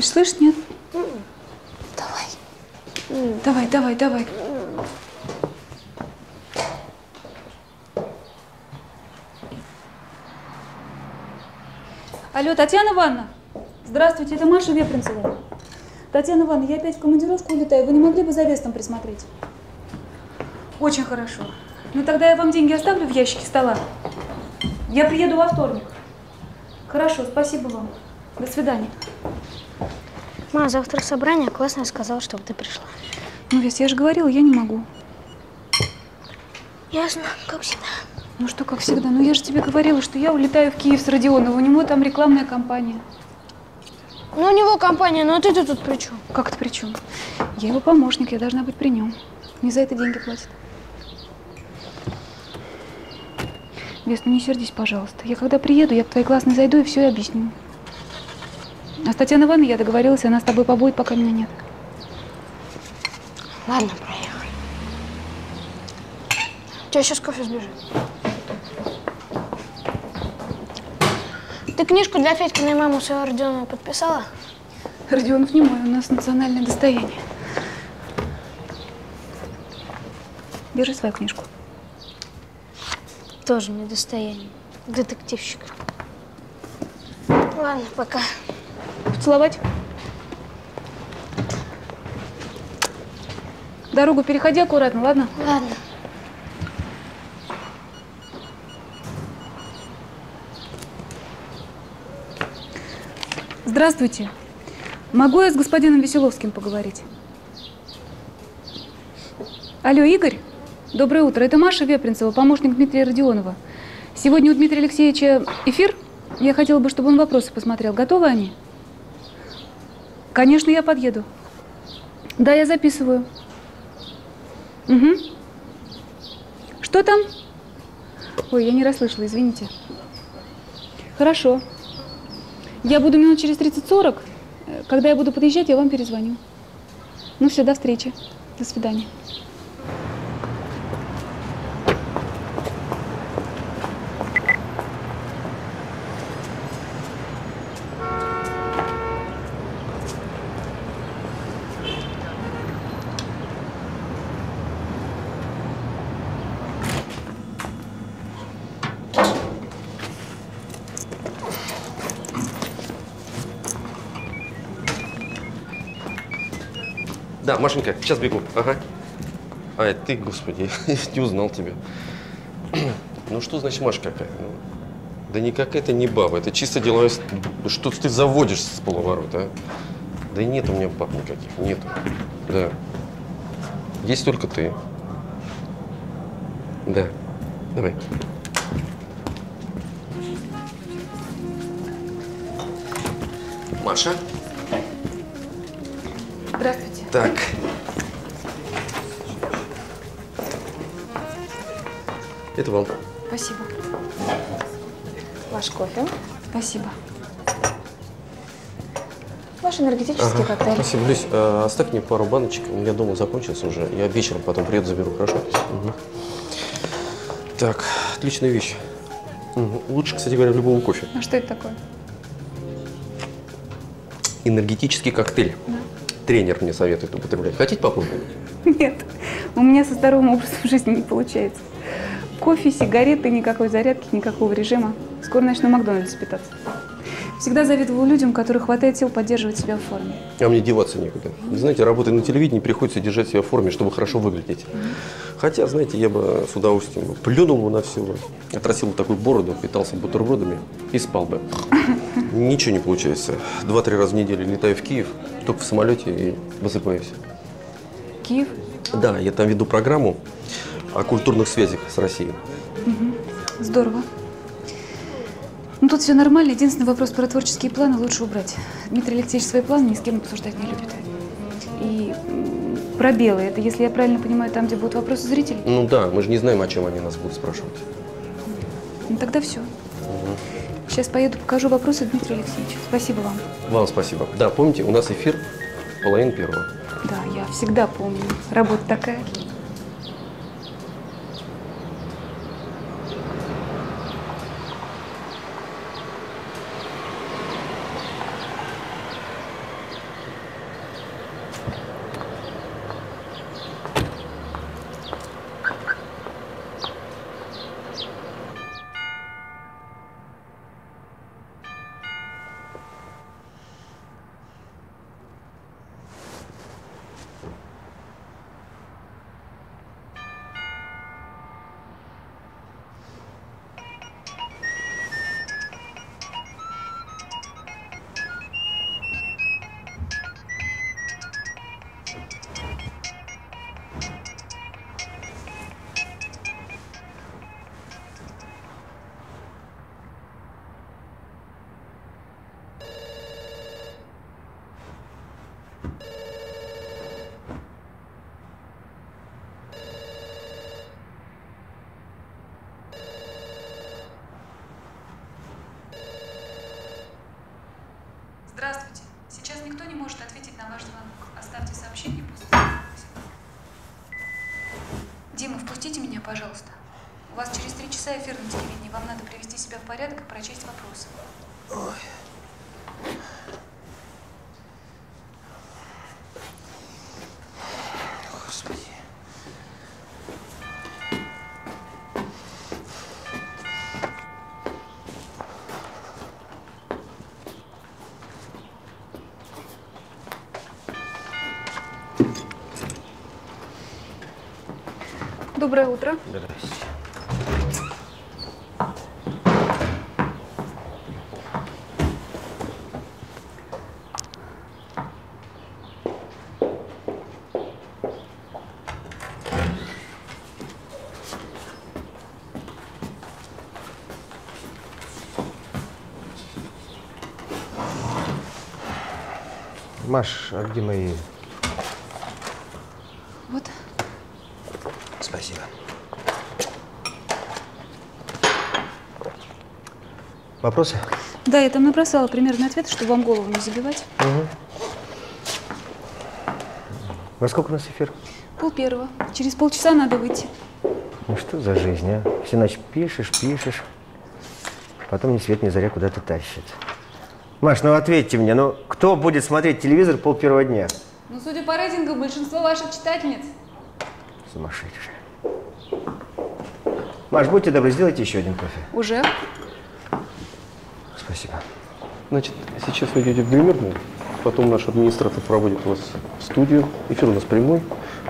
успеешь, слышишь, нет? Давай. Давай, давай, давай. Алло, Татьяна Ивановна. Здравствуйте, это Маша Вепринцева. Татьяна Ивановна, я опять в командировку улетаю. Вы не могли бы за Вестом присмотреть? Очень хорошо. Ну тогда я вам деньги оставлю в ящике стола. Я приеду во вторник. Хорошо, спасибо вам. До свидания. Ма, завтра собрание. Классно сказал, чтобы ты пришла. Ну, Вес, я же говорила, я не могу. Ясно, как всегда. Ну что, как всегда, ну я же тебе говорила, что я улетаю в Киев с Родионова. У него там рекламная кампания. Ну, у него компания, но ты-то тут при чем? Как это при чем? Я его помощник, я должна быть при нем. Не за это деньги платят. Вес, ну не сердись, пожалуйста. Я когда приеду, я к твоей классной зайду и все объясню. А с Татьяной Ивановной я договорилась, она с тобой побудет, пока меня нет. Ладно, проехали. У тебя сейчас кофе сбежит. Ты книжку для Федькиной мамы своего Родионова подписала? Родионов не мой, у нас национальное достояние. Держи свою книжку. Тоже мне достояние. Детективщик. Ладно, пока. Поцеловать? Дорогу переходи аккуратно, ладно? Ладно. Здравствуйте. Могу я с господином Веселовским поговорить? Алло, Игорь? Доброе утро. Это Маша Вепринцева, помощник Дмитрия Родионова. Сегодня у Дмитрия Алексеевича эфир. Я хотела бы, чтобы он вопросы посмотрел. Готовы они? Конечно, я подъеду. Да, я записываю. Угу. Что там? Ой, я не расслышала, извините. Хорошо. Я буду минут через 30-40. Э, Когда я буду подъезжать, я вам перезвоню. Ну все, до встречи. До свидания. Машенька, сейчас бегу. Ага. А, это ты, господи, не узнал тебя. Ну что значит Маша какая? Ну, Да никакая это не баба, это чисто деловая... Что ты заводишь с полуворота, а? Да нет у меня баб никаких, нету. Да. Есть только ты. Да. Давай. Маша? Здравствуйте. Так. Это вам. Спасибо. Ваш кофе. Спасибо. Ваш энергетический коктейль. Спасибо, Люсь. э, оставь мне пару баночек. У меня дома закончился уже. Я вечером потом приеду, заберу, хорошо? Мгм. Так, отличная вещь. Лучше, кстати говоря, любого кофе. А что это такое? Энергетический коктейль. Тренер мне советует употреблять. Хотите попробовать? Нет, у меня со здоровым образом жизни не получается. Кофе, сигареты, никакой зарядки, никакого режима. Скоро начну в Макдональдсе питаться. Всегда завидовала людям, у которых хватает сил поддерживать себя в форме. А мне деваться некуда. Знаете, работая на телевидении, приходится держать себя в форме, чтобы хорошо выглядеть. Хотя, знаете, я бы с удовольствием плюнул бы на все, отрастил бы такую бороду, питался бутербродами и спал бы. Ничего не получается. Два-три раза в неделю летаю в Киев, только в самолете и высыпаюсь. Киев? Да, я там веду программу о культурных связях с Россией. Здорово. Ну, тут все нормально. Единственный вопрос про творческие планы лучше убрать. Дмитрий Алексеевич свои планы ни с кем обсуждать не любит. И пробелы, это, если я правильно понимаю, там, где будут вопросы зрителей? Ну да, мы же не знаем, о чем они нас будут спрашивать. Ну, тогда все. Сейчас поеду, покажу вопросы Дмитрию Алексеевичу. Спасибо вам. Вам спасибо. Да, помните, у нас эфир половина первого. Да, я всегда помню. Работа такая. Доброе утро. Здрасте. Маш, а где мои? Вот. Спасибо. Вопросы? Да, я там набросала примерный ответ, чтобы вам голову не забивать. Во сколько у нас эфир? Пол первого. Через полчаса надо выйти. Ну что за жизнь, а? Всю ночь пишешь, пишешь, потом ни свет ни заря куда-то тащит. Маш, ну ответьте мне, ну кто будет смотреть телевизор пол первого дня? Ну, судя по рейтингу, большинство ваших читательниц. Сумасшедшие. Маш, будьте добры, сделайте еще один кофе. Уже? Значит, сейчас вы идете в гримерную, потом наш администратор проводит вас в студию. Эфир у нас прямой,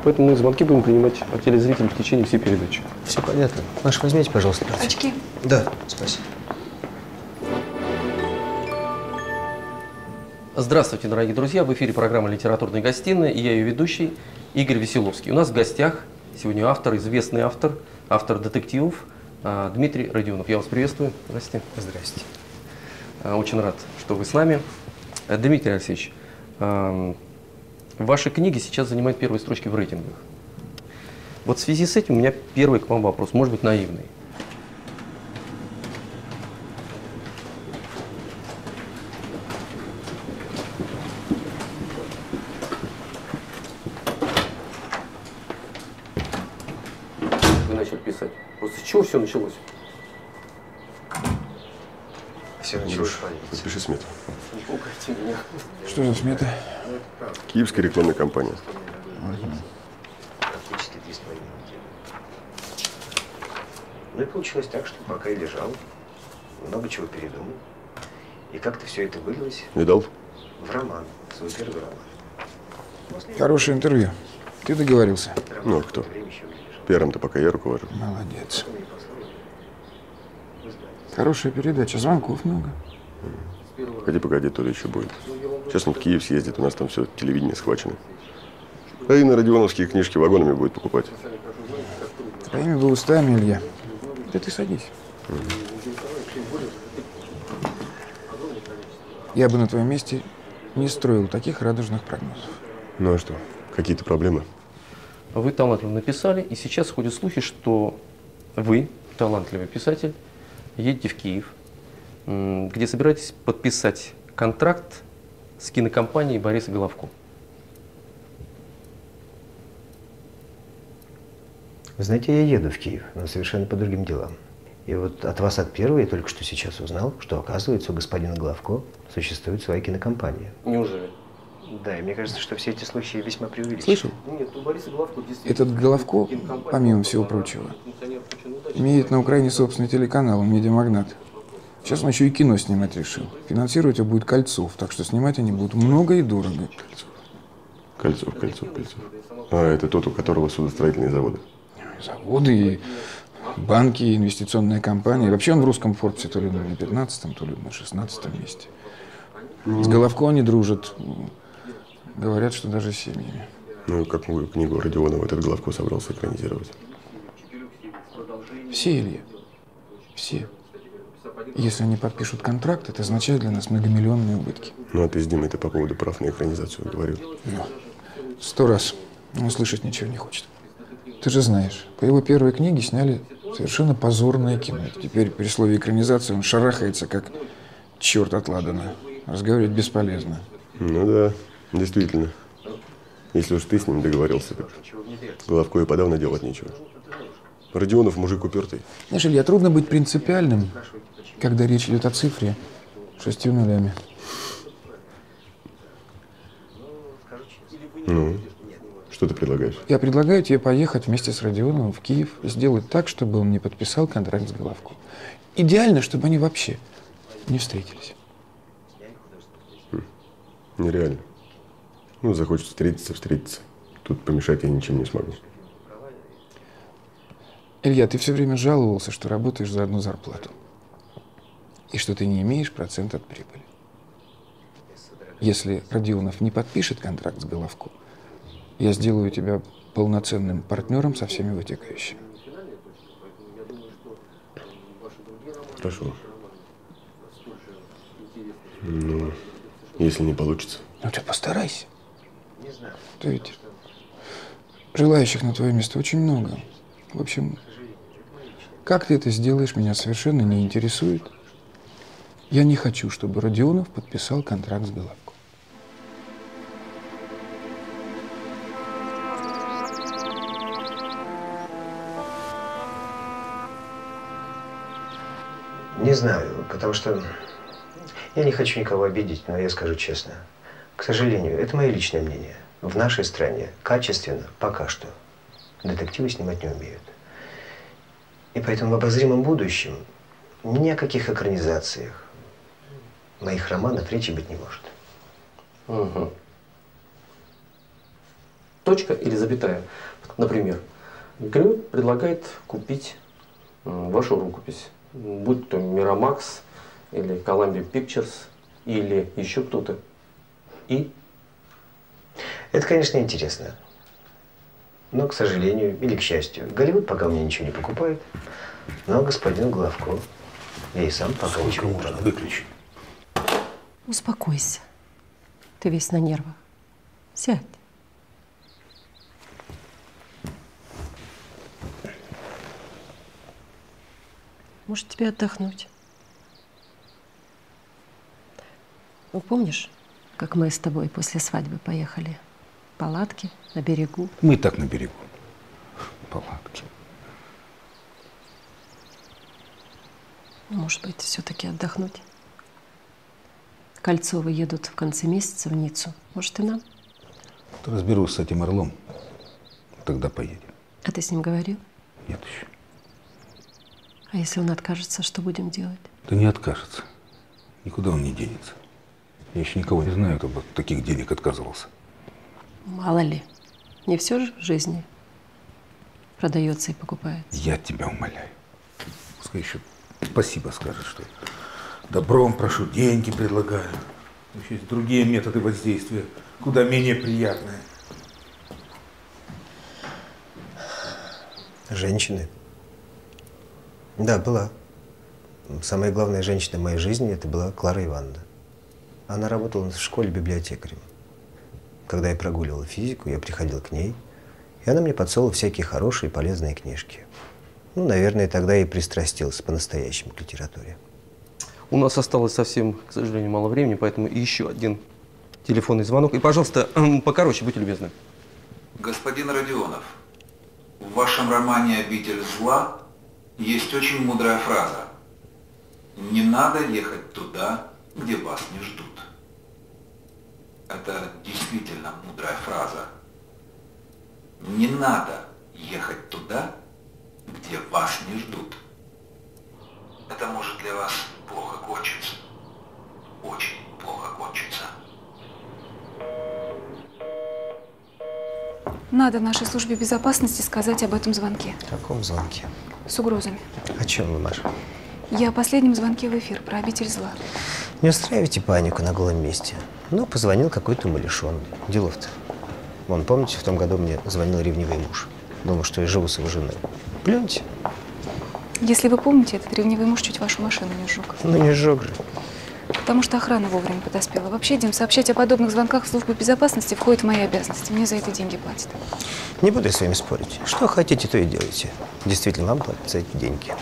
поэтому мы звонки будем принимать от телезрителей в течение всей передачи. Все понятно. Маша, возьмите, пожалуйста. Пожалуйста. Очки. Да, спасибо. Здравствуйте, дорогие друзья. В эфире программа «Литературная гостиная» и я ее ведущий Игорь Веселовский. У нас в гостях сегодня автор, известный автор, автор детективов а, Дмитрий Родионов. Я вас приветствую. Здрасте. Здрасте. А, Очень рад, что вы с нами. Э, Дмитрий Алексеевич, а, ваши книги сейчас занимают первые строчки в рейтингах. Вот в связи с этим у меня первый к вам вопрос, может быть наивный. Вы начали писать. Вот с чего все началось? Все. Запиши смету. Не пугайте меня. Что за смета? Киевская рекламная компания. Практически две с половиной недели. Ну и получилось так, что пока я лежал, много чего передумал. И как-то все это вылилось Видал? в роман, свой первый роман. Хорошее интервью. Ты договорился. Ну, а кто? Пиаром-то пока я руковожу. Молодец. Хорошая передача. Звонков много. Погоди, погоди, то ли еще будет. Сейчас он в Киев съездит, у нас там все телевидение схвачено. А и на Родионовские книжки вагонами будет покупать. Твоими бы устами, Илья. Да ты садись. Я бы на твоем месте не строил таких радужных прогнозов. Ну а что? Какие-то проблемы? Вы талантливо написали, и сейчас ходят слухи, что вы, талантливый писатель, едете в Киев, где собираетесь подписать контракт с кинокомпанией Бориса Головко. Вы знаете, я еду в Киев, но совершенно по другим делам. И вот от вас от первого я только что сейчас узнал, что, оказывается, у господина Главко существует своя кинокомпания. Неужели? Да, и мне кажется, что все эти слухи весьма преувеличены. Слышал? Нет, у Бориса Головко действительно... Этот Головко, помимо всего прочего, имеет на Украине собственный телеканал, он медиамагнат. Сейчас он еще и кино снимать решил. Финансировать его будет Кольцов, так что снимать они будут много и дорого. Кольцов, Кольцов, Кольцов. А, это тот, у которого судостроительные заводы. Заводы, и банки, и инвестиционная компания. Вообще он в русском Форбсе то ли на 15 то ли на 16 месте. С Головко они дружат. Говорят, что даже семьями. Ну, какую книгу Родионова этот Главко собрался экранизировать? Все, Илья. Все. Если они подпишут контракт, это означает для нас многомиллионные убытки. Ну, а ты с Димой-то по поводу прав на экранизацию говорил. Ну, сто раз. Он слышать ничего не хочет. Ты же знаешь, по его первой книге сняли совершенно позорное кино. Теперь при слове экранизация он шарахается, как черт от Ладана. Разговаривать бесполезно. Ну да, действительно. Если уж ты с ним договорился, так Головко и подавно делать нечего. Родионов мужик упертый. Знаешь, Илья, трудно быть принципиальным, когда речь идет о цифре шестью нулями. Ну, что ты предлагаешь? Я предлагаю тебе поехать вместе с Родионовым в Киев, сделать так, чтобы он не подписал контракт с Головко. Идеально, чтобы они вообще не встретились. Нереально. Ну, захочет встретиться, встретиться. Тут помешать я ничем не смогу. Илья, ты все время жаловался, что работаешь за одну зарплату. И что ты не имеешь процент от прибыли. Если Родионов не подпишет контракт с Головко, я сделаю тебя полноценным партнером со всеми вытекающими. Хорошо. Ну, если не получится. Ну ты постарайся. Ты ведь желающих на твое место очень много. В общем, как ты это сделаешь, меня совершенно не интересует. Я не хочу, чтобы Родионов подписал контракт с Головко. Не знаю, потому что я не хочу никого обидеть, но я скажу честно. К сожалению, это мое личное мнение. В нашей стране качественно пока что детективы снимать не умеют. И поэтому в обозримом будущем ни о каких экранизациях моих романов речи быть не может. Мгм. Точка или запятая. Например, Кремль предлагает купить вашу рукопись, будь то Мирамакс или Columbia Pictures или еще кто-то. И? Это, конечно, интересно. Но, к сожалению, или к счастью, Голливуд пока у меня ничего не покупает. Но господин Головко, я и сам пока ничего не можно выключить? Успокойся. Ты весь на нервах. Сядь. Может, тебе отдохнуть? Ну, помнишь, как мы с тобой после свадьбы поехали? Палатки на берегу. Мы и так на берегу. Палатки. Может быть, все-таки отдохнуть? Кольцовы едут в конце месяца в Ниццу. Может, и нам? Вот Разберусь с этим орлом. Тогда поедем. А ты с ним говорил? Нет еще. А если он откажется, что будем делать? Да не откажется. Никуда он не денется. Я еще никого не знаю, кто бы от таких денег отказывался. Мало ли. Не все же в жизни продается и покупается. Я тебя умоляю. Пускай еще спасибо скажет, что добром прошу, деньги предлагаю. Еще есть другие методы воздействия, куда менее приятные. Женщины. Да, была. Самая главная женщина в моей жизни это была Клара Ивановна. Она работала в школе библиотекарем. Когда я прогуливал физику, я приходил к ней, и она мне подсовывала всякие хорошие и полезные книжки. Ну, наверное, тогда я и пристрастился по-настоящему к литературе. У нас осталось совсем, к сожалению, мало времени, поэтому еще один телефонный звонок. И, пожалуйста, покороче, будьте любезны. Господин Родионов, в вашем романе «Обитель зла» есть очень мудрая фраза. Не надо ехать туда, где вас не ждут. Это действительно мудрая фраза. Не надо ехать туда, где вас не ждут. Это может для вас плохо кончиться. Очень плохо кончиться. Надо нашей службе безопасности сказать об этом звонке. В каком звонке? С угрозами. О чем вы, Маша? Я о последнем звонке в эфир про обитель зла. Не устраивайте панику на голом месте. Ну, позвонил какой-то умалишенный. Делов-то. Вон, помните, в том году мне звонил ревнивый муж. Думал, что я живу с его женой. Плюньте. Если вы помните, этот ревнивый муж чуть вашу машину не сжег. Ну, не сжег же. Потому что охрана вовремя подоспела. Вообще, Дим, сообщать о подобных звонках в службу безопасности входит в мои обязанности. Мне за это деньги платят. Не буду я с вами спорить. Что хотите, то и делайте. Действительно, вам платят за эти деньги.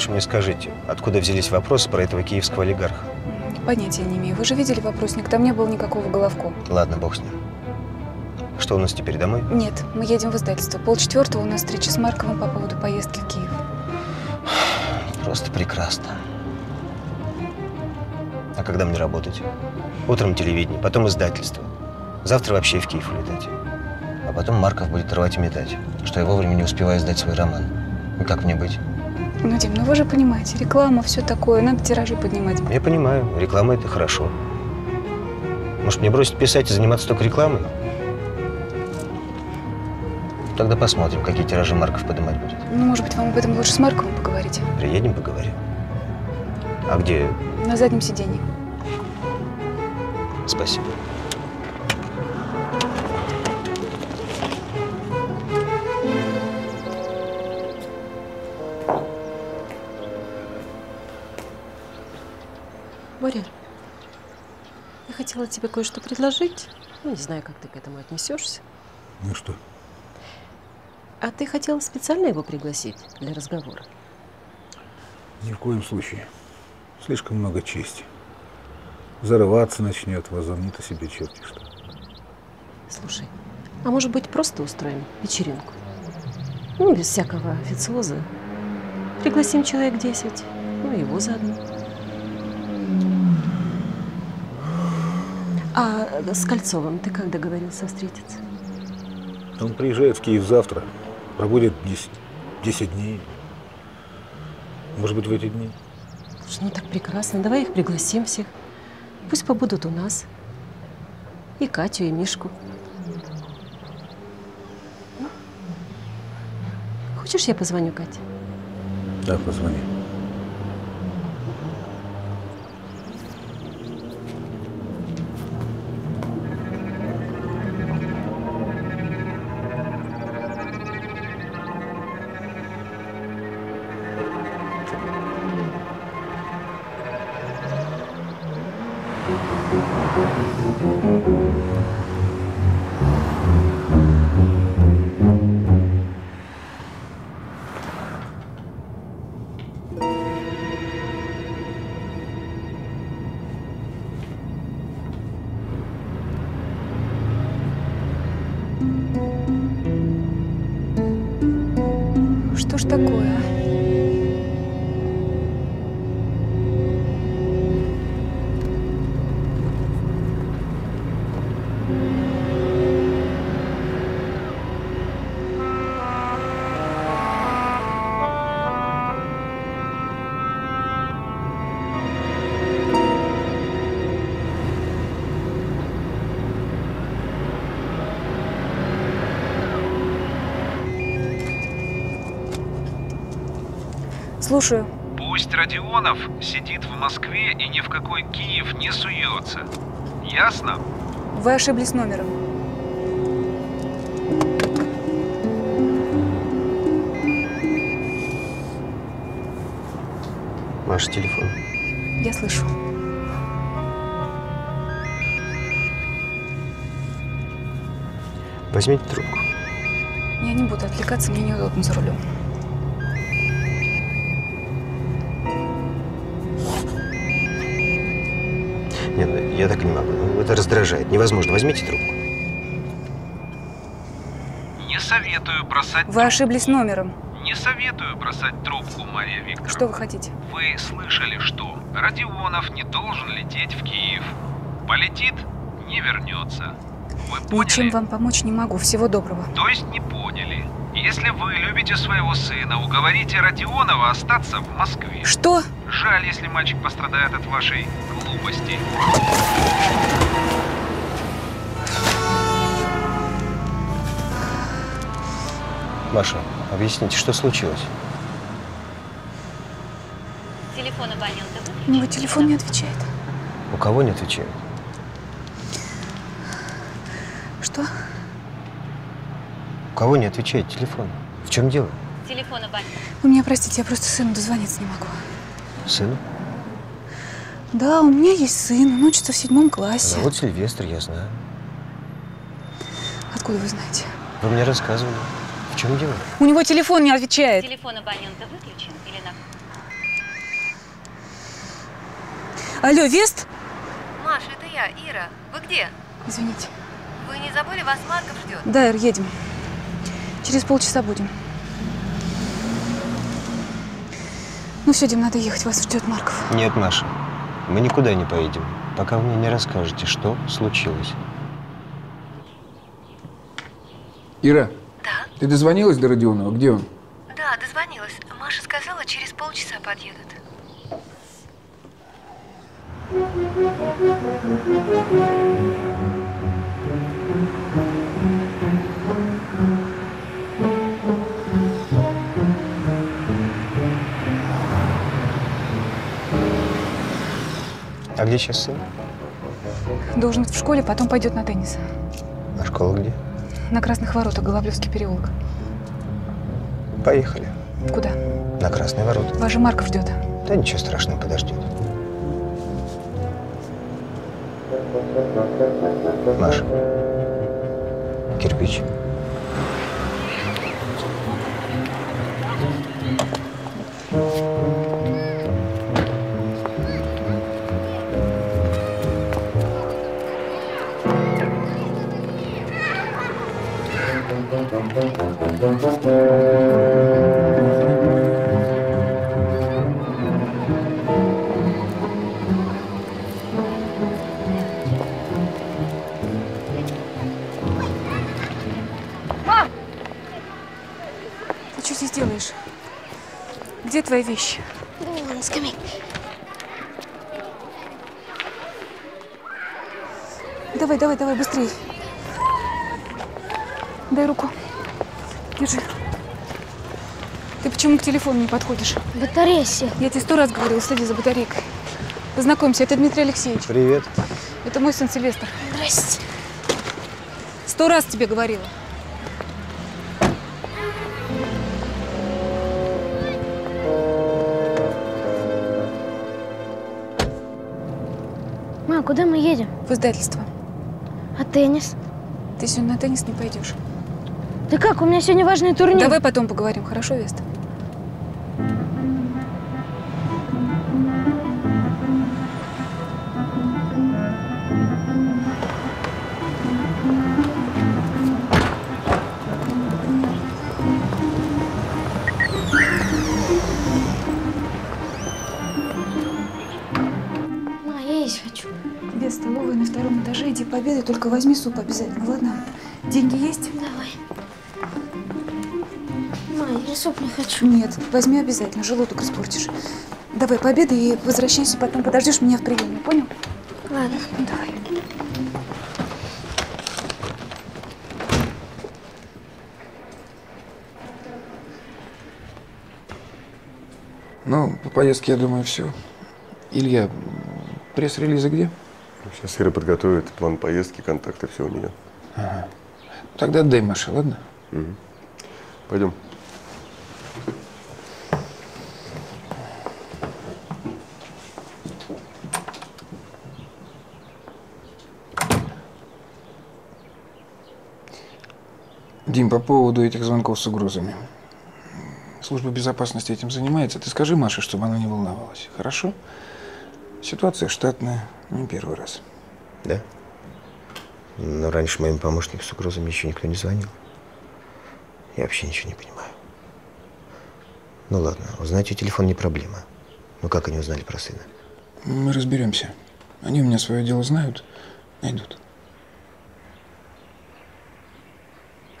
Лучше мне скажите, откуда взялись вопросы про этого киевского олигарха? Понятия не имею. Вы же видели вопросник? Там не было никакого головко. Ладно, бог с ним. Что у нас теперь, домой? Нет, мы едем в издательство. Полчетвертого у нас встреча с Марковым по поводу поездки в Киев. Просто прекрасно. А когда мне работать? Утром телевидение, потом издательство. Завтра вообще в Киев улетать. А потом Марков будет рвать и метать, что я вовремя не успеваю сдать свой роман. И как мне быть? Ну, Дим, ну вы же понимаете, реклама, все такое, надо тиражи поднимать. Я понимаю, реклама это хорошо. Может, мне бросить писать и заниматься только рекламой? Тогда посмотрим, какие тиражи Марков поднимать будет. Ну, может быть, вам об этом лучше с Марковым поговорить? Приедем, поговорим. А где? На заднем сиденье. Спасибо. Хотела тебе кое-что предложить. Ну, не знаю, как ты к этому отнесешься. Ну что? А ты хотела специально его пригласить для разговора? Ни в коем случае. Слишком много чести. Зарываться начнет, возомнит о себе черти что. Слушай, а может быть, просто устроим вечеринку? Ну, без всякого официоза. Пригласим человек 10, ну, его заодно. А с Кольцовым ты как договорился встретиться? Он приезжает в Киев завтра, проводит 10, 10 дней. Может быть, в эти дни? Слушай, ну так прекрасно. Давай их пригласим всех. Пусть побудут у нас. И Катю, и Мишку. Хочешь, я позвоню Кате? Да, позвони. Слушаю. Пусть Родионов сидит в Москве и ни в какой Киев не суется. Ясно? Вы ошиблись номером. Ваш телефон. Я слышу. Возьмите трубку. Я не буду отвлекаться, мне неудобно за рулем. Я так не могу. Ну, Это раздражает. Невозможно. Возьмите трубку. Не советую бросать Вы ошиблись номером. Не советую бросать трубку, Мария Викторовна. Что вы хотите? Вы слышали, что Родионов не должен лететь в Киев. Полетит – не вернется. Вы поняли? Ничем вам помочь не могу. Всего доброго. То есть не поняли. Если вы любите своего сына, уговорите Родионова остаться в Москве. Что? Жаль, если мальчик пострадает от вашей глупости. Маша, объясните, что случилось? Телефон абонента У него телефон не отвечает. У кого не отвечают? Что? У кого не отвечает телефон? В чем дело? Телефон абонента. Вы меня простите, я просто сыну дозвониться не могу. Сын? Да, у меня есть сын, он учится в седьмом классе. Зовут Сильвестр, я знаю. Откуда вы знаете? Вы мне рассказывали. В чем дело? У него телефон не отвечает. Телефон абонента выключен или на... Алло, Вест? Маша, это я, Ира. Вы где? Извините. Вы не забыли, вас Марков ждет? Да, Ир, едем. Через полчаса будем. Ну все, Дим, надо ехать, вас ждет Марков. Нет, Маша, мы никуда не поедем, пока вы мне не расскажете, что случилось. Ира, ты дозвонилась до Родионова? Где он? Да, дозвонилась. Маша сказала, через полчаса подъедут. А где сейчас сын? Должен быть в школе, потом пойдет на теннис. А школа где? На Красных воротах, Головлевский переулок. Поехали. Куда? На Красные ворота. Вас же Марков ждет. Да ничего страшного, подождет. Маша. Кирпич. Где твои вещи? О, на скамейке. Давай, давай, давай, быстрее. Дай руку. Держи. Ты почему к телефону не подходишь? Батарея села. Я тебе сто раз говорила, следи за батарейкой. Познакомься, это Дмитрий Алексеевич. Привет. Это мой сын Сильвестр. Здрасте. Сто раз тебе говорила. Ма, куда мы едем? В издательство. А теннис? Ты сегодня на теннис не пойдешь. Да как, у меня сегодня важный турнир. Давай потом поговорим, хорошо, Веста? Ма, я есть хочу. Тебе столовая на втором этаже, иди пообедай, только возьми суп обязательно, ладно? Деньги есть? Давай. Суп не хочу. Нет, возьми обязательно, желудок испортишь. Давай пообедай и возвращайся, потом подождешь меня в приеме, понял? Ладно. Ну, давай. Ну, по поездке, я думаю, все. Илья, пресс-релизы где? Сейчас Ира подготовит план поездки, контакты, все у нее. Ага. Тогда отдай Маше, ладно? Угу. Пойдем. По поводу этих звонков с угрозами. Служба безопасности этим занимается. Ты скажи Маше, чтобы она не волновалась. Хорошо? Ситуация штатная, не первый раз. Да? Но раньше моим помощникам с угрозами еще никто не звонил. Я вообще ничего не понимаю. Ну ладно, узнать ее телефон не проблема. Ну как они узнали про сына? Мы разберемся. Они у меня свое дело знают, найдут.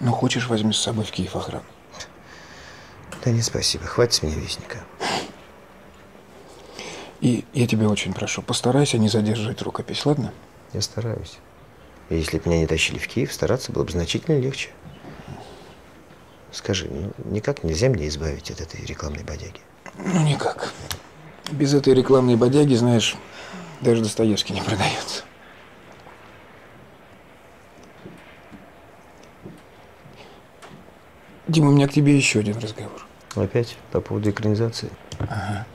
Ну, хочешь, возьми с собой в Киев охрану. Да не спасибо, хватит с меня вестника. И я тебя очень прошу, постарайся не задерживать рукопись, ладно? Я стараюсь. И если бы меня не тащили в Киев, стараться было бы значительно легче. Скажи, ну никак нельзя меня избавить от этой рекламной бодяги? Ну, никак. Без этой рекламной бодяги, знаешь, даже Достоевский не продается. Дима, у меня к тебе еще один разговор. Опять по поводу экранизации? Ага.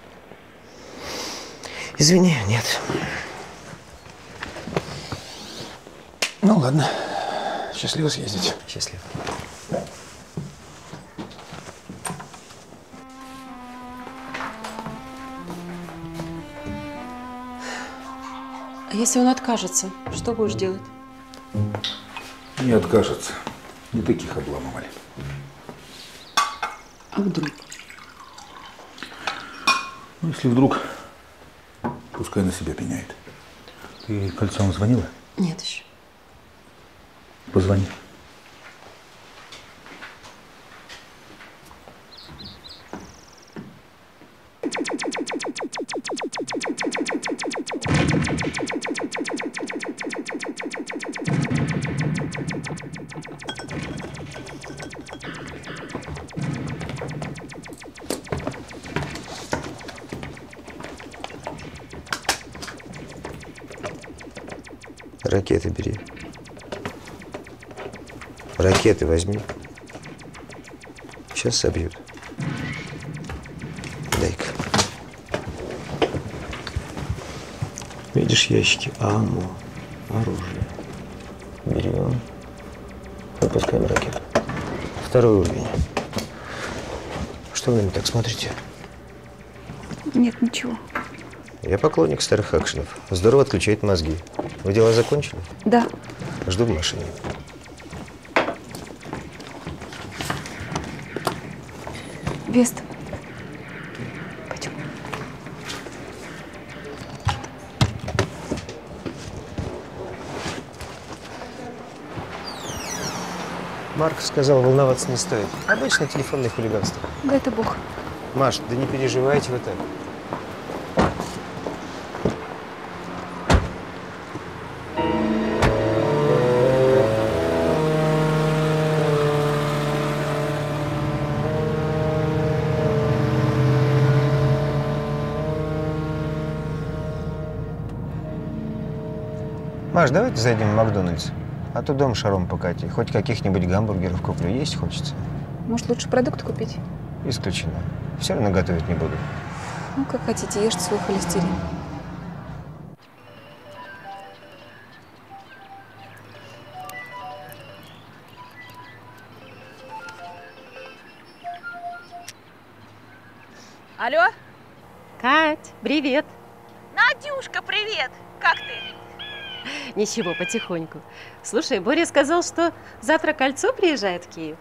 Извини, нет. Ну ладно. Счастливо съездить. Счастливо. А если он откажется, что будешь делать? Не откажется. Не таких обламывали. А вдруг? Ну, если вдруг, пускай на себя пеняет. Ты кольцом звонила? Нет еще. Позвони. Ракеты бери. Ракеты возьми. Сейчас собьют. Дай-ка. Видишь ящики? Аммо. Оружие. Берем. Выпускаем ракету. Второй уровень. Что вы на меня так смотрите? Нет, ничего. Я поклонник старых акшенов. Здорово отключает мозги. Вы дела закончили? Да. Жду в машине. Вест. Пойдем. Марк сказал, волноваться не стоит. Обычное телефонное хулиганство. Да это Бог. Маш, да не переживайте вы так. Маш, давайте зайдем в Макдональдс. А то дом шаром покати. Хоть каких-нибудь гамбургеров куплю. Есть хочется. Может, лучше продукт купить? Исключено. Все равно готовить не буду. Ну, как хотите, ешьте свой холестерин. Алло? Кать, привет. Надюшка, привет! Как ты? Ничего, потихоньку. Слушай, Боря сказал, что завтра кольцо приезжает в Киев.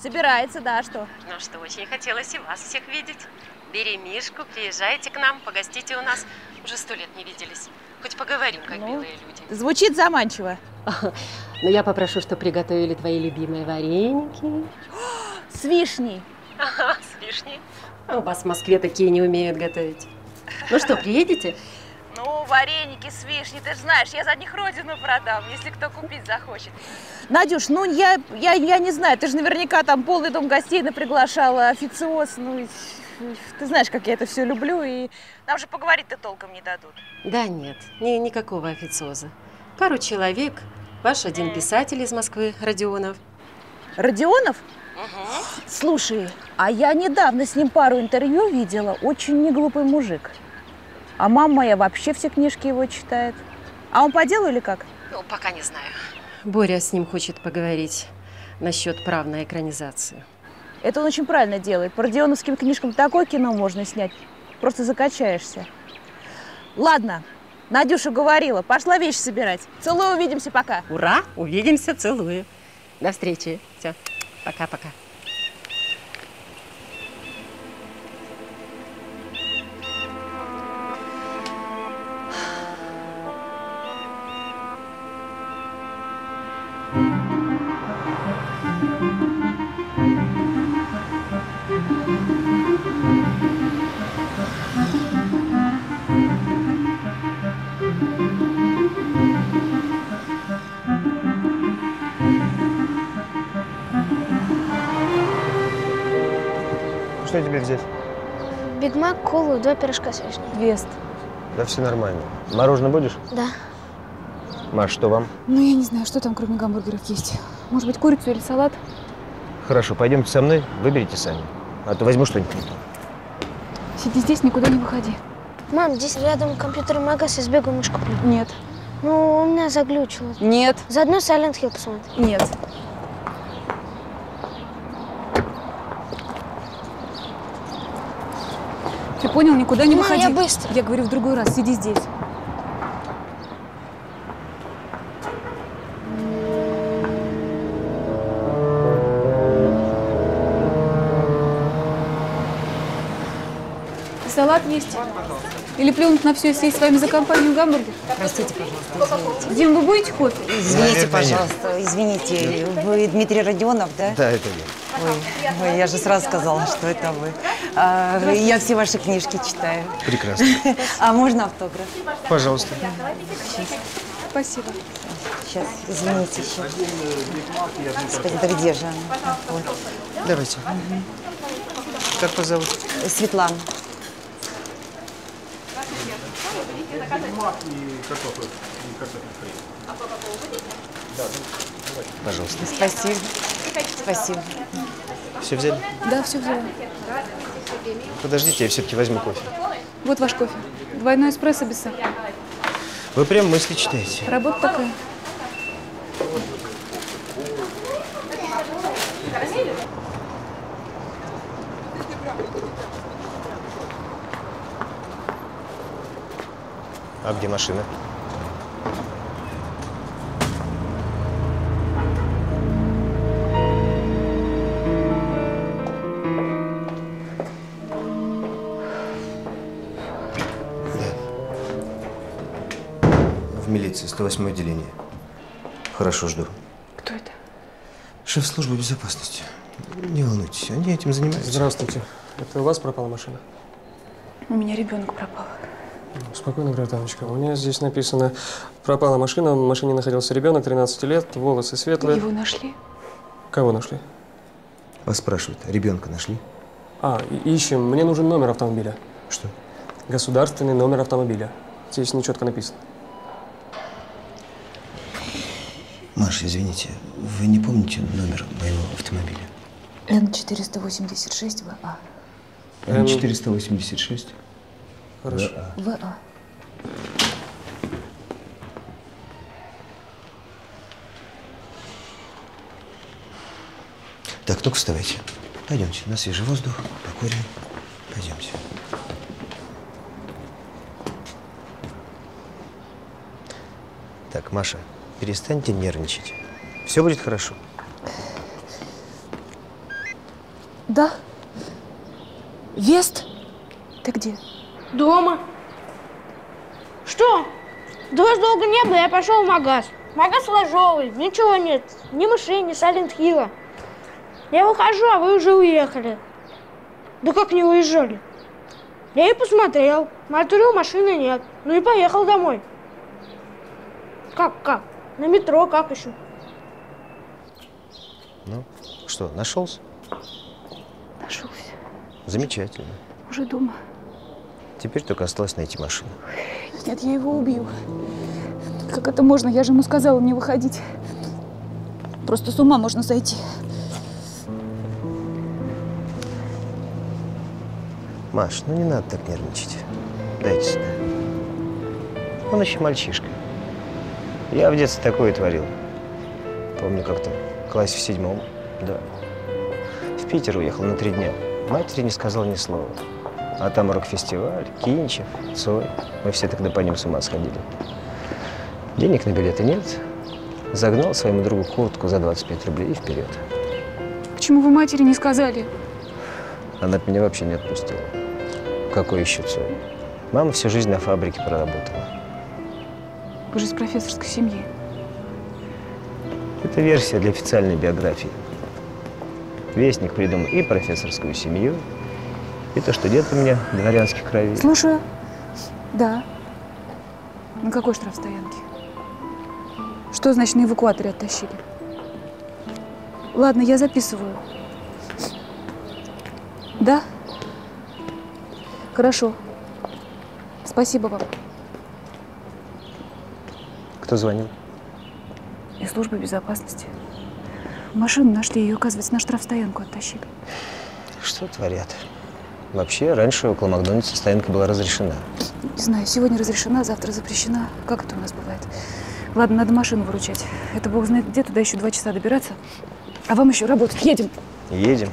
Собирается, да, что? Ну что, очень хотелось и вас всех видеть. Бери Мишку, приезжайте к нам, погостите у нас. Уже сто лет не виделись. Хоть поговорим, как Ну, белые люди. Звучит заманчиво. Но я попрошу, чтобы приготовили твои любимые вареники. С вишней. Ага, с вишней. А у вас в Москве такие не умеют готовить. Ну что, приедете? Ну, вареники с вишней, ты же знаешь, я за них родину продам, если кто купить захочет. Надюш, ну я, я, я не знаю, ты же наверняка там полный дом гостей наприглашала, официоз, ну, ты знаешь, как я это все люблю, и нам же поговорить-то толком не дадут. Да нет, ни, никакого официоза. Пару человек, ваш один писатель из Москвы, Родионов. Родионов? Слушай, а я недавно с ним пару интервью видела, очень неглупый мужик. А мама моя вообще все книжки его читает. А он по делу или как? Ну, пока не знаю. Боря с ним хочет поговорить насчет прав на экранизацию. Это он очень правильно делает. По родионовским книжкам такое кино можно снять. Просто закачаешься. Ладно, Надюша говорила, пошла вещи собирать. Целую, увидимся, пока. Ура! Увидимся, целую. До встречи. Все, пока-пока. Взять? Биг Мак, колу, два пирожка с вишней. Вест. Да все нормально. Мороженое будешь? Да. Маш, что вам? Ну, я не знаю, что там кроме гамбургеров есть. Может быть, курицу или салат? Хорошо, пойдемте со мной, выберите сами. А то возьму что-нибудь. Сиди здесь, никуда не выходи. Мам, здесь рядом компьютер магаз, я сбегу мышь куплю. Нет. Ну, у меня заглючило. Нет. Заодно Silent Hill посмотрим. Нет. Ты понял, никуда не выходи. я быстро. Я говорю в другой раз, сиди здесь. Салат есть? Или плюнуть на все и съесть с вами за компанию гамбургер? Простите, пожалуйста, извините. Дим, вы будете кофе? Извините, Наверное, пожалуйста, извините. Вы Дмитрий Родионов, да? Да, это я. Ой, ой, я же сразу сказала, что это вы. А, я все ваши книжки читаю. Прекрасно. А можно автограф? Пожалуйста. Спасибо. Сейчас, извините, сейчас. Господи, да где же она? Вот. Давайте. Как вас зовут? Светлана. Пожалуйста. Спасибо. Спасибо. Все взяли? Да, все взяла. Подождите, я все-таки возьму кофе. Вот ваш кофе. Двойной эспрессо без сахара. Вы прям мысли читаете. Работа такая. А где машина? В милиции, 108 отделение. Хорошо, жду. Кто это? Шеф службы безопасности. Не волнуйтесь, они этим занимаются. Здравствуйте. Это у вас пропала машина? У меня ребенок пропал. Спокойно, гражданочка. У меня здесь написано, пропала машина, в машине находился ребенок 13 лет, волосы светлые. Его нашли? Кого нашли? Вас спрашивают, ребенка нашли? А, ищем. Мне нужен номер автомобиля. Что? Государственный номер автомобиля. Здесь нечетко написано. Маша, извините, вы не помните номер моего автомобиля? Н-486-ВА. Эм. Н486? Хорошо. ВА. Так, ну-ка вставайте. Пойдемте, на свежий воздух, покурим. Пойдемте. Так, Маша, перестаньте нервничать. Все будет хорошо. Да. Вест? Ты где? Дома. Что? Да вас долго не было, я пошел в магаз. Магаз ложовый, ничего нет. Ни мышей, ни Сайлент Хилла. Я выхожу, а вы уже уехали. Да как не уезжали? Я и посмотрел. Смотрю, машины нет. Ну и поехал домой. Как, как? На метро, как еще? Ну, что, нашелся? Нашелся. Замечательно. Уже дома. Теперь только осталось найти машину. Нет, я его убью. Как это можно? Я же ему сказала не выходить. Просто с ума можно сойти. Маш, ну не надо так нервничать. Дайте сюда. Он еще мальчишка. Я в детстве такое творил. Помню, как-то в классе в седьмом, да. В Питер уехал на три дня. Матери не сказал ни слова. А там рок-фестиваль, Кинчев, Цой. Мы все тогда по ним с ума сходили. Денег на билеты нет. Загнал своему другу куртку за 25 рублей и вперед. Почему вы матери не сказали? Она меня вообще не отпустила. Какой еще Цой? Мама всю жизнь на фабрике проработала. Вы же из профессорской семьи. Это версия для официальной биографии. Вестник придумал и профессорскую семью, и то, что дед у меня дворянских кровей. Слушаю. Да. На какой штрафстоянке? Что значит на эвакуаторе оттащили? Ладно, я записываю. Да? Хорошо. Спасибо вам. Кто звонил? Из службы безопасности. Машину нашли, ее, оказывается, на штрафстоянку оттащили. Что творят? Вообще, раньше около Макдональдса стоянка была разрешена. Не знаю, сегодня разрешена, завтра запрещена. Как это у нас бывает? Ладно, надо машину выручать. Это бог знает где, туда еще два часа добираться. А вам еще работать. Едем. Едем.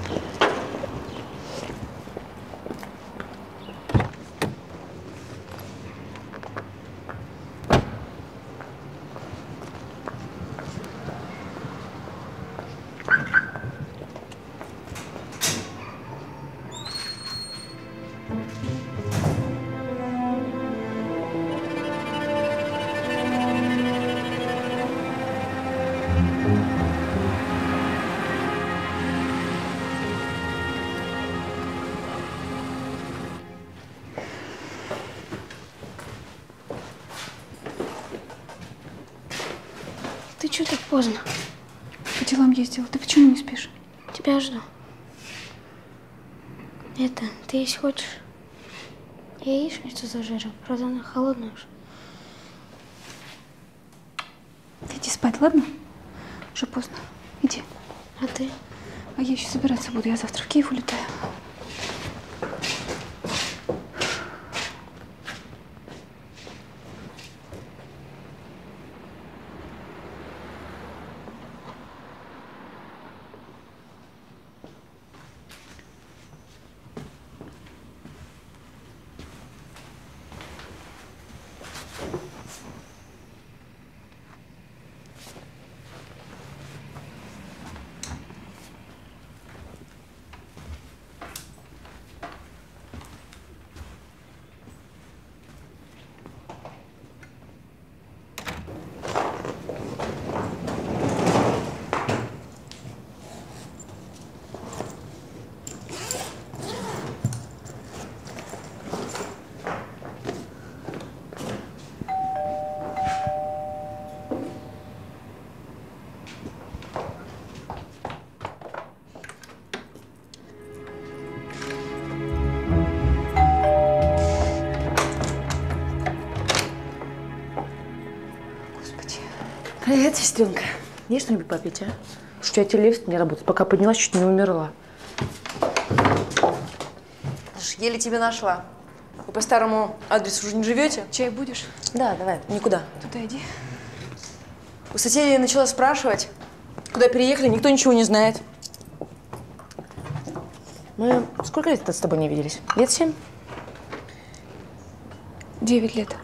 Правда она холодная уже. Есть что-нибудь попить, а? Что у тебя телевизор не работает. Пока поднялась, чуть не умерла. Еле тебя нашла. Вы по старому адресу уже не живете? Чай будешь? Да, давай, никуда. Туда иди. У соседей начала спрашивать, куда переехали, никто ничего не знает. Мы сколько лет с тобой не виделись? Лет семь? Девять лет.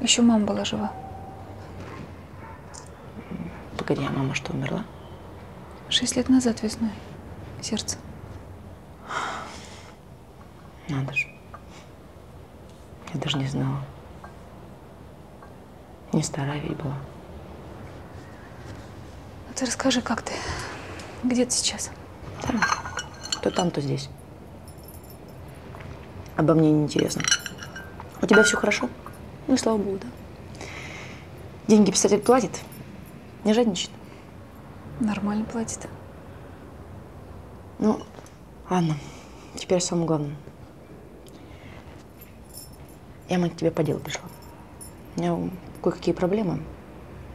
Еще мама была жива. Погоди, а мама что, умерла? Шесть лет назад весной. Сердце. Надо же. Я даже не знала. Не старая ведь была. А ты расскажи, как ты? Где ты сейчас? Там. То там, то здесь. Обо мне не интересно. У тебя все хорошо? Ну, слава богу, да. Деньги писатель платит. Не жадничает. Нормально платит. Ну, ладно. Теперь о самом главном. Я, мать, к тебе по делу пришла. У меня кое-какие проблемы.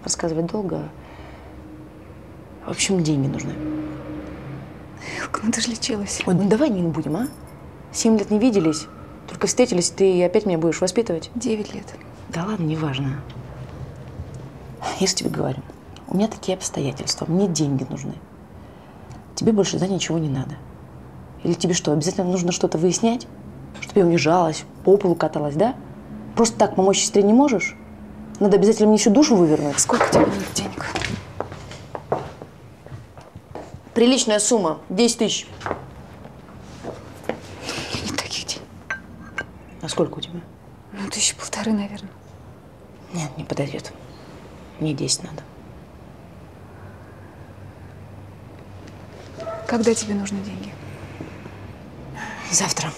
Рассказывать долго. В общем, деньги нужны. Илка, ну ты же лечилась. Ой, ну давай не будем, а? Семь лет не виделись. Только встретились, ты опять меня будешь воспитывать? Девять лет. Да ладно, неважно. Я же тебе говорю, у меня такие обстоятельства, мне деньги нужны. Тебе больше за ничего не надо. Или тебе что, обязательно нужно что-то выяснять? Чтобы я унижалась, по полу каталась, да? Просто так помочь сестре не можешь? Надо обязательно мне еще душу вывернуть. Сколько тебе надо денег? Приличная сумма, 10 тысяч. Нет таких денег. А сколько у тебя? Ну, тысячи полторы, наверное. Нет, не подойдет. Мне 10 надо. Когда тебе нужны деньги? Завтра.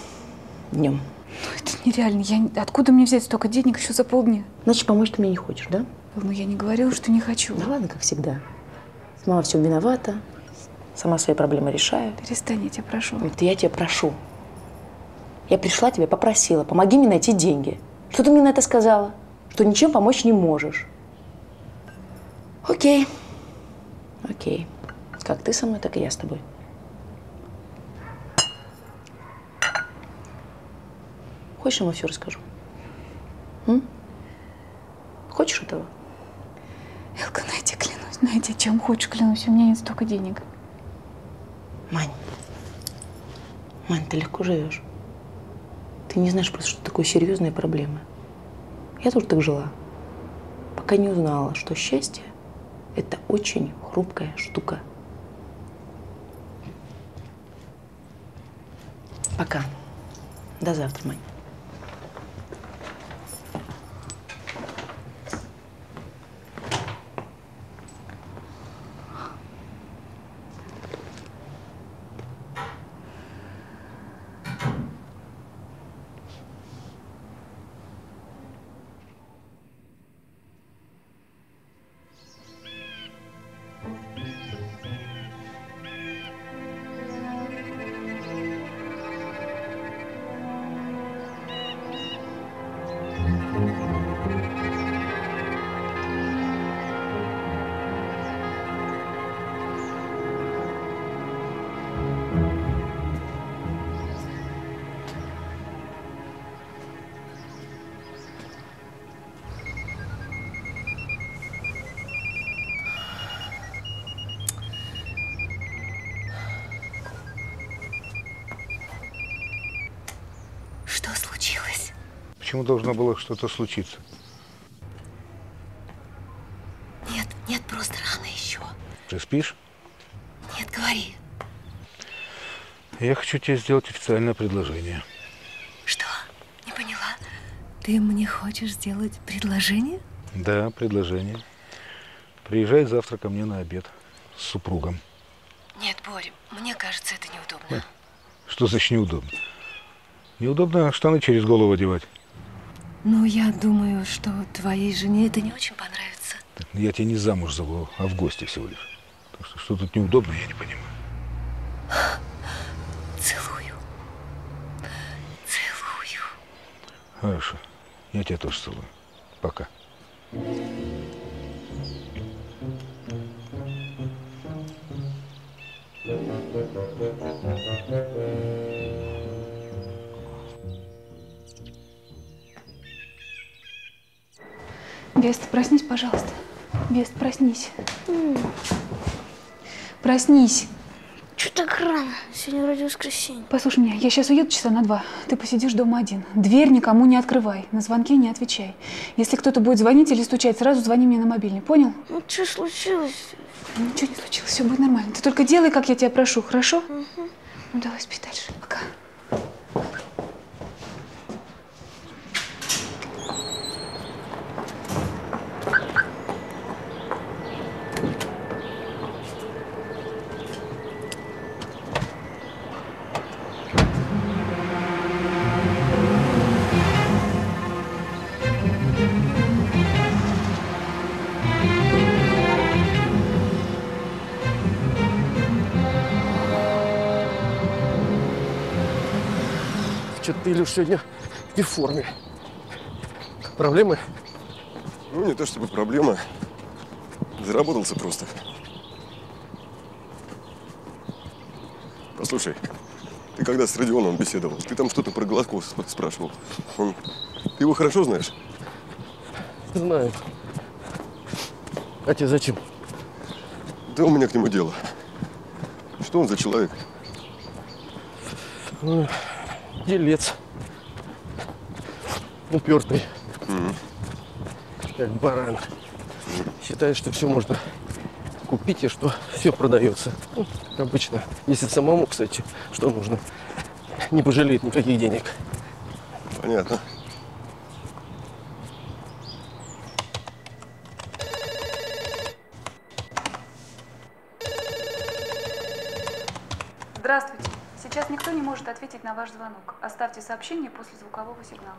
Днем. Ну, это нереально. Я... Откуда мне взять столько денег еще за полдня? Значит, помочь ты мне не хочешь, да? Ну, я не говорила, что не хочу. Да ладно, как всегда. Сама во всем виновата. Сама свои проблемы решаю. Перестань, я тебя прошу. Это я тебя прошу. Я пришла тебя, попросила, помоги мне найти деньги. Что ты мне на это сказала? Что ничем помочь не можешь. Окей. Окей. Как ты со мной, так и я с тобой. Хочешь, ему все расскажу? М? Хочешь этого? Илка, найди, клянусь. Найди, чем хочешь, клянусь. У меня нет столько денег. Мань. Мань, ты легко живешь. Ты не знаешь просто, что такое серьезные проблемы. Я тоже так жила. Пока не узнала, что счастье – это очень хрупкая штука. Пока. До завтра, Мань. Почему должно было что-то случиться? Нет, нет, просто рано еще. Ты спишь? Нет, говори. Я хочу тебе сделать официальное предложение. Что? Не поняла. Ты мне хочешь сделать предложение? Да, предложение. Приезжай завтра ко мне на обед с супругом. Нет, Борь, мне кажется, это неудобно. Что значит неудобно? Неудобно штаны через голову одевать. Ну, я думаю, что твоей жене это не очень понравится. Так, ну, я тебя не замуж зову, а в гости всего лишь. Что, что тут неудобно, я не понимаю. Целую. Целую. Хорошо. Я тебя тоже целую. Пока. Thank you. Вест, проснись, пожалуйста. Вест, проснись. Проснись. Че так рано? Сегодня вроде воскресенье. Послушай меня, я сейчас уеду часа на два. Ты посидишь дома один. Дверь никому не открывай. На звонки не отвечай. Если кто-то будет звонить или стучать, сразу звони мне на мобильный. Понял? Ну что случилось? Ничего не случилось, все будет нормально. Ты только делай, как я тебя прошу, хорошо? Ну давай, спи дальше. Пока. Илюш, сегодня не в форме. Проблемы? Ну, не то чтобы проблема. Заработался просто. Послушай, ты когда с Родионовым беседовал, ты там что-то про Гладкова сп- спрашивал. Он... Ты его хорошо знаешь? Знаю. А тебе зачем? Да у меня к нему дело. Что он за человек? Ну, делец. Упертый. Как баран. Считает, что все можно купить и что все продается. Ну, как обычно. Если самому, кстати, что нужно. Не пожалеет никаких денег. Понятно. Здравствуйте. Сейчас никто не может ответить на ваш звонок. Оставьте сообщение после звукового сигнала.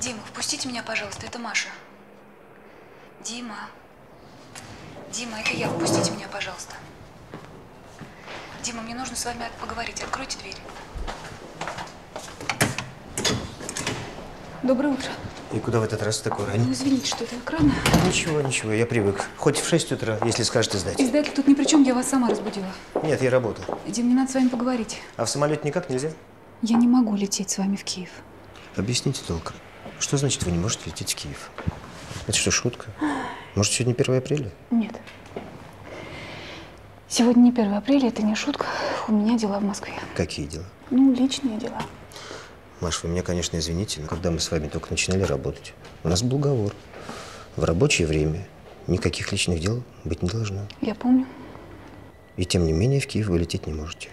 Дима, впустите меня, пожалуйста, это Маша. Дима. Дима, это я. Впустите меня, пожалуйста. Дима, мне нужно с вами поговорить. Откройте дверь. Доброе утро. И куда в этот раз такой Ну, ранний? извините, что это экран. Ничего, ничего, я привык. Хоть в 6 утра, если скажете сдать. Издатель тут ни при чем, я вас сама разбудила. Нет, я работал. Дим, мне надо с вами поговорить. А в самолете никак нельзя? Я не могу лететь с вами в Киев. Объясните толком. Что значит вы не можете лететь в Киев? Это что, шутка? Может, сегодня 1 апреля? Нет. Сегодня не 1 апреля, это не шутка. У меня дела в Москве. Какие дела? Ну, личные дела. Маш, вы меня, конечно, извините, но когда мы с вами только начинали работать, у нас был уговор. В рабочее время никаких личных дел быть не должно. Я помню. И тем не менее в Киев вы лететь не можете.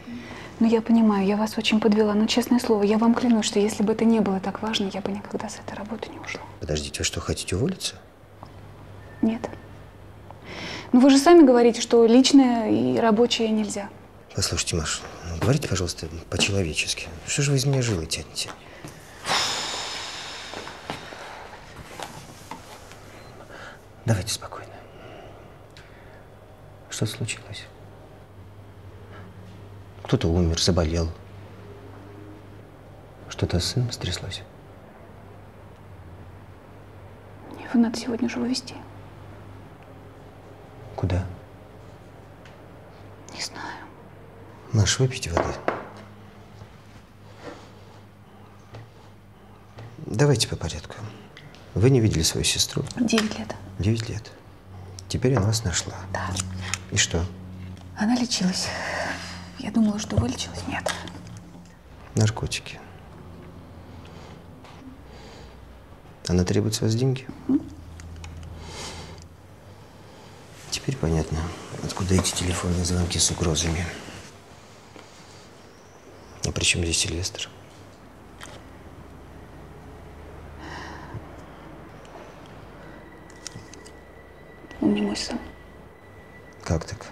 Ну, я понимаю, я вас очень подвела, но, честное слово, я вам клянусь, что если бы это не было так важно, я бы никогда с этой работы не ушла. Подождите, вы что, хотите уволиться? Нет. Ну, вы же сами говорите, что личное и рабочее нельзя. Послушайте, Маш, ну, говорите, пожалуйста, по-человечески. Что же вы из меня жилы тянете? Давайте спокойно. Что случилось? Кто-то умер, заболел. Что-то с сыном стряслось? Его надо сегодня же увезти. Куда? Не знаю. Маш, выпейте воды. Давайте по порядку. Вы не видели свою сестру? Девять лет. Девять лет. Теперь она вас нашла. Да. И что? Она лечилась. Я думала, что вылечилась. Нет. Наркотики. Она требует с вас деньги? Теперь понятно, откуда эти телефонные звонки с угрозами. А при чем здесь Сильвестр? Он не мой сын. Как так?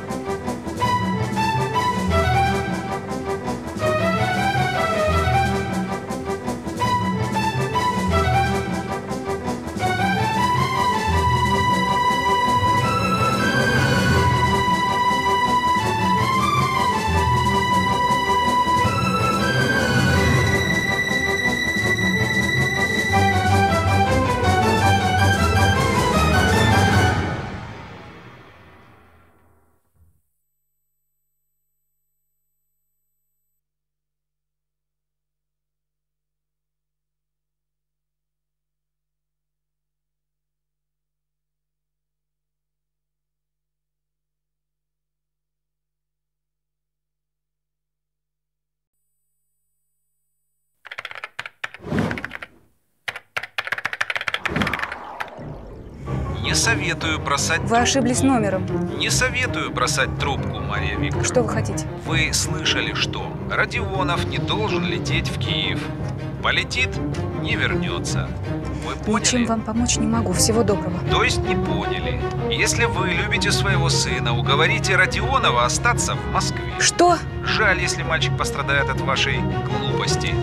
Не советую бросать Вы ошиблись номером. Не советую бросать трубку, Мария Викторовна. Что вы хотите? Вы слышали, что Родионов не должен лететь в Киев. Полетит – не вернется. Вы поняли? Ничем вам помочь не могу. Всего доброго. То есть не поняли. Если вы любите своего сына, уговорите Родионова остаться в Москве. Что? Жаль, если мальчик пострадает от вашей глупости.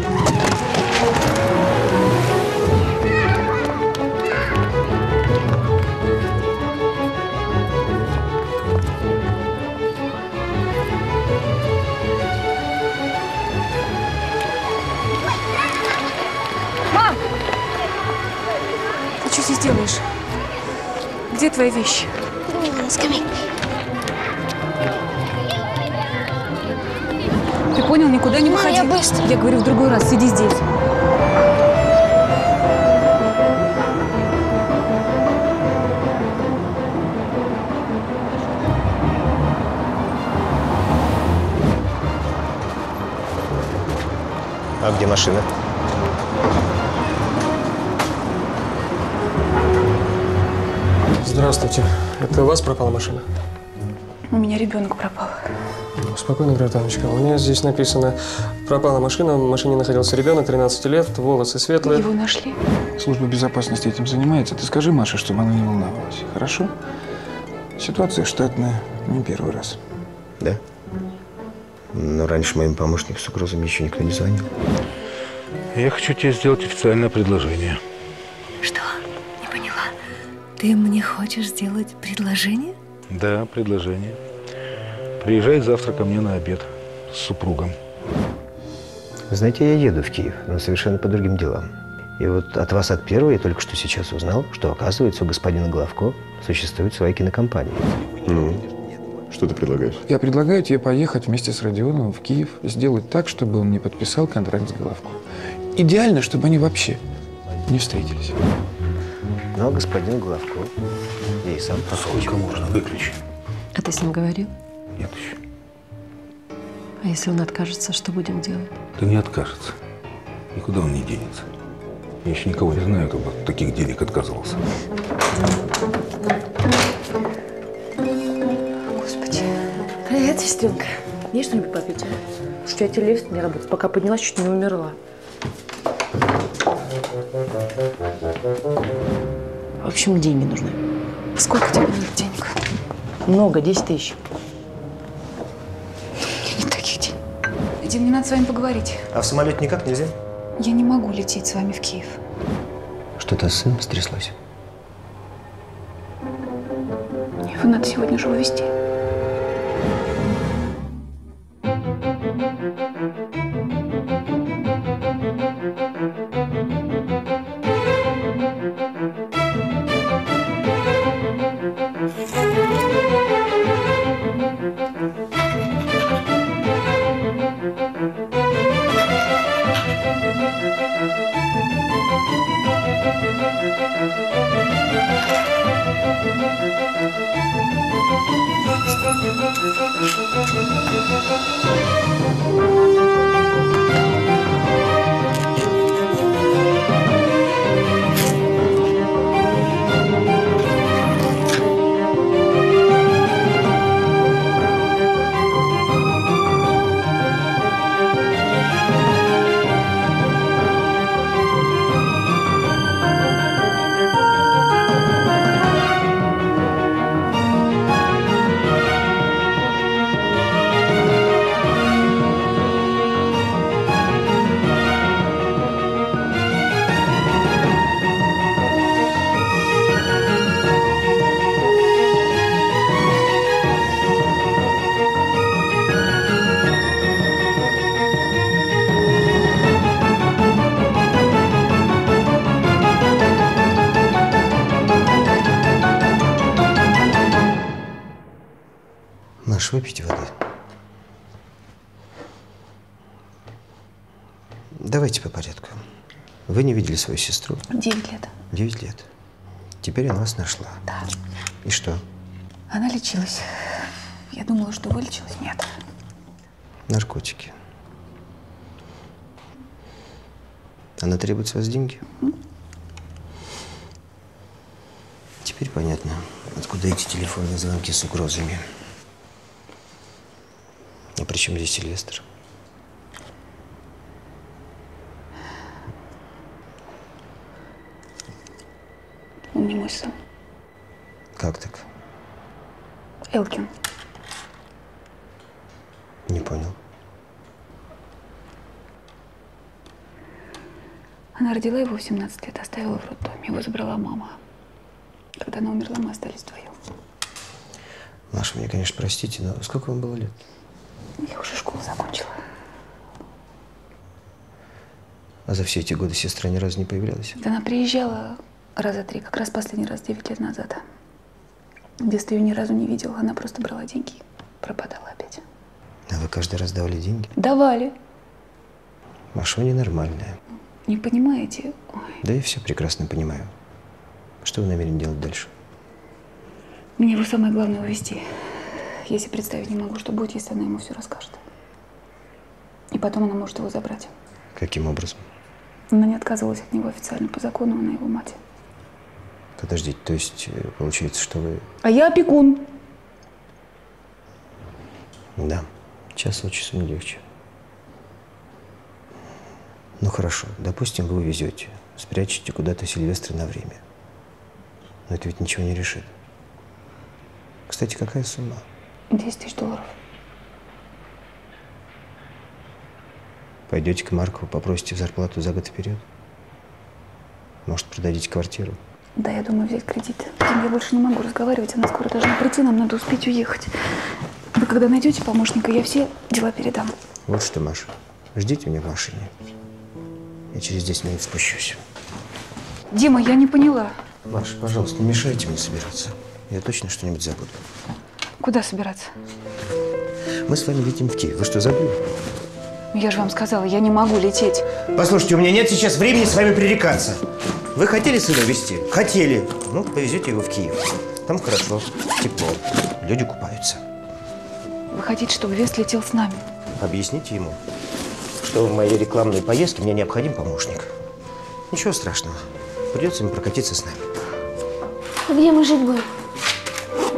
Твои вещи? На скамейке. Ты понял, никуда не выходи. я быстро. Я говорю в другой раз, сиди здесь. А где машина? Здравствуйте. Это у вас пропала машина? У меня ребенок пропал. Спокойно, гражданочка. У меня здесь написано «Пропала машина, в машине находился ребенок 13 лет, волосы светлые». Его нашли? Служба безопасности этим занимается. Ты скажи Маше, чтобы она не волновалась. Хорошо? Ситуация штатная, не первый раз. Да? Но раньше моим помощникам с угрозами еще никто не звонил. Я хочу тебе сделать официальное предложение. Ты мне хочешь сделать предложение? Да, предложение. Приезжай завтра ко мне на обед с супругом. Знаете, я еду в Киев, но совершенно по другим делам. И вот от вас от первого я только что сейчас узнал, что, оказывается, у господина Главко существует своя кинокомпания. Ну, что ты предлагаешь? Я предлагаю тебе поехать вместе с Родионовым в Киев, сделать так, чтобы он не подписал контракт с Головко. Идеально, чтобы они вообще не встретились. Но господин Главко, я и сам Сколько можно? Выключи. А ты с ним говорил? Нет еще. А если он откажется, что будем делать? Да не откажется. Никуда он не денется. Я еще никого не знаю, кто бы от таких денег отказывался. Господи. Привет, сестренка. Есть что-нибудь попить? а? Что я телевизор не работает. Пока поднялась, чуть не умерла. В общем, деньги нужны. Сколько тебе надо денег? Много, 10 тысяч. Нет таких денег. Дим, мне надо с вами поговорить. А в самолете никак нельзя? Я не могу лететь с вами в Киев. Что-то с сыном стряслось. Его надо сегодня же увезти. Вы не видели свою сестру? Девять лет. Девять лет. Теперь она вас нашла. Да. И что? Она лечилась. Я думала, что вылечилась. Нет. Наркотики. Она требует с вас деньги? Теперь понятно, откуда эти телефонные звонки с угрозами. А при чем здесь Сильвестр? Он не мой сын. Как так? Элкин. Не понял. Она родила его в 17 лет, оставила в роддоме. Его забрала мама. Когда она умерла, мы остались вдвоем. Маша, мне, конечно, простите, но сколько вам было лет? Я уже школу закончила. А за все эти годы сестра ни разу не появлялась? Да она приезжала раза три, как раз последний раз 9 лет назад. В детстве ее ни разу не видела, она просто брала деньги и пропадала опять. А вы каждый раз давали деньги? Давали. Маша, ненормальная. Не понимаете? Да я все прекрасно понимаю. Что вы намерены делать дальше? Мне его самое главное увезти. Я себе представить не могу, что будет, если она ему все расскажет. И потом она может его забрать. Каким образом? Она не отказывалась от него официально по закону, она его мать. Подождите, то есть э, получается, что вы... А я опекун. Да, час от часу не легче. Ну хорошо, допустим, вы увезете, спрячете куда-то Сильвестра на время. Но это ведь ничего не решит. Кстати, какая сумма? 10 тысяч долларов. Пойдете к Маркову, попросите зарплату за год вперед? Может, продадите квартиру? Да, я думаю взять кредит. Я больше не могу разговаривать, она скоро должна прийти, нам надо успеть уехать. Вы когда найдете помощника, я все дела передам. Вот что, Маша, ждите меня в машине. Я через 10 минут спущусь. Дима, я не поняла. Маша, пожалуйста, не мешайте мне собираться. Я точно что-нибудь забуду. Куда собираться? Мы с вами летим в Киев. Вы что, забыли? Я же вам сказала, я не могу лететь. Послушайте, у меня нет сейчас времени с вами пререкаться. Вы хотели сына везти? Хотели. Ну, повезете его в Киев. Там хорошо, тепло, люди купаются. Вы хотите, чтобы Вест летел с нами? Объясните ему, что в моей рекламной поездке мне необходим помощник. Ничего страшного. Придется ему прокатиться с нами. Где мы жить будем?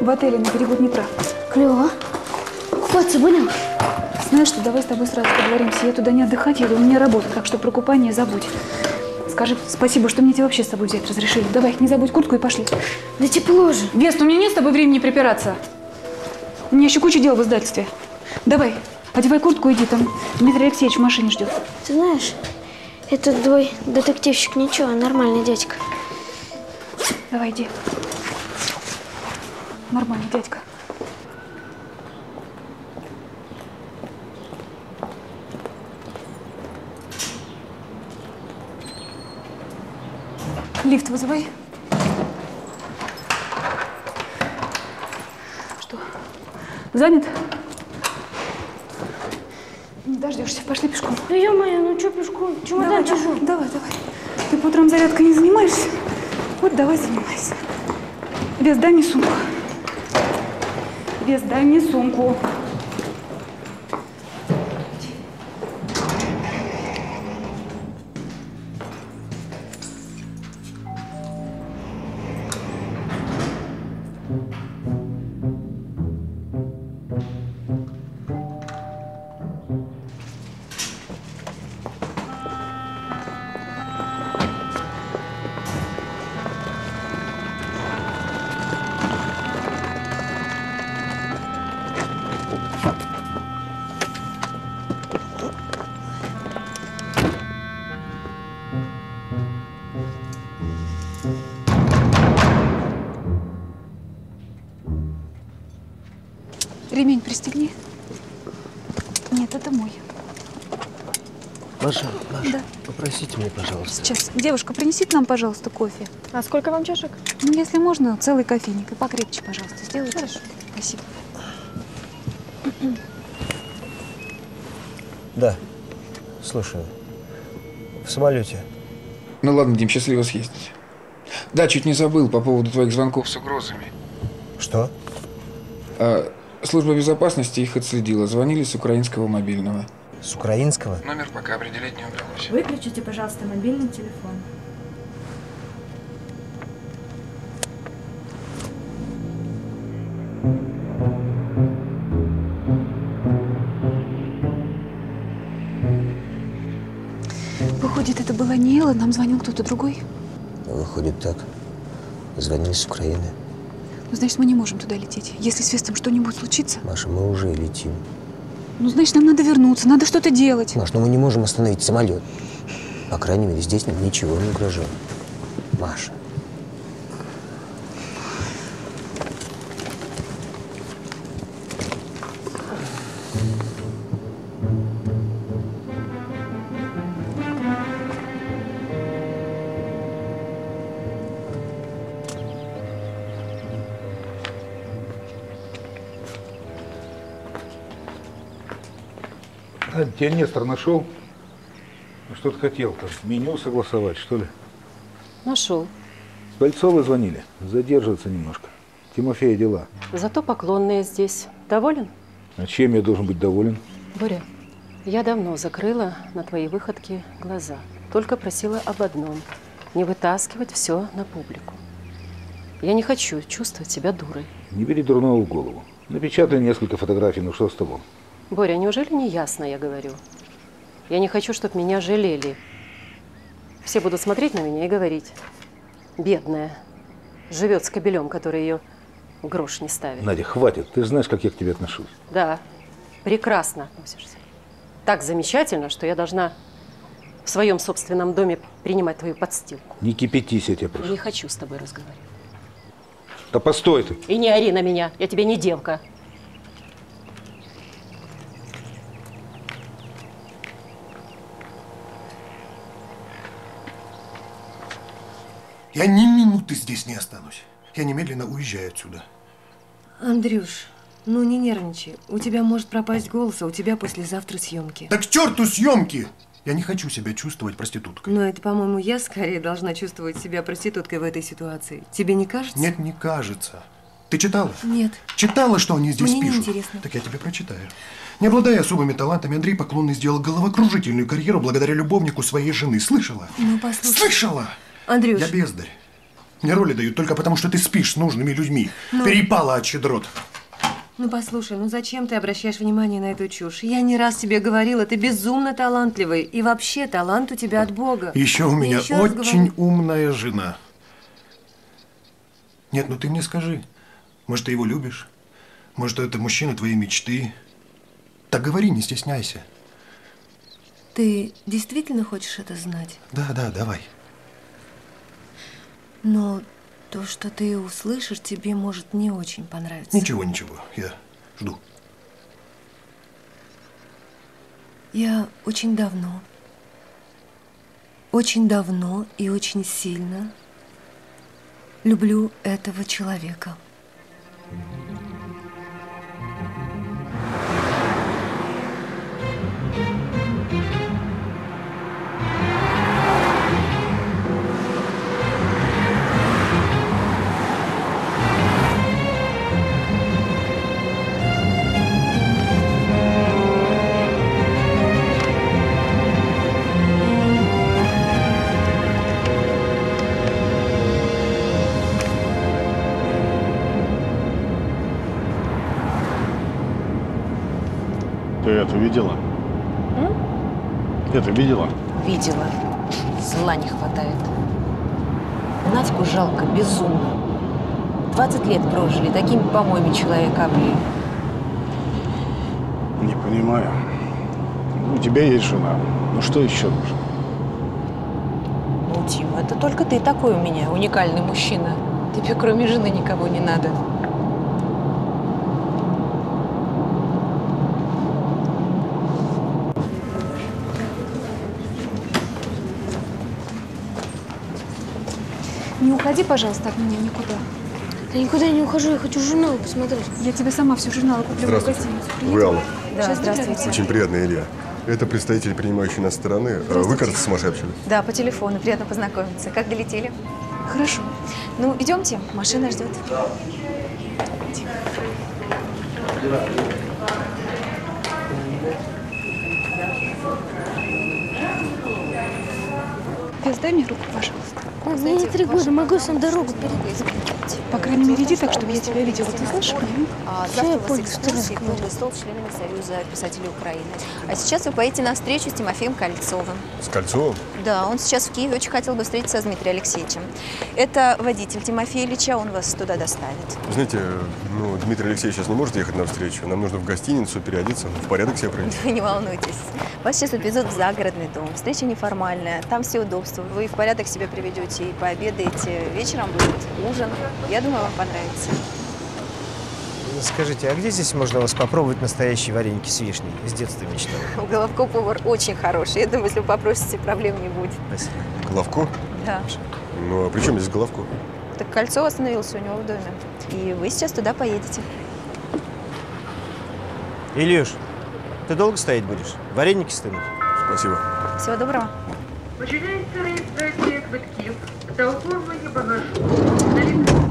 В отеле на берегу Днепра. Клево. Купаться будем? Знаешь что, давай с тобой сразу поговоримся. Я туда не отдыхать еду, у меня работа, так что про купание забудь. Скажи спасибо, что мне тебя вообще с тобой взять разрешили. Давай, не забудь куртку и пошли. Да тепло же. Вест, у меня нет с тобой времени припираться. У меня еще куча дел в издательстве. Давай, одевай куртку иди, там Дмитрий Алексеевич в машине ждет. Ты знаешь, этот твой детективщик ничего, нормальный дядька. Давай, иди. Нормальный дядька. Лифт вызывай. Что? Занят? Не дождешься. Пошли пешком. Да ё-моё, ну что пешком? Чемодан давай. Давай, давай. Ты по утрам зарядкой не занимаешься? Вот давай занимайся. Вес, дай мне сумку. Вес, дай мне сумку. Сейчас. Девушка, принесите нам, пожалуйста, кофе. А сколько вам чашек? Ну, если можно, целый кофейник. И покрепче, пожалуйста, сделайте. Хорошо. Спасибо. Да, слушаю. В самолете. Ну ладно, Дим, счастливо съездить. Да, чуть не забыл по поводу твоих звонков с угрозами. Что? А, служба безопасности их отследила. Звонили с украинского мобильного. С украинского? Номер пока определить не удалось. Выключите, пожалуйста, мобильный телефон. Выходит, это была не Элла, нам звонил кто-то другой? Выходит так. Звонили с Украины. Ну, значит, мы не можем туда лететь. Если с Вестом что-нибудь случится… Маша, мы уже летим ну, значит, нам надо вернуться, надо что-то делать. Маш, ну мы не можем остановить самолет. По крайней мере, здесь нам ничего не угрожает. Маша. Тебя Нестор нашел? Ну, Что ты хотел-то? Меню согласовать, что ли? Нашел. С Кольцовой звонили. Задерживаться немножко. Тимофея дела. Зато поклонные здесь. Доволен? А чем я должен быть доволен? Боря, я давно закрыла на твои выходки глаза. Только просила об одном. Не вытаскивать все на публику. Я не хочу чувствовать себя дурой. Не бери дурного в голову. Напечатай несколько фотографий, ну что с того? Боря, неужели не ясно я говорю? Я не хочу, чтобы меня жалели. Все будут смотреть на меня и говорить. Бедная. Живет с кобелем, который ее грош не ставит. Надя, хватит. Ты знаешь, как я к тебе отношусь. Да, прекрасно относишься. Так замечательно, что я должна в своем собственном доме принимать твою подстилку. Не кипятись, я тебя прошу. Не хочу с тобой разговаривать. Да постой ты. И не ори на меня, я тебе не девка. Я ни минуты здесь не останусь. Я немедленно уезжаю отсюда. Андрюш, ну не нервничай. У тебя может пропасть голос, а у тебя послезавтра съемки. Так к черту съемки! Я не хочу себя чувствовать проституткой. Но это, по-моему, я скорее должна чувствовать себя проституткой в этой ситуации. Тебе не кажется? Нет, не кажется. Ты читала? Нет. Читала, что они здесь Мне пишут? неинтересно. Так я тебе прочитаю. Не обладая особыми талантами, Андрей Поклонный сделал головокружительную карьеру благодаря любовнику своей жены. Слышала? Ну, послушай. Слышала? Андрюш. Я бездарь. Мне роли дают только потому, что ты спишь с нужными людьми. Ну. Перепала от щедрот. Ну послушай, ну зачем ты обращаешь внимание на эту чушь? Я не раз тебе говорила, ты безумно талантливый. И вообще талант у тебя от Бога. Еще у меня еще очень говорю. умная жена. Нет, ну ты мне скажи. Может, ты его любишь? Может, это мужчина твоей мечты? Так говори, не стесняйся. Ты действительно хочешь это знать? Да, да, давай. Но то, что ты услышишь, тебе может не очень понравиться. Ничего, ничего. Я жду. Я очень давно, очень давно и очень сильно люблю этого человека. Ты это видела? Это видела? Видела. Зла не хватает. Надьку жалко, безумно. 20 лет прожили, такими помоями человека облили. Не понимаю. У тебя есть жена. Ну что еще нужно? Ну, Тима, это только ты такой у меня, уникальный мужчина. Тебе кроме жены никого не надо. Уходи, пожалуйста, от меня никуда. Я никуда не ухожу, я хочу журналы посмотреть. Я тебе сама все журналы куплю в Здравствуйте. гостиницу. Вы Алла. Да, Сейчас здравствуйте. Очень приятно, Илья. Это представитель принимающей нас стороны. А Вы, кажется, с Машей общались. Да, по телефону. Приятно познакомиться. Как долетели? Хорошо. Ну, идемте. Машина ждет. Вес, дай мне руку, пожалуйста. Мне не три года, могу сам дорогу перейти. По крайней мере, иди так, чтобы я тебя видела. Ты слышишь? А завтра у вас что круглый стол с членами Союза писателей Украины. А сейчас вы поедете на встречу с Тимофеем Кольцовым. С Кольцовым? Да, он сейчас в Киеве, очень хотел бы встретиться с Дмитрием Алексеевичем. Это водитель Тимофея Ильича, он вас туда доставит. Знаете, ну, Дмитрий Алексеевич сейчас не может ехать на встречу. Нам нужно в гостиницу переодеться, в порядок себя привести. Вы не волнуйтесь. Вас сейчас отвезут в загородный дом. Встреча неформальная, там все удобства. Вы в порядок себя приведете и пообедаете. Вечером будет ужин. Я думаю, вам понравится. Скажите, а где здесь можно у вас попробовать настоящие вареники с вишней? С детства мечтал. У Головко повар очень хороший. Я думаю, если вы попросите, проблем не будет. Спасибо. Головко? Да. Ну, а при чем здесь Головко? Так Кольцов остановился у него в доме. И вы сейчас туда поедете. Илюш, ты долго стоять будешь? Вареники стынут. Спасибо. Всего доброго. Починається реєстрація квитків та оформлення багажу.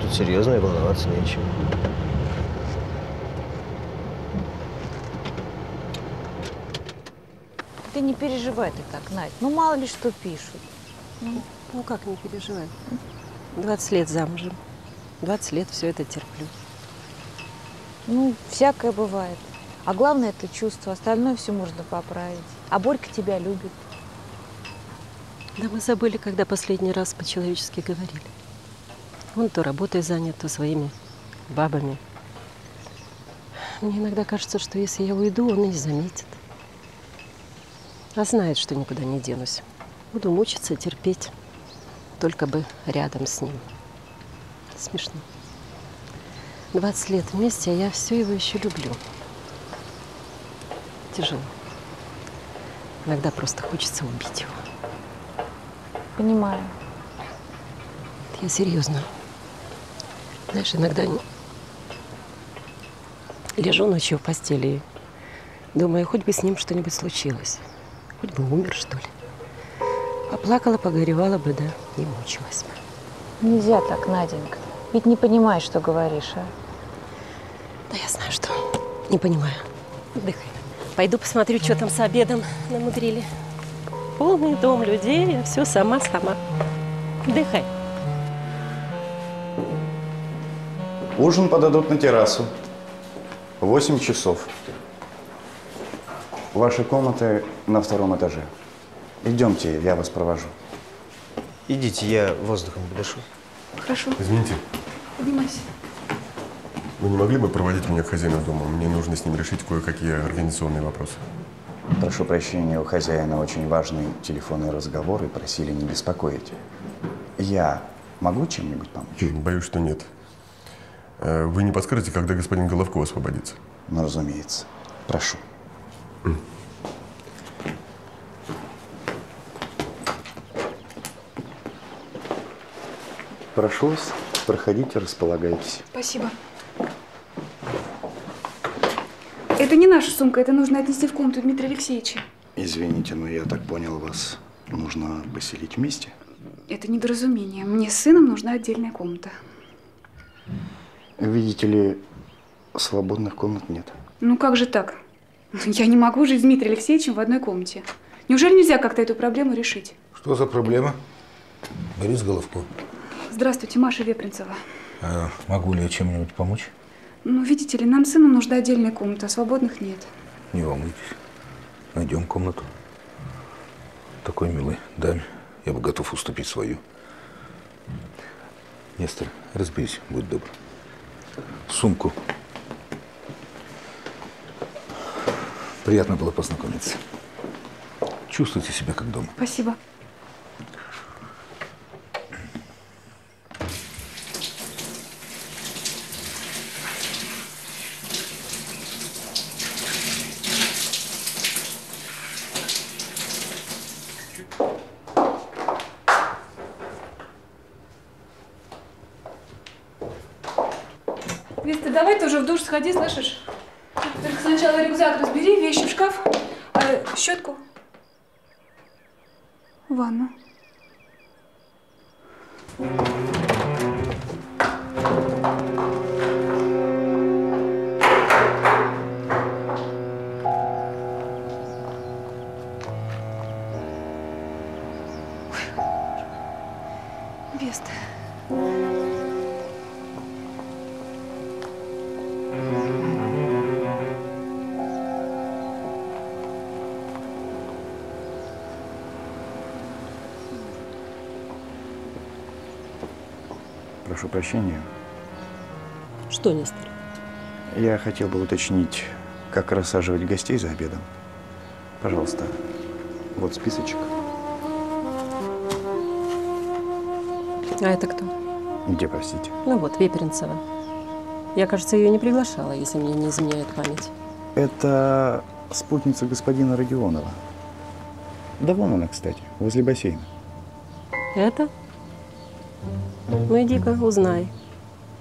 Тут серьезная, волноваться нечего. Ты не переживай ты так, Надь. Ну, мало ли что пишут. Ну, ну как не переживай? 20 лет замужем. 20 лет все это терплю. Ну, всякое бывает. А главное это чувство, остальное все можно поправить. А Борька тебя любит. Да мы забыли, когда последний раз по-человечески говорили. Он то работой занят, то своими бабами. Мне иногда кажется, что если я уйду, он и не заметит. А знает, что никуда не денусь. Буду мучиться, терпеть. Только бы рядом с ним. Смешно. 20 лет вместе, а я все его еще люблю. Тяжело. Иногда просто хочется убить его. Понимаю. Я серьезно. Знаешь, иногда не- лежу ночью в постели и думаю, хоть бы с ним что-нибудь случилось. Хоть бы умер, что ли. Поплакала, погоревала бы, да, и мучилась бы. Нельзя так, Наденька. Ведь не понимаешь, что говоришь, а? Да я знаю, что не понимаю. Отдыхай. Пойду посмотрю, что там с обедом намудрили. Полный дом людей, я все сама-сама. Отдыхай. Ужин подадут на террасу. Восемь часов. Ваши комнаты на втором этаже. Идемте, я вас провожу. Идите, я воздухом подышу. Хорошо. Извините, Поднимайся. вы не могли бы проводить меня к хозяину дома? Мне нужно с ним решить кое-какие организационные вопросы. Прошу прощения, у хозяина очень важный телефонный разговор и просили не беспокоить. Я могу чем-нибудь помочь? Боюсь, что нет. Э, Вы не подскажете, когда господин Головко освободится? Ну, разумеется. Прошу. Прошу вас, проходите, располагайтесь. Спасибо. Это не наша сумка, это нужно отнести в комнату Дмитрия Алексеевича. Извините, но я так понял, вас нужно поселить вместе? Это недоразумение. Мне с сыном нужна отдельная комната. Видите ли, свободных комнат нет. Ну как же так? Я не могу жить с Дмитрием Алексеевичем в одной комнате. Неужели нельзя как-то эту проблему решить? Что за проблема? Борис Головко. Здравствуйте, Маша Вепринцева. А могу ли я чем-нибудь помочь? Ну, видите ли, нам с сыном нужна отдельная комната, а свободных нет. Не волнуйтесь. Найдем комнату. Такой милой даме я бы готов уступить свою. Нестор, разберись, будь добр. Сумку. Приятно было познакомиться. Чувствуйте себя как дома. Спасибо. Прошу прощения. Что, Нестор? Я хотел бы уточнить, как рассаживать гостей за обедом. Пожалуйста, вот списочек. А это кто? Где, простите? Ну вот, Веперенцева. Я, кажется, ее не приглашала, если мне не изменяет память. Это спутница господина Родионова. Да вон она, кстати, возле бассейна. Это? Ну иди-ка, узнай,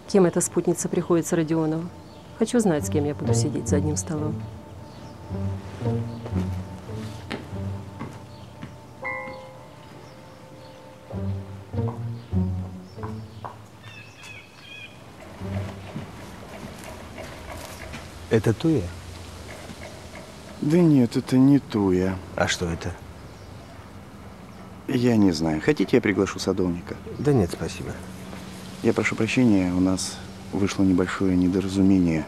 кем эта спутница приходится Родионову. Хочу знать, с кем я буду сидеть за одним столом. Это Туя? Да нет, это не Туя. А что это? Я не знаю. Хотите, я приглашу садовника? Да нет, спасибо. Я прошу прощения, у нас вышло небольшое недоразумение.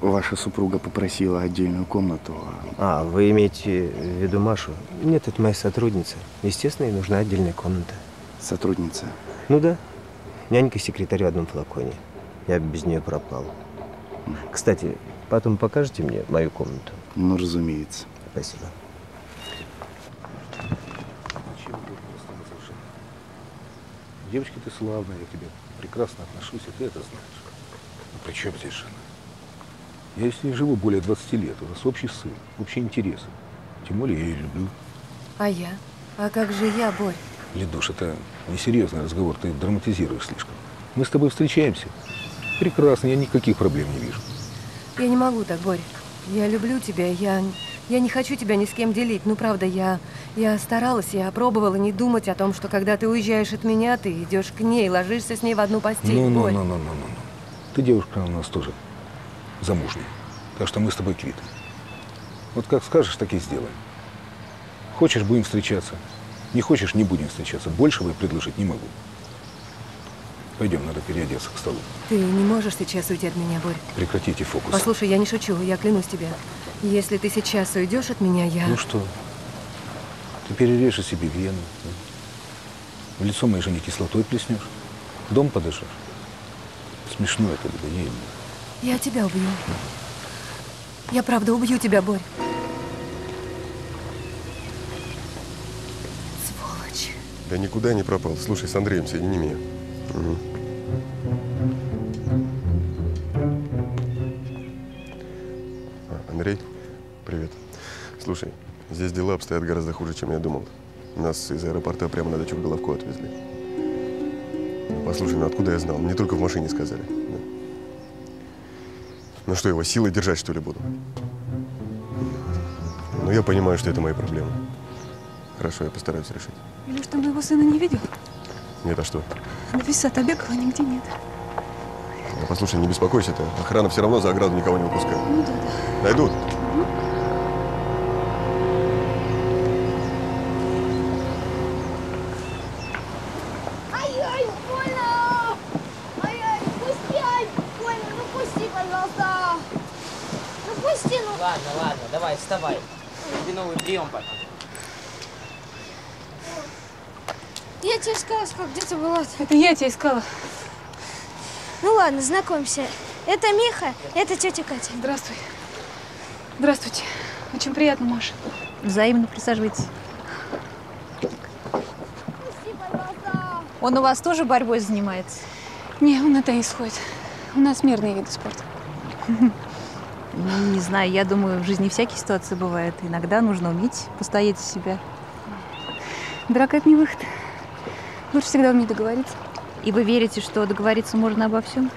Ваша супруга попросила отдельную комнату. А, вы имеете в виду Машу? Нет, это моя сотрудница. Естественно, ей нужна отдельная комната. Сотрудница? Ну да. Нянька-секретарь в одном флаконе. Я без нее пропал. Кстати, потом покажете мне мою комнату? Ну, разумеется. Спасибо. Девочка, ты славная, я к тебе прекрасно отношусь, и ты это знаешь. Но при чем здесь жена? Я с ней живу более 20 лет, у нас общий сын, общие интересы. Тем более я ее люблю. А я? А как же я, Борь? Ледуш, это несерьезный разговор, ты драматизируешь слишком. Мы с тобой встречаемся. Прекрасно, я никаких проблем не вижу. Я не могу так, Борь. Я люблю тебя, я, я не хочу тебя ни с кем делить. Ну, правда, я, я старалась, я пробовала не думать о том, что когда ты уезжаешь от меня, ты идешь к ней, ложишься с ней в одну постель, Ну, ну, ну, ну, ну, ну. Ты девушка у нас тоже замужняя. Так что мы с тобой квиты. Вот как скажешь, так и сделаем. Хочешь, будем встречаться. Не хочешь, не будем встречаться. Большего я предложить не могу. Пойдем, надо переодеться к столу. Ты не можешь сейчас уйти от меня, Борь. Прекратите фокус. Послушай, я не шучу, я клянусь тебе. Если ты сейчас уйдешь от меня, я... Ну что, ты перережешь себе вену, в лицо моей жене кислотой плеснешь, дом подожжешь. Смешно это, да ей. Я тебя убью. Я правда убью тебя, Борь. Сволочь. Да никуда не пропал. Слушай, с Андреем соедини меня. А, Андрей, привет. Слушай, здесь дела обстоят гораздо хуже, чем я думал. Нас из аэропорта прямо на дачу в Головку отвезли. Ну, Послушай, ну откуда я знал? Мне только в машине сказали. Да. Ну что, его силой держать, что ли, буду? Ну, я понимаю, что это мои проблемы. Хорошо, я постараюсь решить. Илюш, ты моего сына не видел? Нет, а что? До висота бегала, нигде нет. Да послушай, не беспокойся ты. Охрана все равно за ограду никого не выпускает. Ну да, да. Найдут. Ай-ай, больно! Ай-ай, пусти, ай, больно, ну пусти, пожалуйста! Ну пусти, ну! Ладно, ладно, давай, вставай. Тебе новый прием пока. Я тебе сказала, сколько где ты была. Это я тебя искала. Ну ладно, знакомься. Это Миха, это тетя Катя. Здравствуй. Здравствуйте. Очень приятно, Маша. Взаимно присаживайтесь. Он у вас тоже борьбой занимается? Не, он на теннис ходит. У нас мирные виды спорта. Не знаю, я думаю, в жизни всякие ситуации бывают. Иногда нужно уметь постоять за себя. Драка – это не выход. Лучше всегда уметь договориться. И вы верите, что договориться можно обо всем?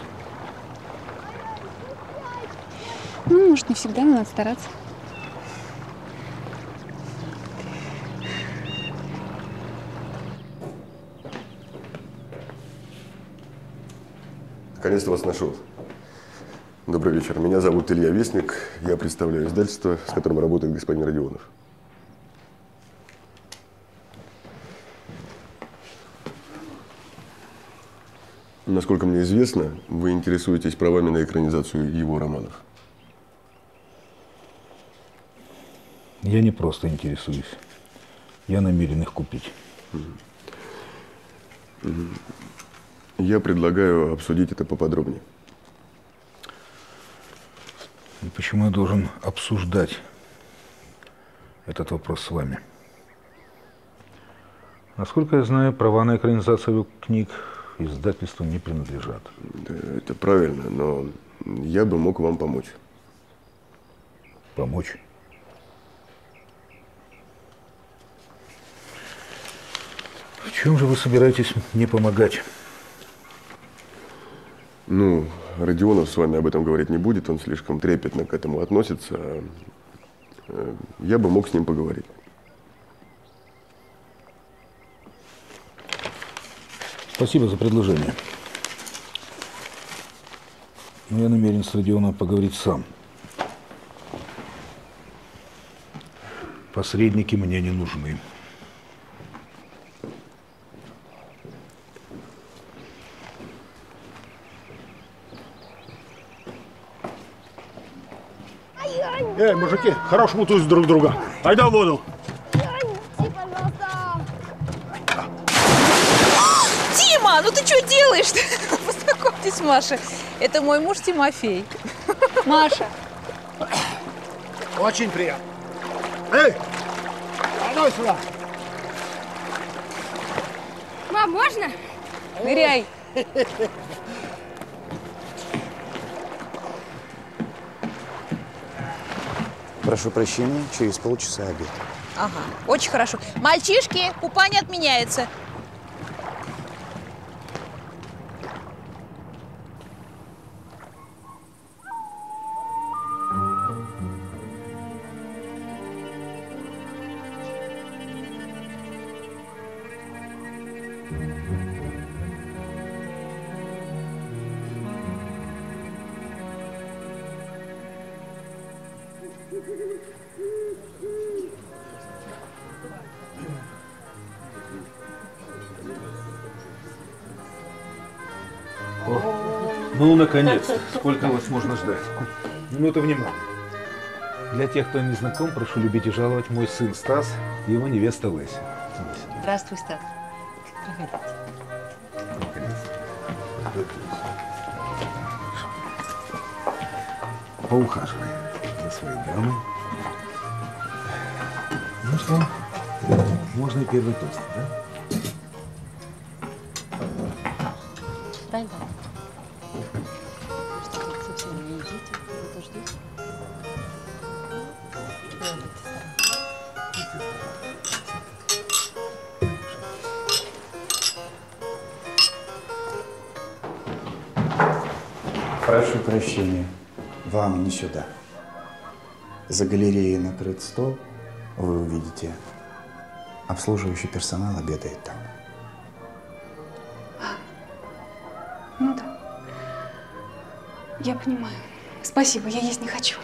Ну, может, не всегда, но надо стараться. Наконец-то вас нашел. Добрый вечер. Меня зовут Илья Вестник. Я представляю издательство, с которым работает господин Родионов. Насколько мне известно, вы интересуетесь правами на экранизацию его романов. Я не просто интересуюсь. Я намерен их купить. Я предлагаю обсудить это поподробнее. И почему я должен обсуждать этот вопрос с вами? Насколько я знаю, права на экранизацию книг издательству не принадлежат. Да, это правильно, но я бы мог вам помочь. Помочь? В чем же вы собираетесь мне помогать? Ну, Родионов с вами об этом говорить не будет, он слишком трепетно к этому относится. э, Я бы мог с ним поговорить. Спасибо за предложение. Но я намерен с Родионом поговорить сам. Посредники мне не нужны. Эй, мужики, хорош мутусь друг друга. Айда в воду. Дима, ну ты что делаешь? Познакомьтесь, Маша. Это мой муж Тимофей. Маша. Очень приятно. Эй, давай сюда. Мам, можно? Ныряй. Прошу прощения, через полчаса обед. Ага, очень хорошо. Мальчишки, купание отменяется. Ну, наконец, сколько вас можно ждать? Минута внимания. Для тех, кто не знаком, прошу любить и жаловать мой сын Стас и его невеста Леся. Здравствуй, Стас. Проходите. Поухаживай за своей дамой. Ну что, можно и первый тост, да? Дай, дай. Что вы кого-то ждете? Прошу прощения, вам не сюда. За галереей накрыт стол, вы увидите. Обслуживающий персонал обедает там. Ну да. Я понимаю. Спасибо, я есть не хочу.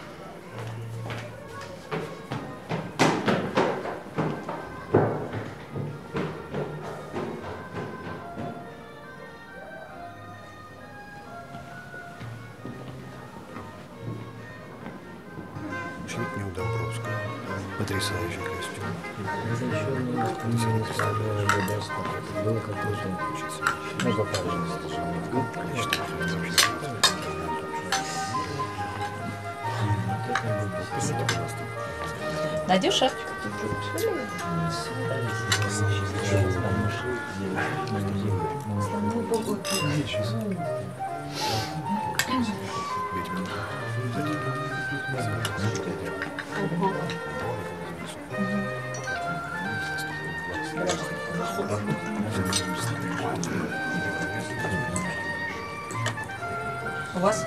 Надюша? У вас?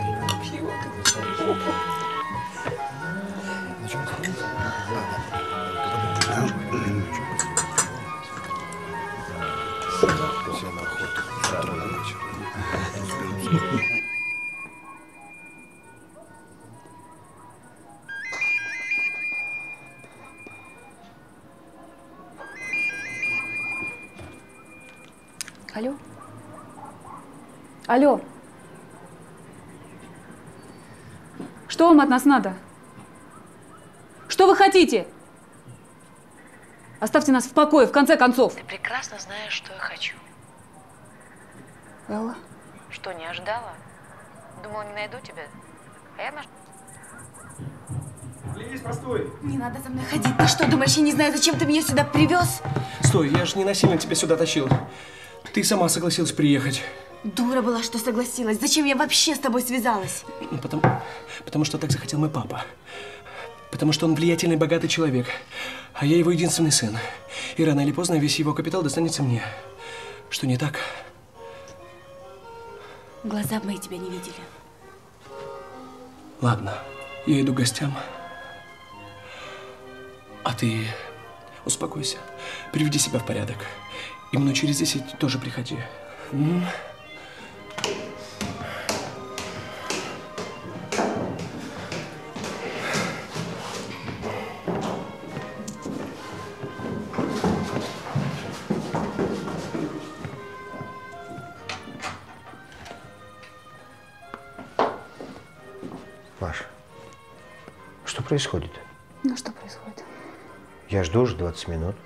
Алло? Что вам от нас надо? Что вы хотите? Оставьте нас в покое, в конце концов. Ты прекрасно знаешь, что я хочу. Элла? Что, не ожидала? Думала, не найду тебя? А я наш... Лизь, постой! Не надо за мной ходить. Ты что, думаешь, я не знаю, зачем ты меня сюда привез? Стой, я же не насильно тебя сюда тащил. Ты сама согласилась приехать. Дура была, что согласилась. Зачем я вообще с тобой связалась? Ну, Потому, потому что так захотел мой папа. Потому что он влиятельный, богатый человек. А я его единственный сын. И рано или поздно весь его капитал достанется мне. Что не так? Глаза мои тебя не видели. Ладно, я иду к гостям. А ты успокойся. Приведи себя в порядок. И минут через десять тоже приходи. М? Происходит? Ну, что происходит? Я жду уже 20 минут.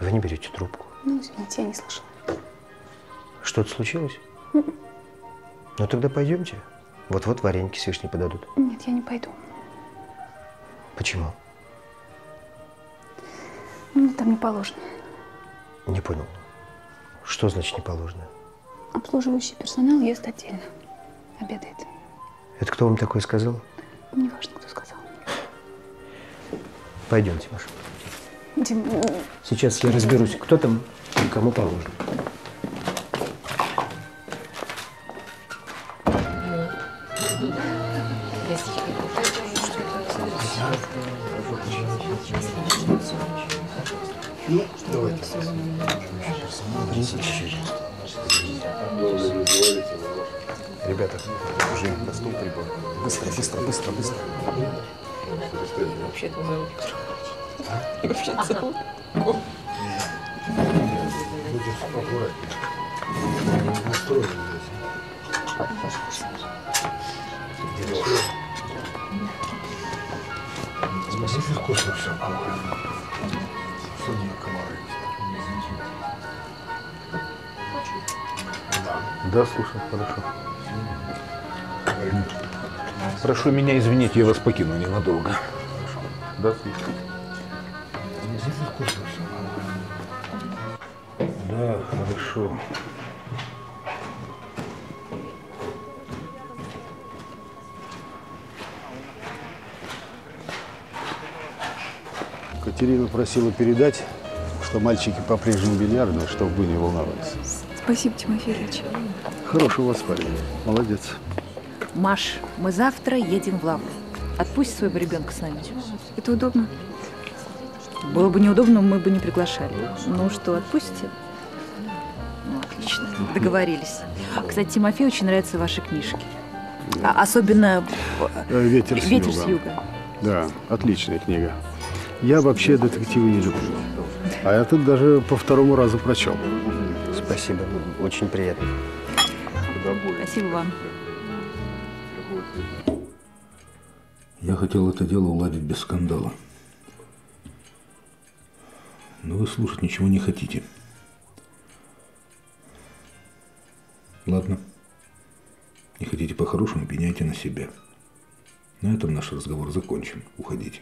Вы не берете трубку. Ну, извините, я не слышала. Что-то случилось? Ну тогда пойдемте. Вот-вот вареники с вишней подадут. Нет, я не пойду. Почему? Мне там не положено. Не понял. Что значит не положено? Обслуживающий персонал ест отдельно. Обедает. Это кто вам такое сказал? Не важно, кто сказал. Пойдемте, Маша. Дим, ну, Сейчас я разберусь, кто там и кому положено. Ну, давайте. Ребята, уже на стол прибор. Быстро, быстро, быстро, быстро. Вообще-то зовут Вообще-то зовут аккуратнее. Настроим здесь. Спасибо, вкусно все. Особенно комары. Да, слушай, хорошо. Прошу меня извинить, я вас покину ненадолго. Вкусно все. Да, хорошо. Катерина просила передать, что мальчики по-прежнему бильярдные, чтобы вы не волновались. Спасибо, Тимофей Ильич. Хороший у вас парень. Молодец. Маш, мы завтра едем в Лавру. Отпусти своего ребенка с нами. Это удобно? Было бы неудобно, мы бы не приглашали. Ну что, отпустите? Ну, отлично. Договорились. Кстати, Тимофею очень нравятся ваши книжки. А- особенно Э, Ветер с «Ветер юга». с юга». Да, отличная книга. Я вообще детективы не люблю. А я тут даже по второму разу прочел. Спасибо, очень приятно. Спасибо вам. Я хотел это дело уладить без скандала. Но вы слушать ничего не хотите. Ладно. Не хотите по-хорошему, пеняйте на себя. На этом наш разговор закончен. Уходите.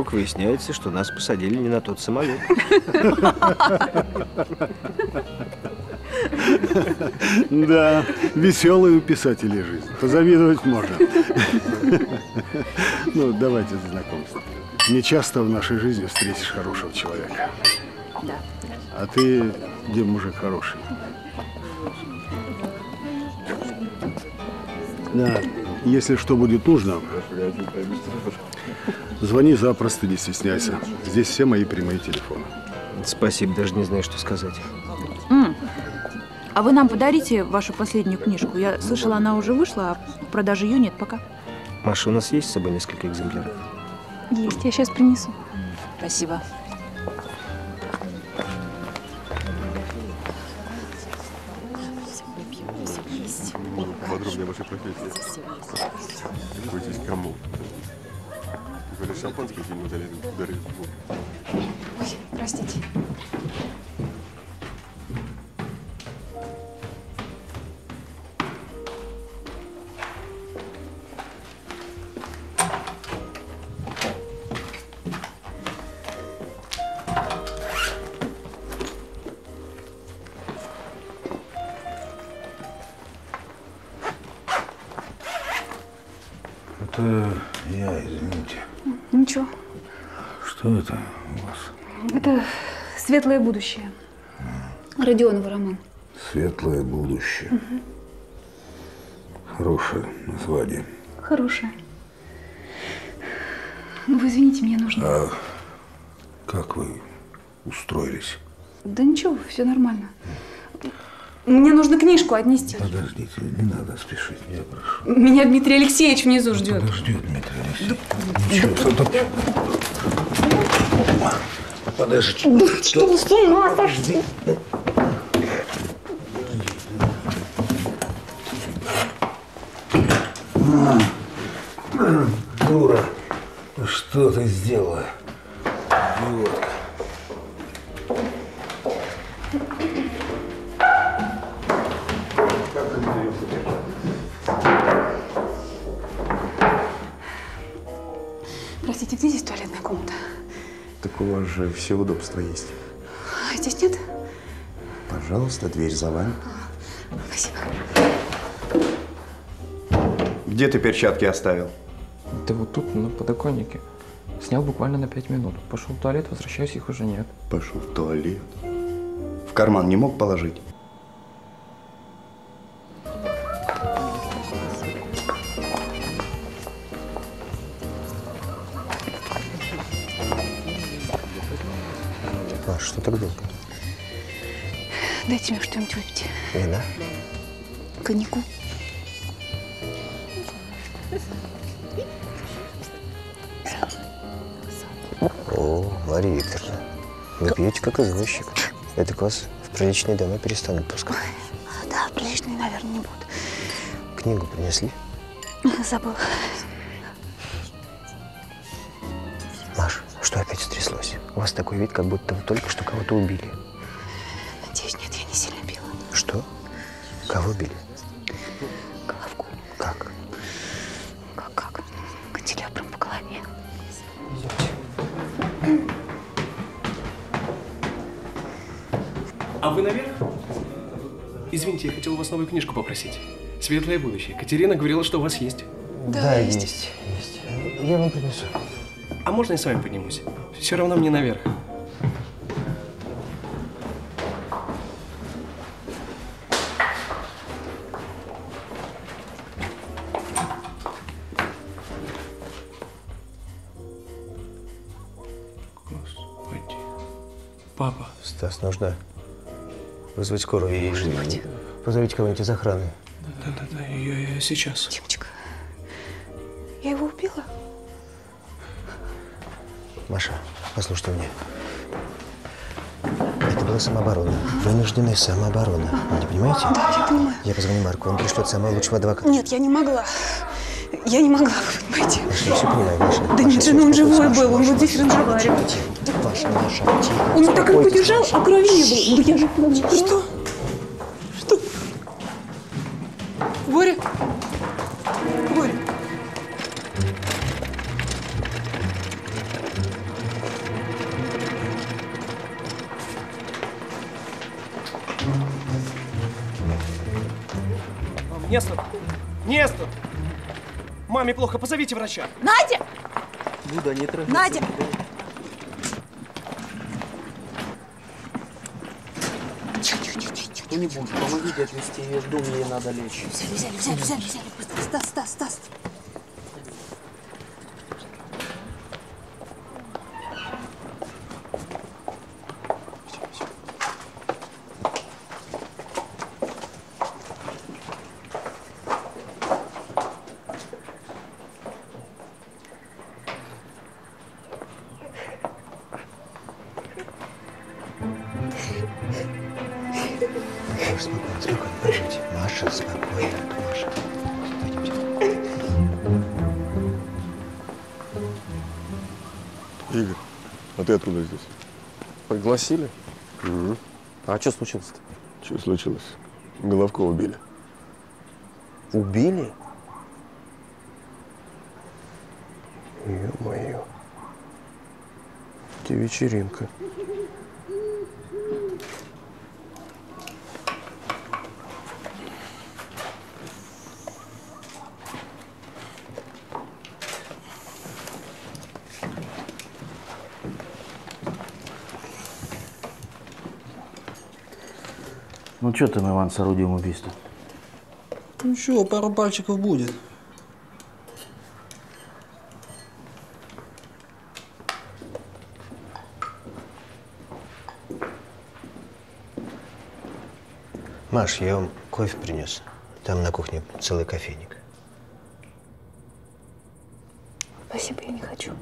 Вдруг выясняется, что нас посадили не на тот самолет. Да, веселая у писателей жизнь. Позавидовать можно. Ну, давайте знакомство. Не часто в нашей жизни встретишь хорошего человека. Да. А ты, Дим, мужик хороший. Да, если что будет нужно, звони запросто, не стесняйся. Здесь все мои прямые телефоны. Спасибо, даже не знаю, что сказать. М. А вы нам подарите вашу последнюю книжку? Я слышала, она уже вышла, а в продаже ее нет пока. Маша, у нас есть с собой несколько экземпляров? Есть, я сейчас принесу. Спасибо. Это я, извините. Ничего. Что это у вас? Это светлое будущее. Родионова роман. Светлое будущее. Хорошее название. Хорошее. Ну, вы извините, мне нужно. А как вы устроились? Да ничего, все нормально. Мне нужно книжку отнести. Подождите, не надо спешить, я прошу. Меня Дмитрий Алексеевич внизу ждет. Подождет Дмитрий Алексеевич. Ничего, стоп. Подожди. Да что с ума сошли? Дура, что ты сделала? Все удобства есть. А здесь нет? Пожалуйста, дверь за вами. Спасибо. Где ты перчатки оставил? Да вот тут, на подоконнике. Снял буквально на пять минут. Пошел в туалет, возвращаюсь, их уже нет. Пошел в туалет. В карман не мог положить? Коньяку. О, Мария Викторовна, вы пьете как извозчик. Это вас в приличные дома перестанут пускать. Да, приличные, наверное, не будут. Книгу принесли? Забыла. Маш, что опять стряслось? У вас такой вид, как будто вы только что кого-то убили. Надеюсь, нет, я не сильно била. Что? Кого били? Хотел у вас новую книжку попросить. «Светлое будущее». Катерина говорила, что у вас есть. Да, есть. есть. Я вам принесу. А можно я с вами поднимусь? Все равно мне наверх. Господи. Папа. Стас, нужно вызвать скорую и позовите кого-нибудь из охраны. Да-да-да, я, я сейчас. Димочка, я его убила? Маша, послушайте меня. Это была самооборона. Вынужденная самооборона. Вы не понимаете? Да, я понимаю. Я позвоню Марку, он пришлет самого лучшего адвоката. Нет, я не могла. Я не могла, вы понимаете? Маша, я все понимаю, Маша. Да Маша, нет, всё, же, ну он живой был, он вот здесь разговаривал ваш, наша птица. Он так и подержал, а крови не было. Я же помню. Что? Что? Боря? Боря? Нестор! Нестор! Маме плохо, позовите врача. Надя! Ну да, не торопись. Надя! Помогите отвезти ее в дом, ей надо лечь. Взяли, взяли, взяли, взяли, взяли. Стас, Стас, Стас. Пригласили? Угу. А что случилось-то? Что случилось? Головко убили. Убили? Ё-моё. Тебе вечеринка. Что там, Иван, с орудием убийства? Ну что, пару пальчиков будет. Маш, я вам кофе принес. Там на кухне целый кофейник. Спасибо, я не хочу.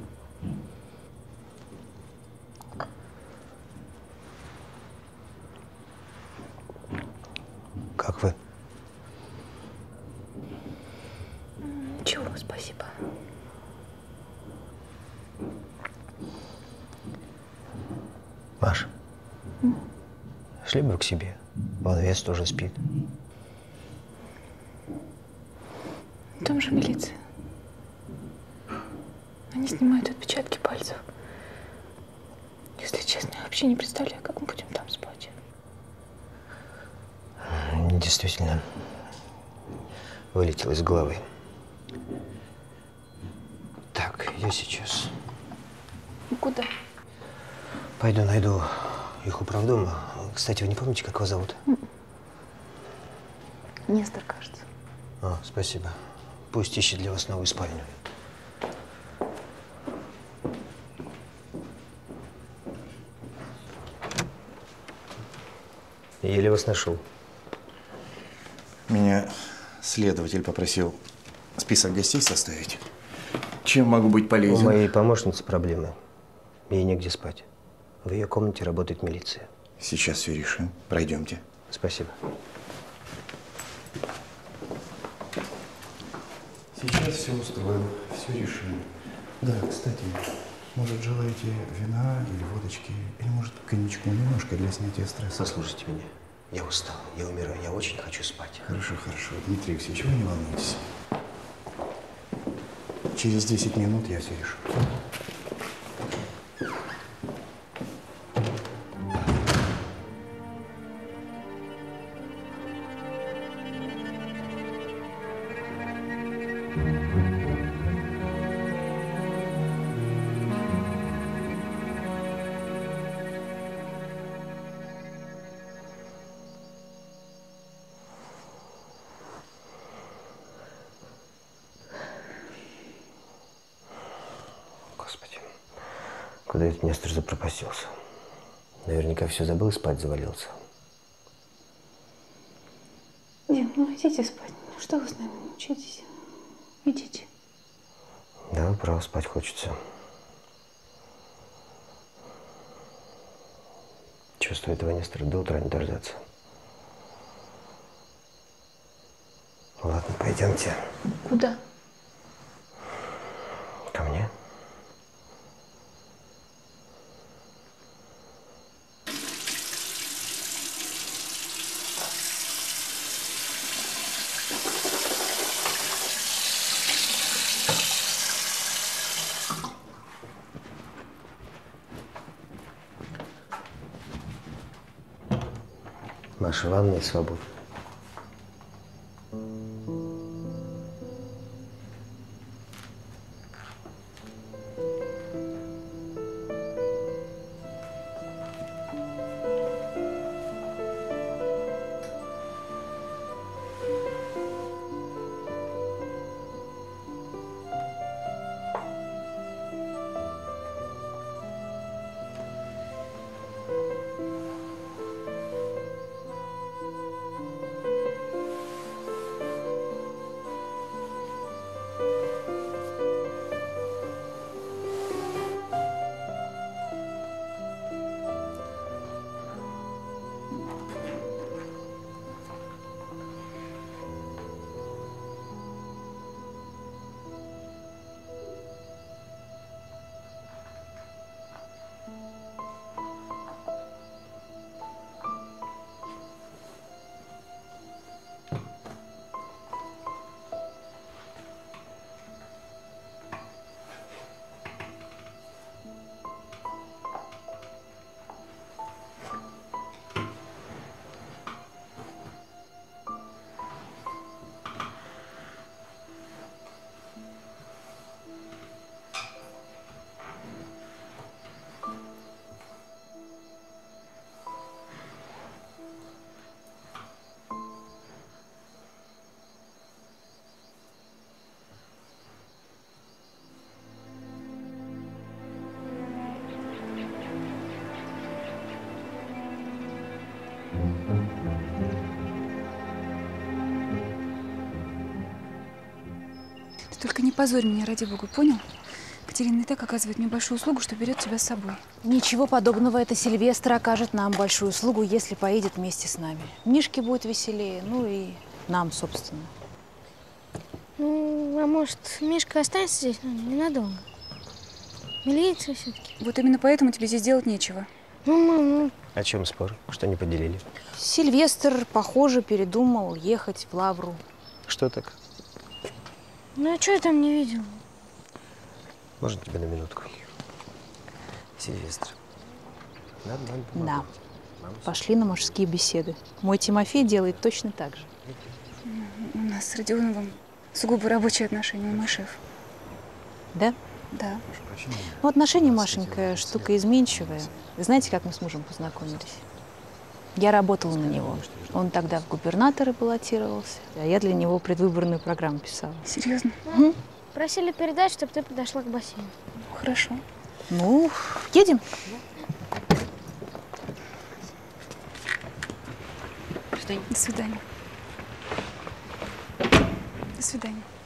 Как вы? Ничего, спасибо. Маш, шли бы вы к себе. Вон вес тоже спит. Там же милиция. Они снимают отпечатки пальцев. Если честно, я вообще не представляю, как мы будем там спать. Действительно, вылетело из головы. Так, я сейчас Ну куда? пойду найду их управдома. Кстати, вы не помните, как его зовут? Нестор, кажется. А, спасибо. Пусть ищет для вас новую спальню. Еле вас нашел. Меня следователь попросил список гостей составить. Чем могу быть полезен? У моей помощницы проблемы. Ей негде спать. В ее комнате работает милиция. Сейчас все решим. Пройдемте. Спасибо. Сейчас все устроим, все решим. Да, кстати, может, желаете вина или водочки, или, может, коньячку немножко для снятия стресса? Послушайте меня. Я устал, я умираю, я очень хочу спать. Хорошо, хорошо. Дмитрий Алексеевич, вы не волнуйтесь. Через 10 минут я все решу. Все забыл и спать завалился. Дим, ну идите спать. Ну что вы с нами мучитесь? Идите. Да, право, спать хочется. Чувствую этого Нестора до утра не дождаться. Ладно, пойдемте Куда? ко мне. Маша, ванная свободна. Позорь меня, ради бога, понял? Катерина и так оказывает мне большую услугу, что берет тебя с собой. Ничего подобного. Это Сильвестр окажет нам большую услугу, если поедет вместе с нами. Мишке будет веселее, ну и нам, собственно. Ну, а может, Мишка останется здесь ну, ненадолго? Милиция все-таки. Вот именно поэтому тебе здесь делать нечего. Ну, мам, ну, О чем спор? Что не поделили? Сильвестр, похоже, передумал ехать в Лавру. Что так? Ну а что я там не видел? Можно тебя на минутку? Сильвестр. Надо, надо Да. Пошли на мужские беседы. Мой Тимофей делает точно так же. У нас с Родионовым сугубо рабочие отношения, мой шеф. Да? Да. Ну, отношения, Машенька, штука изменчивая. Вы знаете, как мы с мужем познакомились? Я работала на него. Он тогда в губернаторы баллотировался, а я для него предвыборную программу писала. Серьезно? Просили передать, чтобы ты подошла к бассейну. Хорошо. Ну, едем. До свидания. До свидания. А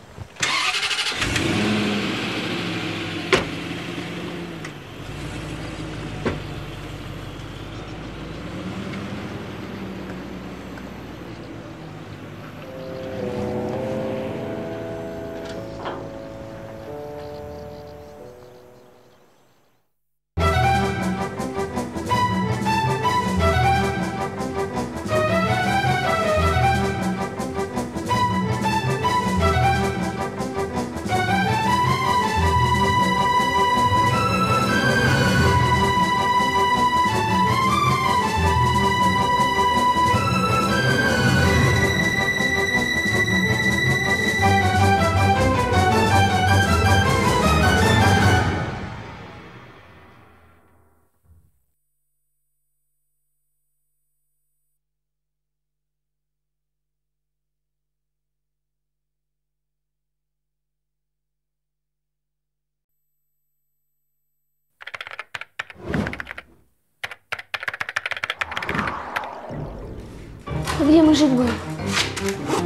где мы жить будем?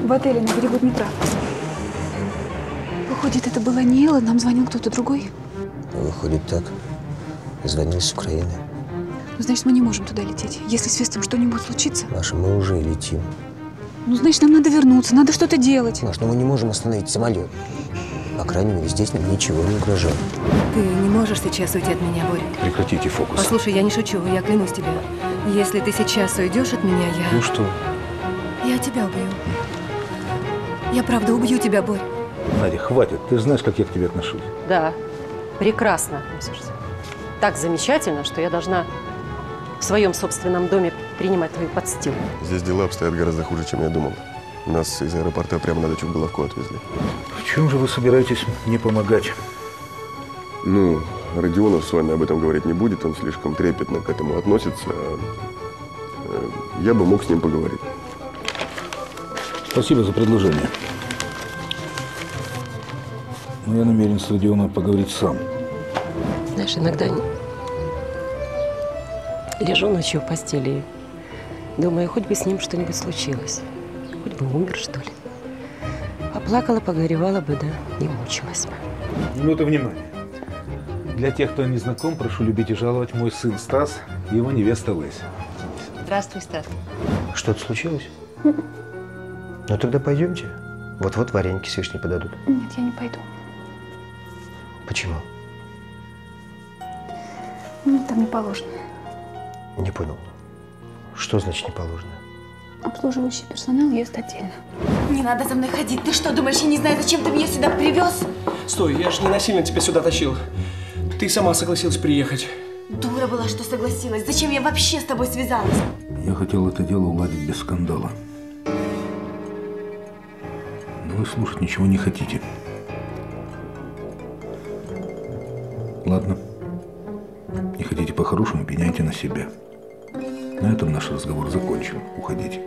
В отеле на берегу Днепра. Выходит, это была не Элла, нам звонил кто-то другой. Выходит так. Звонил с Украины. Ну, значит, мы не можем туда лететь. Если с Вестом что-нибудь случится, Маша, мы уже летим. ну, значит, нам надо вернуться, надо что-то делать. Маш, но мы не можем остановить самолет. По крайней мере, здесь нам ничего не угрожает. Ты не можешь сейчас уйти от меня, Боря. Прекратите фокус. Послушай, я не шучу, я клянусь тебе. Если ты сейчас уйдешь от меня, я... Ну что, Я тебя убью. Я правда убью тебя, Борь. Надя, хватит. Ты знаешь, как я к тебе отношусь. Да, прекрасно относишься. Так замечательно, что я должна в своем собственном доме принимать твою подстилку. Здесь дела обстоят гораздо хуже, чем я думал. Нас из аэропорта прямо на дачу в Головку отвезли. В чем же вы собираетесь мне помогать? Ну, Родионов с вами об этом говорить не будет, он слишком трепетно к этому относится. э, Я бы мог с ним поговорить. Спасибо за предложение. Но я намерен с Родионом поговорить сам. Знаешь, иногда лежу ночью в постели и думаю, хоть бы с ним что-нибудь случилось. Хоть бы умер, что ли. Поплакала, погоревала бы, да не мучилась бы. Минута внимания. Для тех, кто не знаком, прошу любить и жаловать мой сын Стас и его невеста Леся. Здравствуй, Стас. Что-то случилось? Ну тогда пойдемте. Вот-вот вареники с вишней подадут. Нет, я не пойду. Почему? Ну, там не положено. Не понял. Что значит не положено? Обслуживающий персонал ест отдельно. Не надо за мной ходить. Ты что, думаешь, я не знаю, зачем ты меня сюда привез? Стой, я же не насильно тебя сюда тащил. Ты сама согласилась приехать. Дура была, что согласилась. Зачем я вообще с тобой связалась? Я хотел это дело уладить без скандала. Вы слушать ничего не хотите. Ладно. Не хотите по-хорошему, пеняйте на себя. На этом наш разговор закончен. Уходите.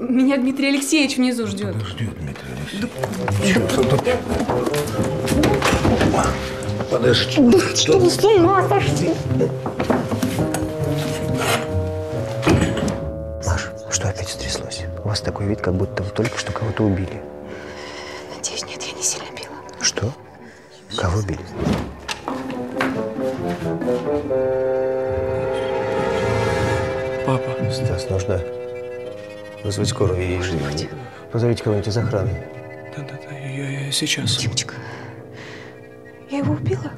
Меня Дмитрий Алексеевич внизу ждет. Ждет Дмитрий Алексеевич. Что тут? Подожди. Что вы с ума сошли? Вас такой вид, как будто вы только что кого-то убили. Надеюсь, нет, я не сильно била. Что? Кого били? Папа. Стас, нужно вызвать скорую и позовите кого-нибудь из охраны. Да-да-да, я, я сейчас. Димочка, я его убила?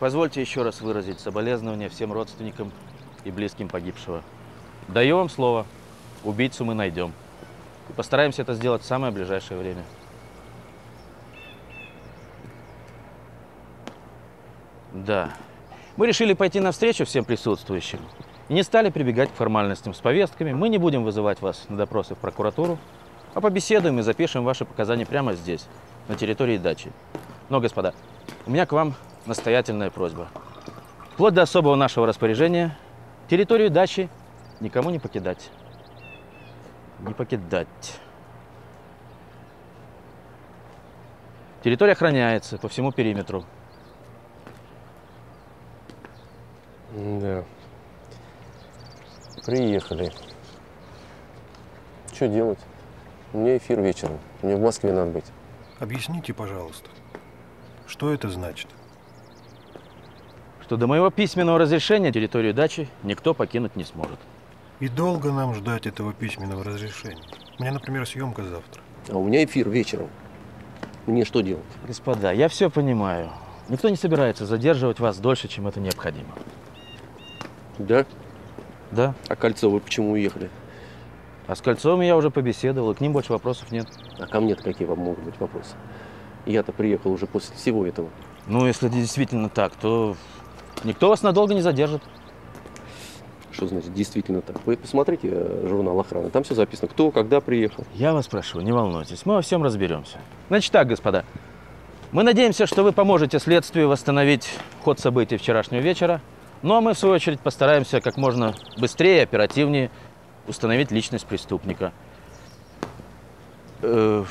Позвольте еще раз выразить соболезнования всем родственникам и близким погибшего. Даю вам слово, убийцу мы найдем. И постараемся это сделать в самое ближайшее время. Да. Мы решили пойти навстречу всем присутствующим. И не стали прибегать к формальностям с повестками. Мы не будем вызывать вас на допросы в прокуратуру, а побеседуем и запишем ваши показания прямо здесь, на территории дачи. Но, господа, у меня к вам настоятельная просьба. Вплоть до особого нашего распоряжения, территорию дачи никому не покидать. Не покидать. Территория охраняется по всему периметру. Да. Приехали. Что делать? У меня эфир вечером. Мне в Москве надо быть. Объясните, пожалуйста, что это значит? Что до моего письменного разрешения территорию дачи никто покинуть не сможет. И долго нам ждать этого письменного разрешения? У меня, например, съемка завтра. А у меня эфир вечером. Мне что делать? Господа, я все понимаю. Никто не собирается задерживать вас дольше, чем это необходимо. Да? Да. А Кольцо вы почему уехали? А с Кольцовым я уже побеседовал, и к ним больше вопросов нет. А ко мне-то какие вам могут быть вопросы? Я-то приехал уже после всего этого. Ну, если действительно так, то никто вас надолго не задержит. Что значит действительно так? Вы посмотрите э, журнал охраны, там все записано, кто, когда приехал. Я вас прошу, не волнуйтесь, мы во всем разберемся. Значит так, господа, мы надеемся, что вы поможете следствию восстановить ход событий вчерашнего вечера, ну а мы, в свою очередь, постараемся как можно быстрее и оперативнее установить личность преступника. Э,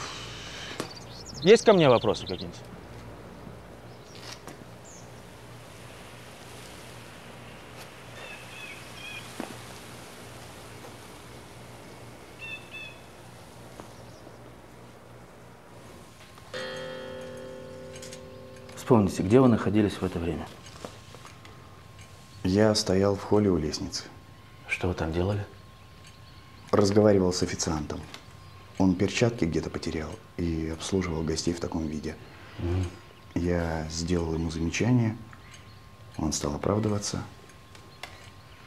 Есть ко мне вопросы какие-нибудь? Вспомните, где вы находились в это время? Я стоял в холле у лестницы. Что вы там делали? Разговаривал с официантом. Он перчатки где-то потерял и обслуживал гостей в таком виде. Я сделал ему замечание, он стал оправдываться.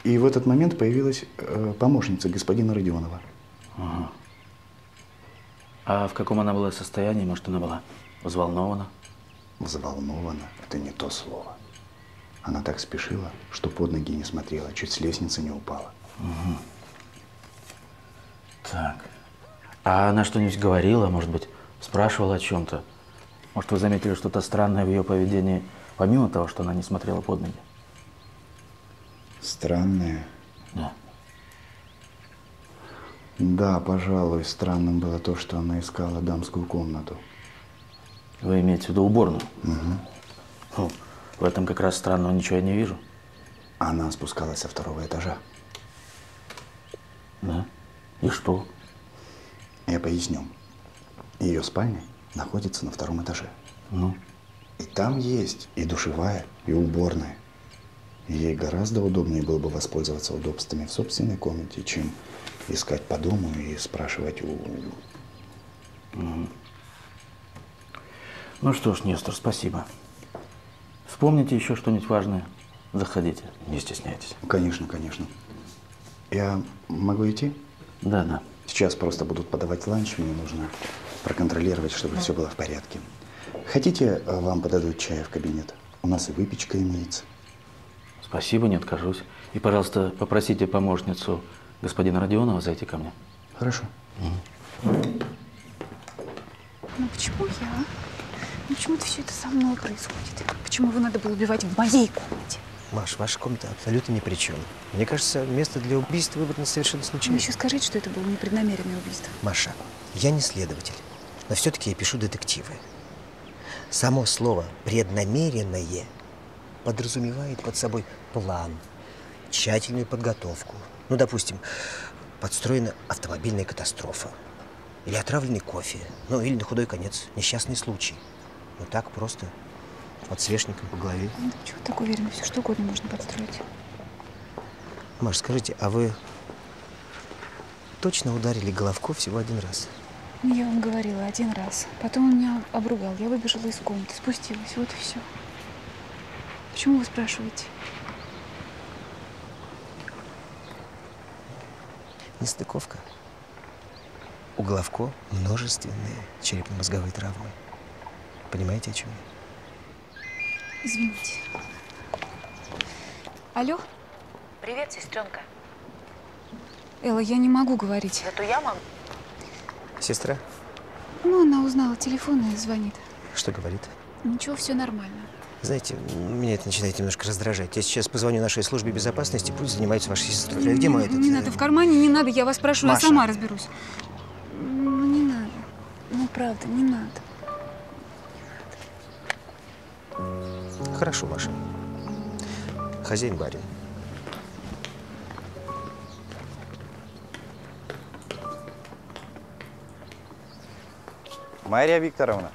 И в этот момент появилась э, помощница господина Родионова. Ага. А в каком она была состоянии? Может, она была взволнована? Взволнована – это не то слово. Она так спешила, что под ноги не смотрела, чуть с лестницы не упала. Угу. Так. А она что-нибудь говорила, может быть, спрашивала о чем-то? Может, вы заметили что-то странное в ее поведении, помимо того, что она не смотрела под ноги? Странное? Да. Да, пожалуй, странным было то, что она искала дамскую комнату. Вы имеете в виду уборную? Угу. Фу, в этом как раз странного ничего я не вижу. Она спускалась со второго этажа. Да? И что? Я поясню. Ее спальня находится на втором этаже. Ну? И там есть и душевая, и уборная. Ей гораздо удобнее было бы воспользоваться удобствами в собственной комнате, чем искать по дому и спрашивать у... Угу. Ну что ж, Нестор, спасибо. Вспомните еще что-нибудь важное. Заходите, не стесняйтесь. Конечно, конечно. Я могу идти? Да, да. Сейчас просто будут подавать ланч, мне нужно проконтролировать, чтобы все было в порядке. Хотите, э, вам подадут чая в кабинет? У нас и выпечка имеется. Спасибо, не откажусь. И, пожалуйста, попросите помощницу господина Родионова зайти ко мне. Хорошо. Ну почему я? Ну почему это все это со мной происходит? Почему его надо было убивать в моей комнате? Маш, ваша комната абсолютно ни при чем. Мне кажется, место для убийства выбрано совершенно Вы случайно. еще скажите, что это было непреднамеренное убийство. Маша, я не следователь, но все-таки я пишу детективы. Само слово «преднамеренное» подразумевает под собой план, тщательную подготовку. Ну, допустим, подстроена автомобильная катастрофа. Или отравленный кофе. Ну, или на худой конец несчастный случай. Ну, так просто подсвечником по голове. Ну, да чего так уверена? Все что угодно можно подстроить. Маш, скажите, а вы точно ударили Головко всего один раз? Ну, я вам говорила один раз. Потом он меня обругал. Я выбежала из комнаты, спустилась. Вот и все. Почему вы спрашиваете? Нестыковка. У Головко множественные черепно-мозговые травмы. Понимаете, о чем я? Извините. Алло? Привет, сестренка. Элла, я не могу говорить. Зато я могу. Сестра, Ну, она узнала телефон и звонит. что говорит? Ничего, все нормально. Знаете, меня это начинает немножко раздражать. Я сейчас позвоню нашей службе безопасности, пусть занимаются вашей сестрой. А где мой этот? Не надо, в кармане не надо, я вас прошу, Маша. я сама разберусь. Ну, не надо. Ну, правда, не надо. Хорошо, Маша. Хозяин барин. Мария Викторовна,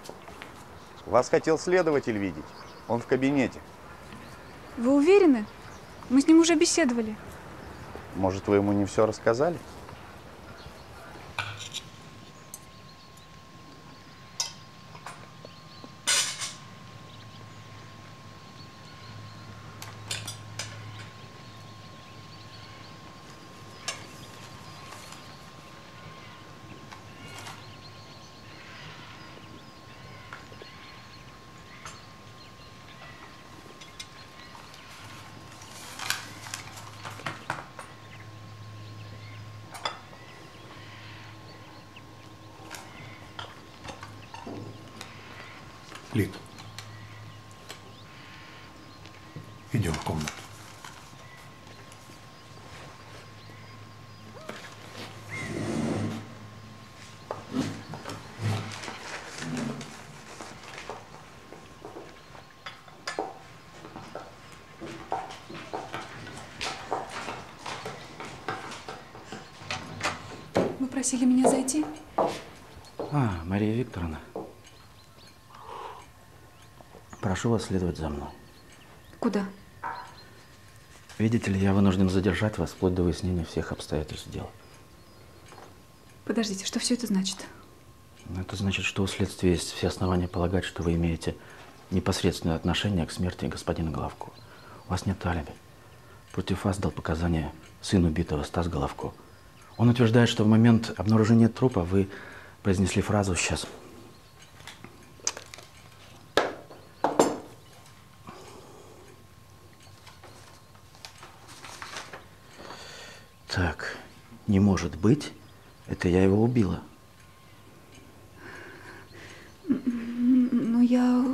вас хотел следователь видеть. Он в кабинете. Вы уверены? Мы с ним уже беседовали. Может, вы ему не все рассказали? Лид. Идем в комнату. Вы просили меня зайти? А, Мария Викторовна. Прошу вас следовать за мной. Куда? Видите ли, я вынужден задержать вас вплоть до выяснения всех обстоятельств дела. Подождите, что все это значит? Это значит, что у следствия есть все основания полагать, что вы имеете непосредственное отношение к смерти господина Головко. У вас нет алиби. Против вас дал показания сын убитого Стас Головко. Он утверждает, что в момент обнаружения трупа вы произнесли фразу сейчас. Так, не может быть, это я его убила. Ну, я...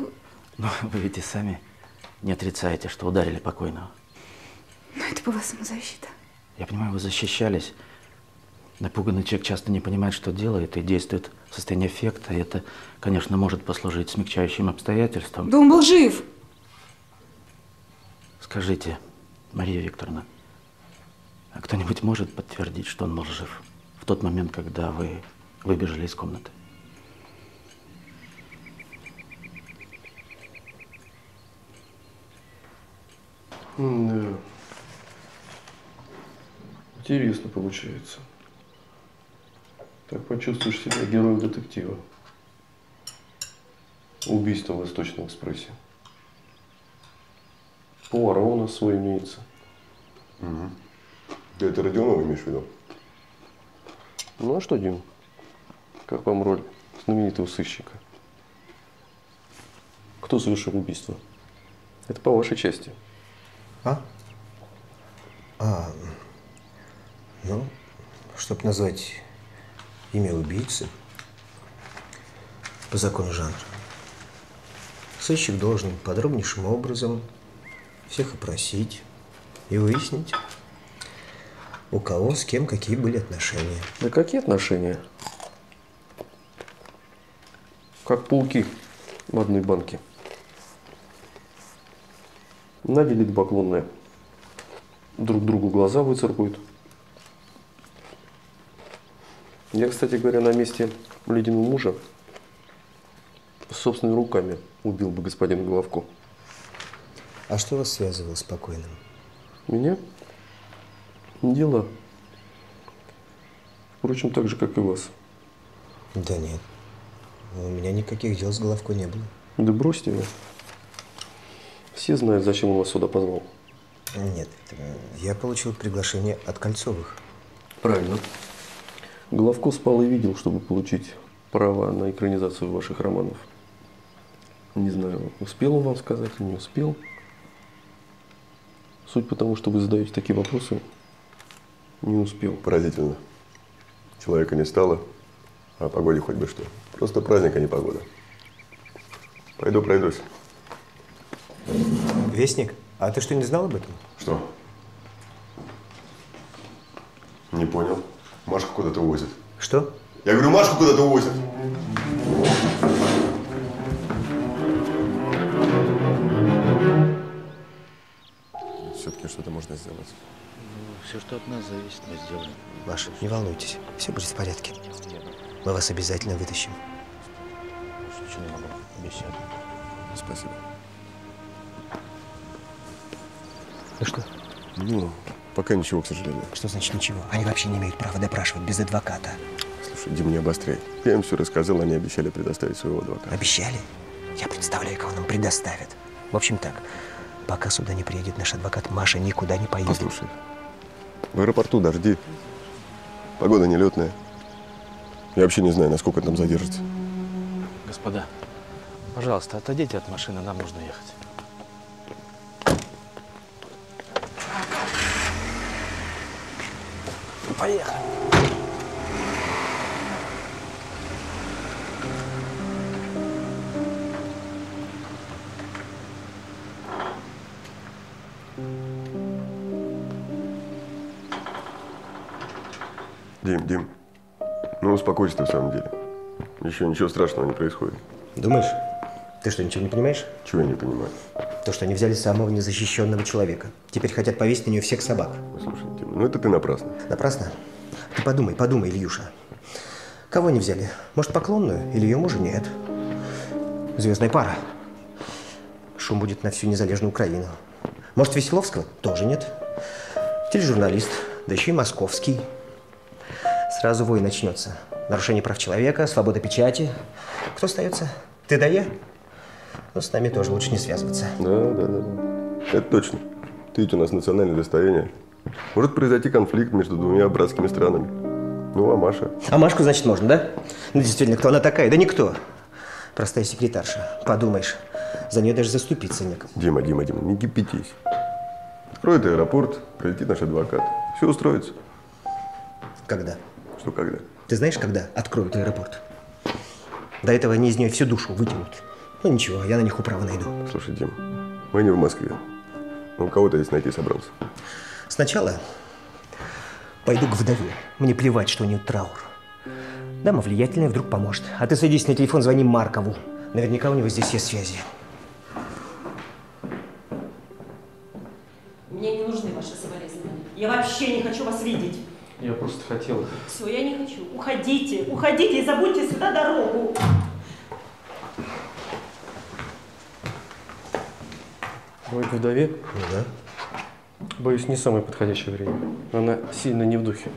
Но вы ведь и сами не отрицаете, что ударили покойного. Ну, это была самозащита. Я понимаю, вы защищались. Напуганный человек часто не понимает, что делает, и действует в состоянии эффекта. И это, конечно, может послужить смягчающим обстоятельством. Да он был жив. Скажите, Мария Викторовна, а кто-нибудь может подтвердить, что он был жив в тот момент, когда вы выбежали из комнаты? Да. Интересно получается. Так почувствуешь себя героем детектива. Убийство в Восточном экспрессе. Повара у нас свой имеется. Угу. Ты это Родионова имеешь в виду? Ну а что, Дим? Как вам роль знаменитого сыщика? Кто совершил убийство? Это по вашей части. А? А, ну, чтобы назвать имя убийцы по закону жанра, сыщик должен подробнейшим образом всех опросить и выяснить, у кого с кем какие были отношения. Да какие отношения? Как пауки в одной банке. Надели поклонные. Друг другу глаза выцарапают. Я, кстати говоря, на месте ледяного мужа собственными руками убил бы господина Головко. А что вас связывало с покойным? Меня? Дела. Впрочем, так же, как и вас. Да нет. У меня никаких дел с Головко не было. Да бросьте вы. Все знают, зачем он вас сюда позвал. Нет, я получил приглашение от Кольцовых. Правильно. Головко спал и видел, чтобы получить право на экранизацию ваших романов. Не знаю, успел он вам сказать или не успел. Суть потому, что вы задаете такие вопросы, не успел. Поразительно. Человека не стало, а погоде хоть бы что. Просто праздник, а не погода. Пойду пройдусь. Вестник, а ты что, не знал об этом? Что? Не понял. Машку куда-то увозят. Что? Я говорю, Машку куда-то увозят. Что-то можно сделать. Все, что от нас зависит, мы сделаем. Маша, не волнуйтесь, все будет в порядке. Мы вас обязательно вытащим. Ничего не могу. Беседу. Спасибо. Ну что? Ну, пока ничего, к сожалению. Что значит ничего? Они вообще не имеют права допрашивать без адвоката. Слушай, Дим, не обостряй. Я им все рассказал, они обещали предоставить своего адвоката. Обещали? Я представляю, кого нам предоставят. В общем так, пока сюда не приедет наш адвокат, Маша никуда не поедет. Послушай, в аэропорту дожди. Погода нелетная. Я вообще не знаю, насколько там задержится. Господа, пожалуйста, отойдите от машины, нам нужно ехать. Поехали. Дим, Дим, ну успокойся ты в самом деле. Еще ничего страшного не происходит. Думаешь? Ты что, ничего не понимаешь? Чего я не понимаю? То, что они взяли самого незащищенного человека. Теперь хотят повесить на нее всех собак. Слушай, Дим, ну это ты напрасно. Напрасно? Ты подумай, подумай, Ильюша. Кого они взяли? Может, поклонную? Или ее мужа? Нет. Звездная пара. Шум будет на всю незалежную Украину. Может, Веселовского? Тоже нет. Тележурналист, да еще и московский. Сразу вой начнется. Нарушение прав человека, свобода печати. Кто остается? Ты да я? Ну, с нами тоже лучше не связываться. Да, да, да. да. Это точно. Ты ведь у нас национальное достояние. Может произойти конфликт между двумя братскими странами. Ну, а Маша? А Машку, значит, можно, да? Ну, действительно, кто она такая? Да никто. Простая секретарша. Подумаешь, за нее даже заступиться некому. Дима, Дима, Дима, не кипятись. Откроет аэропорт, прилетит наш адвокат. Все устроится. Когда? Что когда? Ты знаешь, когда откроют аэропорт? До этого они из нее всю душу вытянут. Ну ничего, я на них управу найду. Слушай, Дим, мы не в Москве. Ну, кого ты здесь найти собрался? Сначала пойду к вдове. Мне плевать, что у нее траур. Дама влиятельная, вдруг поможет. А ты садись на телефон, звони Маркову. Наверняка у него здесь есть связи. Мне не нужны ваши соболезнования. Я вообще не хочу вас видеть. Я просто хотел... Все, я не хочу. Уходите, уходите и забудьте сюда дорогу. Вы к вдове? Ну да. Боюсь, не самое подходящее время. Она сильно не в духе.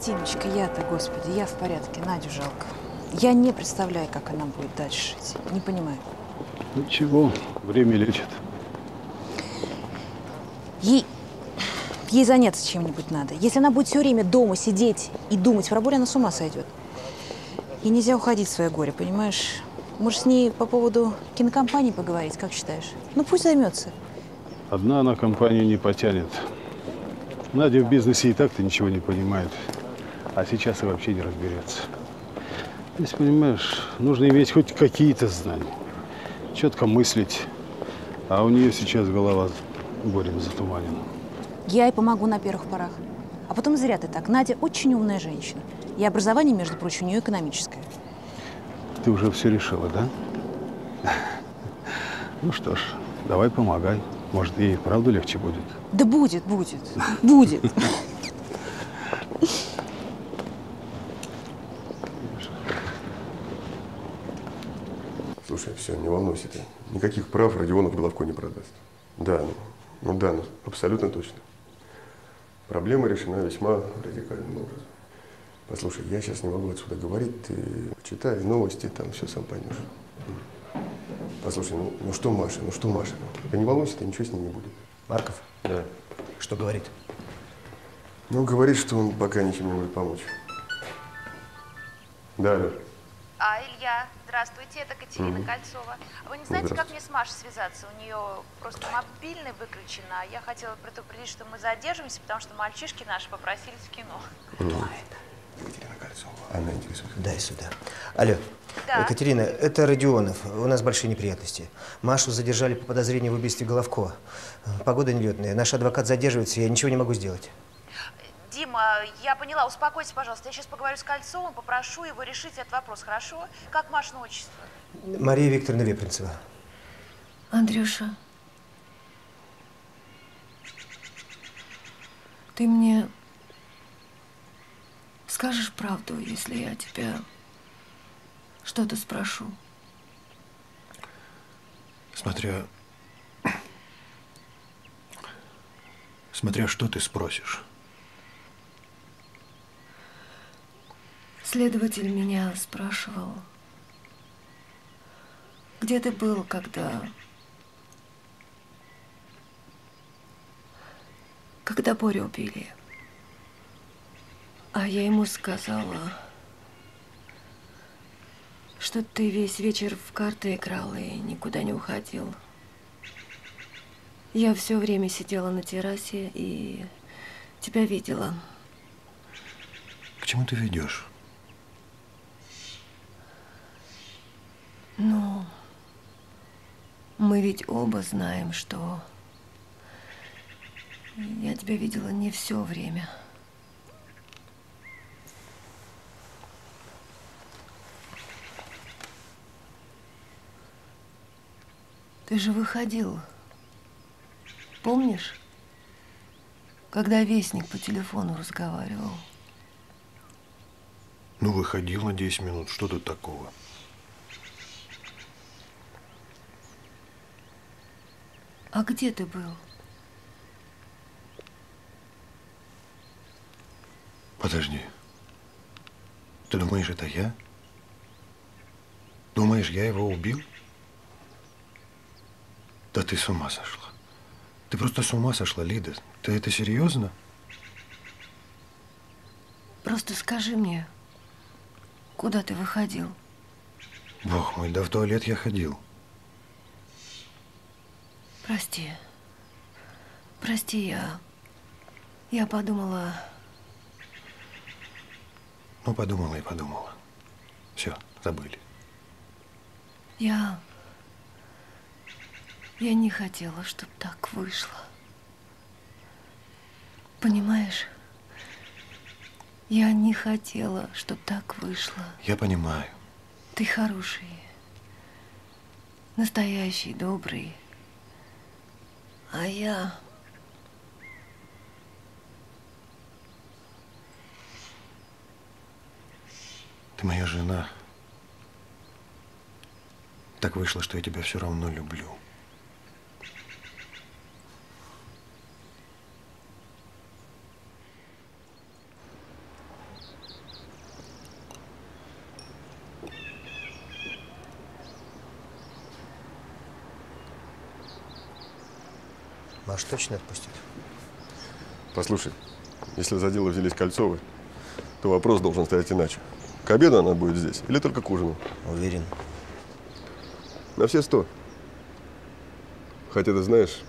Тимочка, я-то, господи, я в порядке, Надю жалко. Я не представляю, как она будет дальше жить. Не понимаю. Ничего, время лечит. Ей, ей заняться чем-нибудь надо. Если она будет все время дома сидеть и думать в работе, она с ума сойдет. Ей нельзя уходить в свое горе, понимаешь? Может, с ней по поводу кинокомпании поговорить, как считаешь? Ну, пусть займется. Одна она компанию не потянет. Надя в бизнесе и так-то ничего не понимает. А сейчас и вообще не разберется. Здесь, понимаешь, нужно иметь хоть какие-то знания. Четко мыслить. А у нее сейчас голова горем затуманена. Я ей помогу на первых порах. А потом зря ты так. Надя очень умная женщина. И образование, между прочим, у нее экономическое. Ты уже все решила, да? Ну что ж, давай помогай. Может, ей и правда легче будет. Да будет, будет, будет. Слушай, все, не волнуйся ты. Никаких прав Родионов Головко не продаст. Да, ну, ну да, ну, абсолютно точно. Проблема решена весьма радикальным образом. Послушай, я сейчас не могу отсюда говорить, ты читай новости, там все сам поймешь. Послушай, ну, ну что Маша, ну что Маша? Да не волнуйся, ты ничего с ней не будет. Марков? Да. Что говорит? Ну, говорит, что он пока ничем не может помочь. Да, алло. А, Илья, здравствуйте, это Катерина Мгм. Кольцова. Вы не знаете, как мне с Машей связаться? У нее просто мобильный выключен, а я хотела предупредить, что мы задержимся, потому что мальчишки наши попросились в кино. Она интересуется. Дай сюда. Алло. Да. Екатерина, это Родионов. У нас большие неприятности. Машу задержали по подозрению в убийстве Головко. Погода нелетная. Наш адвокат задерживается, я ничего не могу сделать. Дима, я поняла, успокойся, пожалуйста. Я сейчас поговорю с Кольцовым, попрошу его решить этот вопрос, хорошо? Как Машина отчество? Мария Викторовна Вепринцева. Андрюша, ты мне скажешь правду, если я тебя что-то спрошу? Смотря... Смотря что ты спросишь. Следователь меня спрашивал, где ты был, когда... Когда Борю убили. А я ему сказала, что ты весь вечер в карты играл и никуда не уходил. Я все время сидела на террасе и тебя видела. К чему ты ведешь? Ну, мы ведь оба знаем, что я тебя видела не все время. Ты же выходил. Помнишь? Когда Вестник по телефону разговаривал. Ну, выходил на 10 минут. Что тут такого? А где ты был? Подожди. Ты думаешь, это я? Думаешь, я его убил? Да ты с ума сошла. Ты просто с ума сошла, Лида. Ты это серьезно? Просто скажи мне, куда ты выходил? Бог мой, да в туалет я ходил. Прости. Прости, я... Я подумала... Ну, подумала и подумала. Все, забыли. Я... Я не хотела, чтобы так вышло. Понимаешь? Я не хотела, чтобы так вышло. Я понимаю. Ты хороший. Настоящий, добрый. А я... Ты моя жена. Так вышло, что я тебя все равно люблю. Маш точно отпустит? Послушай, если за дело взялись Кольцовы, то вопрос должен стоять иначе. К обеду она будет здесь или только к ужину? Уверен. На все сто. Хотя ты знаешь,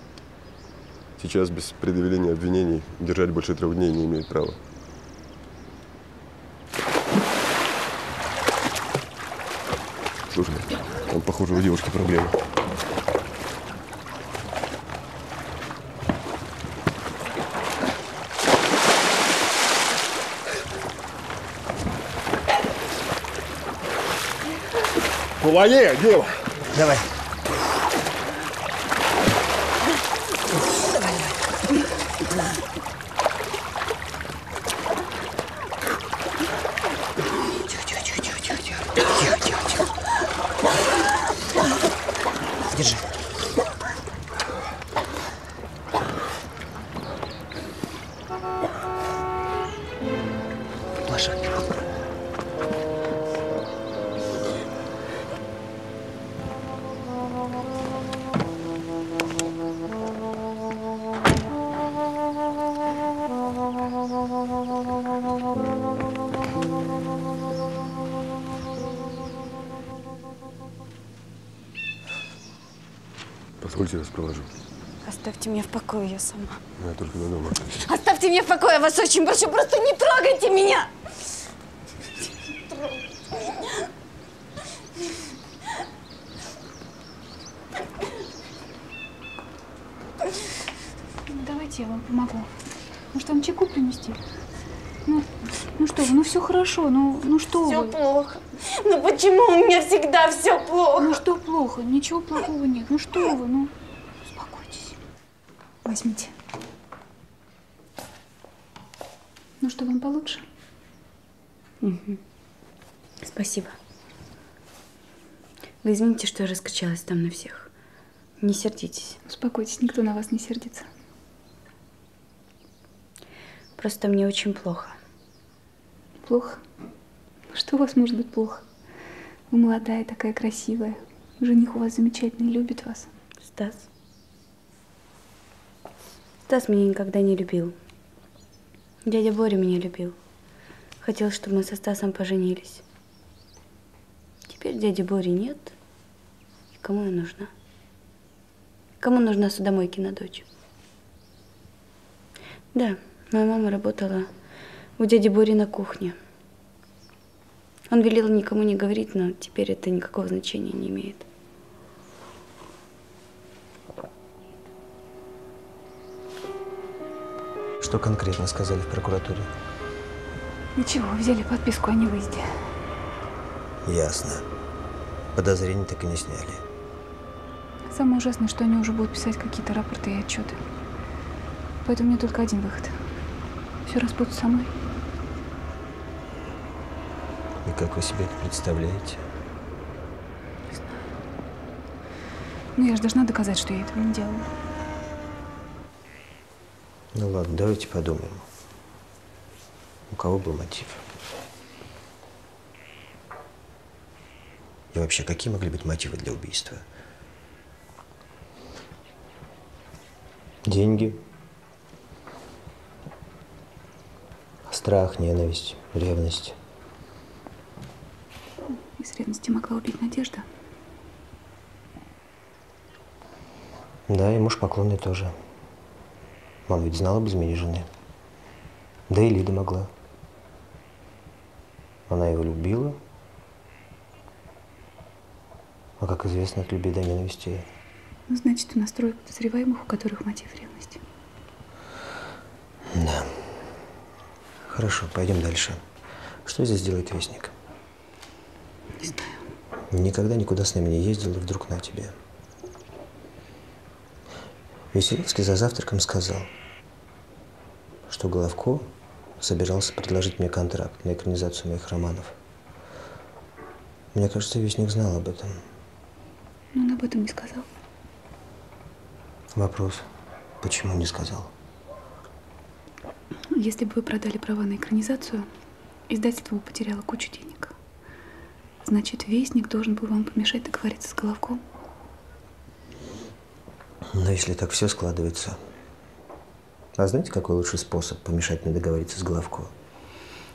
сейчас без предъявления обвинений держать больше трех дней не имеет права. Слушай, там, похоже, у девушки проблемы. Кулае, дева! Давай. Я вас провожу. Оставьте меня в покое, я сама. Я только на дома. Оставьте меня в покое, я вас очень прошу, просто не трогайте меня! Давайте я вам помогу. Может, вам чайку принести? Ну, ну что вы, ну все хорошо, ну, ну что Все вы? плохо. Ну почему у меня всегда все плохо? Ну что плохо? Ничего плохого нет. Ну что вы, ну. Возьмите. Ну что, вам получше? Мгм. Спасибо. Вы извините, что я раскричалась там на всех. Не сердитесь. Успокойтесь, никто на вас не сердится. Просто мне очень плохо. Плохо? Что у вас может быть плохо? Вы молодая, такая красивая. Жених у вас замечательный, любит вас. Стас? Стас меня никогда не любил. Дядя Боря меня любил. Хотел, чтобы мы со Стасом поженились. Теперь дяди Бори нет. И кому я нужна? Кому нужна судомойкина дочь? Да, моя мама работала у дяди Бори на кухне. Он велел никому не говорить, но теперь это никакого значения не имеет. Что конкретно сказали в прокуратуре? Ничего, взяли подписку о невыезде. Ясно. Подозрений так и не сняли. Самое ужасное, что они уже будут писать какие-то рапорты и отчеты. Поэтому мне только один выход. Все распутать самой. И как вы себе это представляете? Ну, я же должна доказать, что я этого не делала. Ну ладно, давайте подумаем. У кого был мотив? И вообще, какие могли быть мотивы для убийства? Деньги? Страх, ненависть, ревность. Из ревности могла убить Надежда. Да, и муж поклонный тоже. Он ведь знал об измене жены. Да и Лида могла. Она его любила. А как известно, от любви до ненависти Ну, значит, у нас трое подозреваемых, у которых мотив ревности. Да. Хорошо, пойдем дальше. Что здесь делает вестник? Не знаю. Никогда никуда с нами не ездил, и вдруг на тебе. Веселовский за завтраком сказал, что Головко собирался предложить мне контракт на экранизацию моих романов. Мне кажется, Вестник знал об этом. Но он об этом не сказал. Вопрос, почему не сказал? Если бы вы продали права на экранизацию, издательство бы потеряло кучу денег. Значит, Вестник должен был вам помешать договориться с Головком. Но если так все складывается... А знаете, какой лучший способ помешать мне договориться с Головко?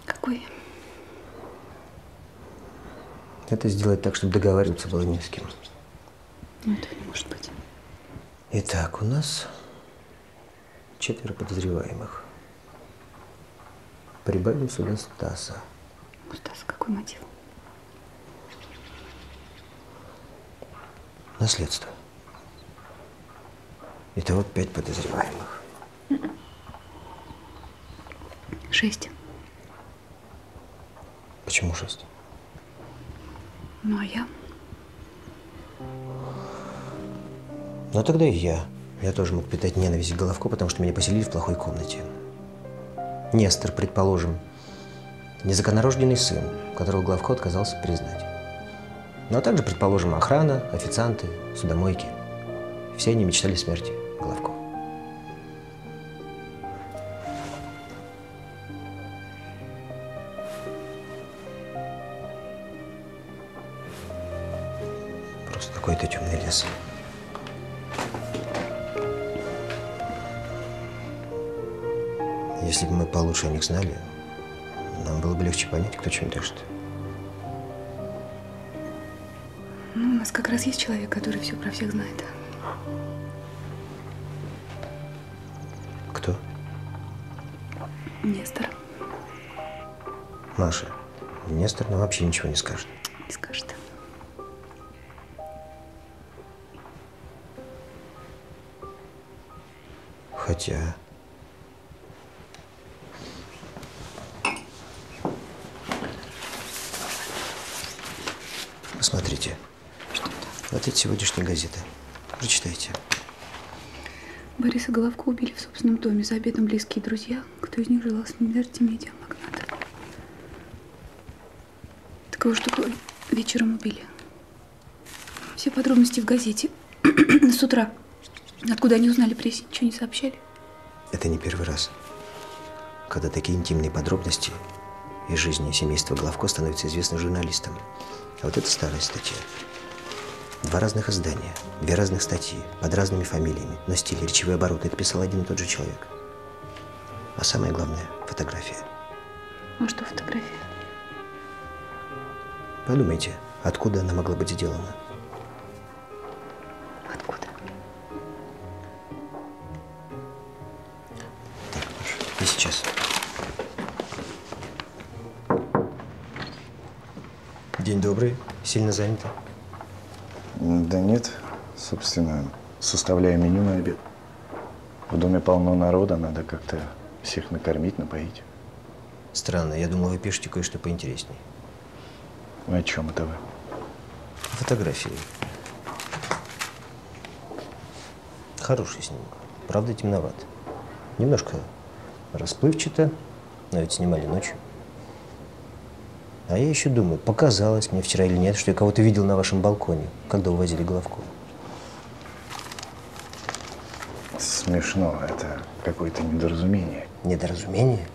Какой? Это сделать так, чтобы договариваться было не с кем. Ну, этого не может быть. Итак, у нас четверо подозреваемых. Прибавим сюда Стаса. У Стаса какой мотив? Наследство. Итого пять подозреваемых. Шесть. Почему шесть? Ну, а я? Ну, тогда и я. Я тоже мог питать ненависть к Головко, потому что меня поселили в плохой комнате. Нестор, предположим, незаконнорожденный сын, которого Головко отказался признать. Ну, а также, предположим, охрана, официанты, судомойки. Все они мечтали смерти Головко. Просто какой-то темный лес. Если бы мы получше о них знали, нам было бы легче понять, кто чем дышит. Ну, у нас как раз есть человек, который все про всех знает. Нестор. Маша. Нестор нам вообще ничего не скажет. Не скажет. Хотя... Посмотрите. Вот эти сегодняшние газеты. Прочитайте. Бориса Головко убили в собственном доме. За обедом близкие друзья. Кто из них желал смерти медиамагната? Так его что вечером убили? Все подробности в газете. С утра. Откуда они узнали прессе? Ничего не сообщали? Это не первый раз, когда такие интимные подробности из жизни семейства Головко становятся известны журналистам. А вот это старая статья. Два разных издания, две разных статьи, под разными фамилиями, но стиль и речевой оборот это писал один и тот же человек. А самое главное – фотография. А что фотография? Подумайте, откуда она могла быть сделана? Откуда? И сейчас. День добрый. Сильно занято? Да нет, собственно, составляю меню на обед. В доме полно народа, надо как-то всех накормить, напоить. Странно, я думал, вы пишете кое-что поинтереснее. О чем это вы? Фотографии. Хороший снимок. Правда, темноват. Немножко расплывчато, но ведь снимали ночью. А я еще думаю, показалось мне вчера или нет, что я кого-то видел на вашем балконе, когда увозили Головко. Смешно. Это какое-то недоразумение. Недоразумение?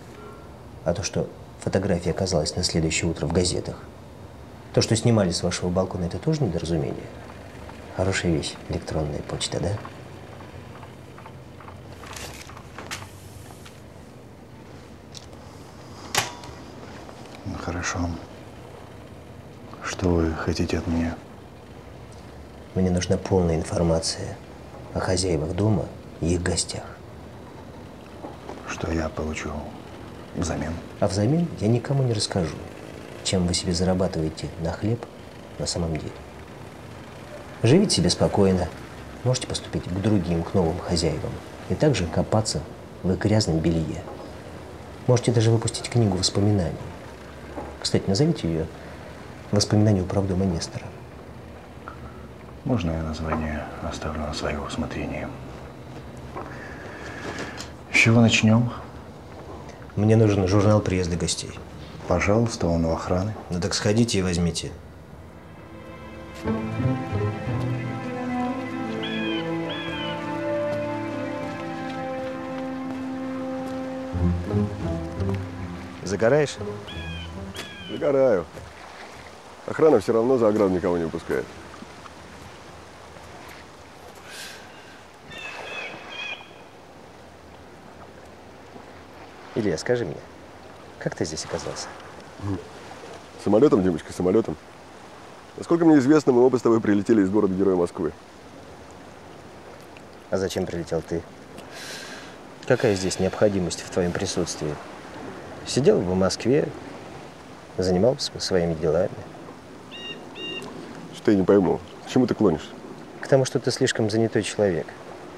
А то, что фотография оказалась на следующее утро в газетах. То, что снимали с вашего балкона, это тоже недоразумение? Хорошая вещь, электронная почта, да? Ну, хорошо. Что вы хотите от меня? Мне нужна полная информация о хозяевах дома и их гостях. Что я получу взамен? А взамен я никому не расскажу, чем вы себе зарабатываете на хлеб на самом деле. Живите себе спокойно, можете поступить к другим, к новым хозяевам и также копаться в их грязном белье. Можете даже выпустить книгу воспоминаний. Кстати, назовите ее «Воспоминания управдома Нестора». Можно я название оставлю на свое усмотрение? С чего начнем? Мне нужен журнал приезда гостей. Пожалуйста, он у охраны. Ну так сходите и возьмите. Загораешь? Загораю. Охрана все равно за ограду никого не выпускает. Илья, скажи мне, как ты здесь оказался? Самолетом, Димочка, самолетом. Насколько мне известно, мы оба с тобой прилетели из города Героя Москвы. А зачем прилетел ты? Какая здесь необходимость в твоем присутствии? Сидел бы в Москве, занимался бы своими делами. Что я не пойму, к чему ты клонишь? К тому, что ты слишком занятой человек,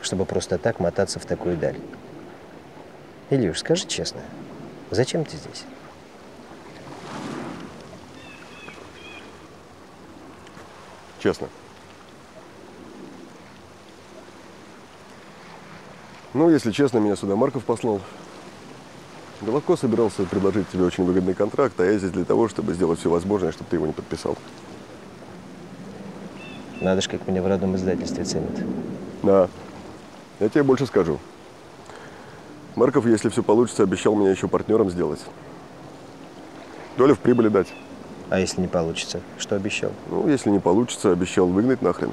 чтобы просто так мотаться в такую даль. Илюш, скажи честно, зачем ты здесь? Честно. Ну, если честно, меня сюда Марков послал. Головко собирался предложить тебе очень выгодный контракт, а я здесь для того, чтобы сделать все возможное, чтобы ты его не подписал. Надо ж, как меня в родном издательстве ценят. Да. Я тебе больше скажу. Марков, если все получится, обещал меня еще партнером сделать. Долю в прибыли дать. А если не получится, что обещал? Ну, если не получится, обещал выгнать нахрен.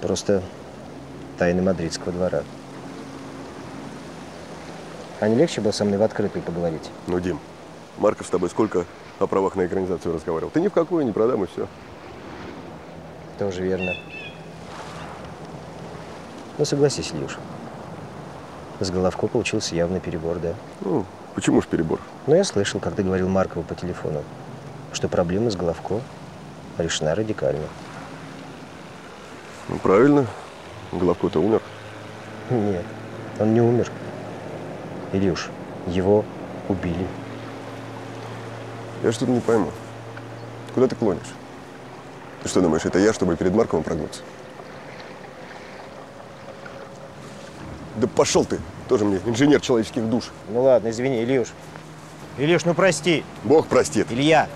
Просто тайны мадридского двора. А не легче было со мной в открытую поговорить? Ну, Дим, Марков с тобой сколько о правах на экранизацию разговаривал? Ты ни в какую не продам и все. Тоже верно. Ну, согласись, Илюш. С Головко получился явный перебор, да? Ну, почему ж перебор? Ну, я слышал, как ты говорил Маркову по телефону, что проблема с Головко решена радикально. Ну, правильно. Головко-то умер. Нет, он не умер. Илюш, его убили. Я что-то не пойму. Куда ты клонишь? Ты что думаешь, это я, чтобы перед Марковым прогнуться? Да пошел ты! Тоже мне инженер человеческих душ. Ну ладно, извини, Илюш. Илюш, ну прости. Бог простит. Илья.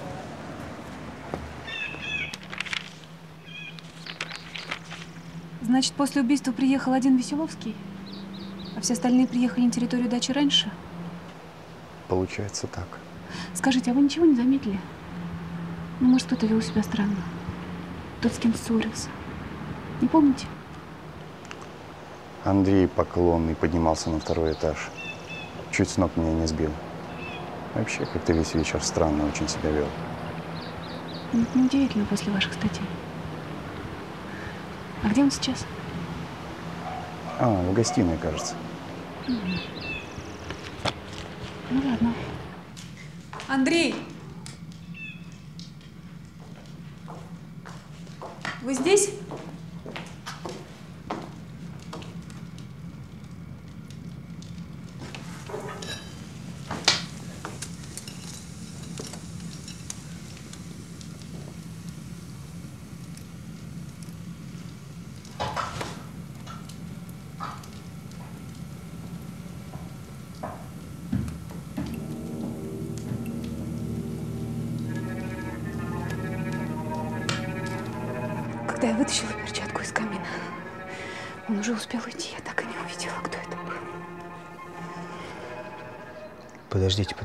Значит, после убийства приехал один Веселовский? А все остальные приехали на территорию дачи раньше? Получается так. Скажите, а вы ничего не заметили? Ну, может, кто-то вел себя странно. Тот, с кем ссорился. Не помните? Андрей Поклонный поднимался на второй этаж. Чуть с ног меня не сбил. Вообще, как-то весь вечер странно очень себя вел. Ну, неудивительно после ваших статей. А где он сейчас? А, в гостиной, кажется. Ну ладно. Андрей! Вы здесь?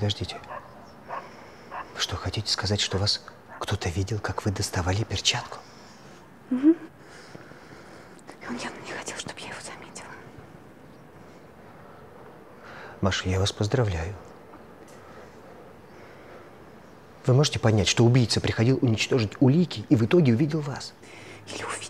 Подождите. Вы что, хотите сказать, что вас кто-то видел, как вы доставали перчатку? Угу. И он явно не хотел, чтобы я его заметила. Маша, я вас поздравляю. Вы можете понять, что убийца приходил уничтожить улики и в итоге увидел вас? Или увидела.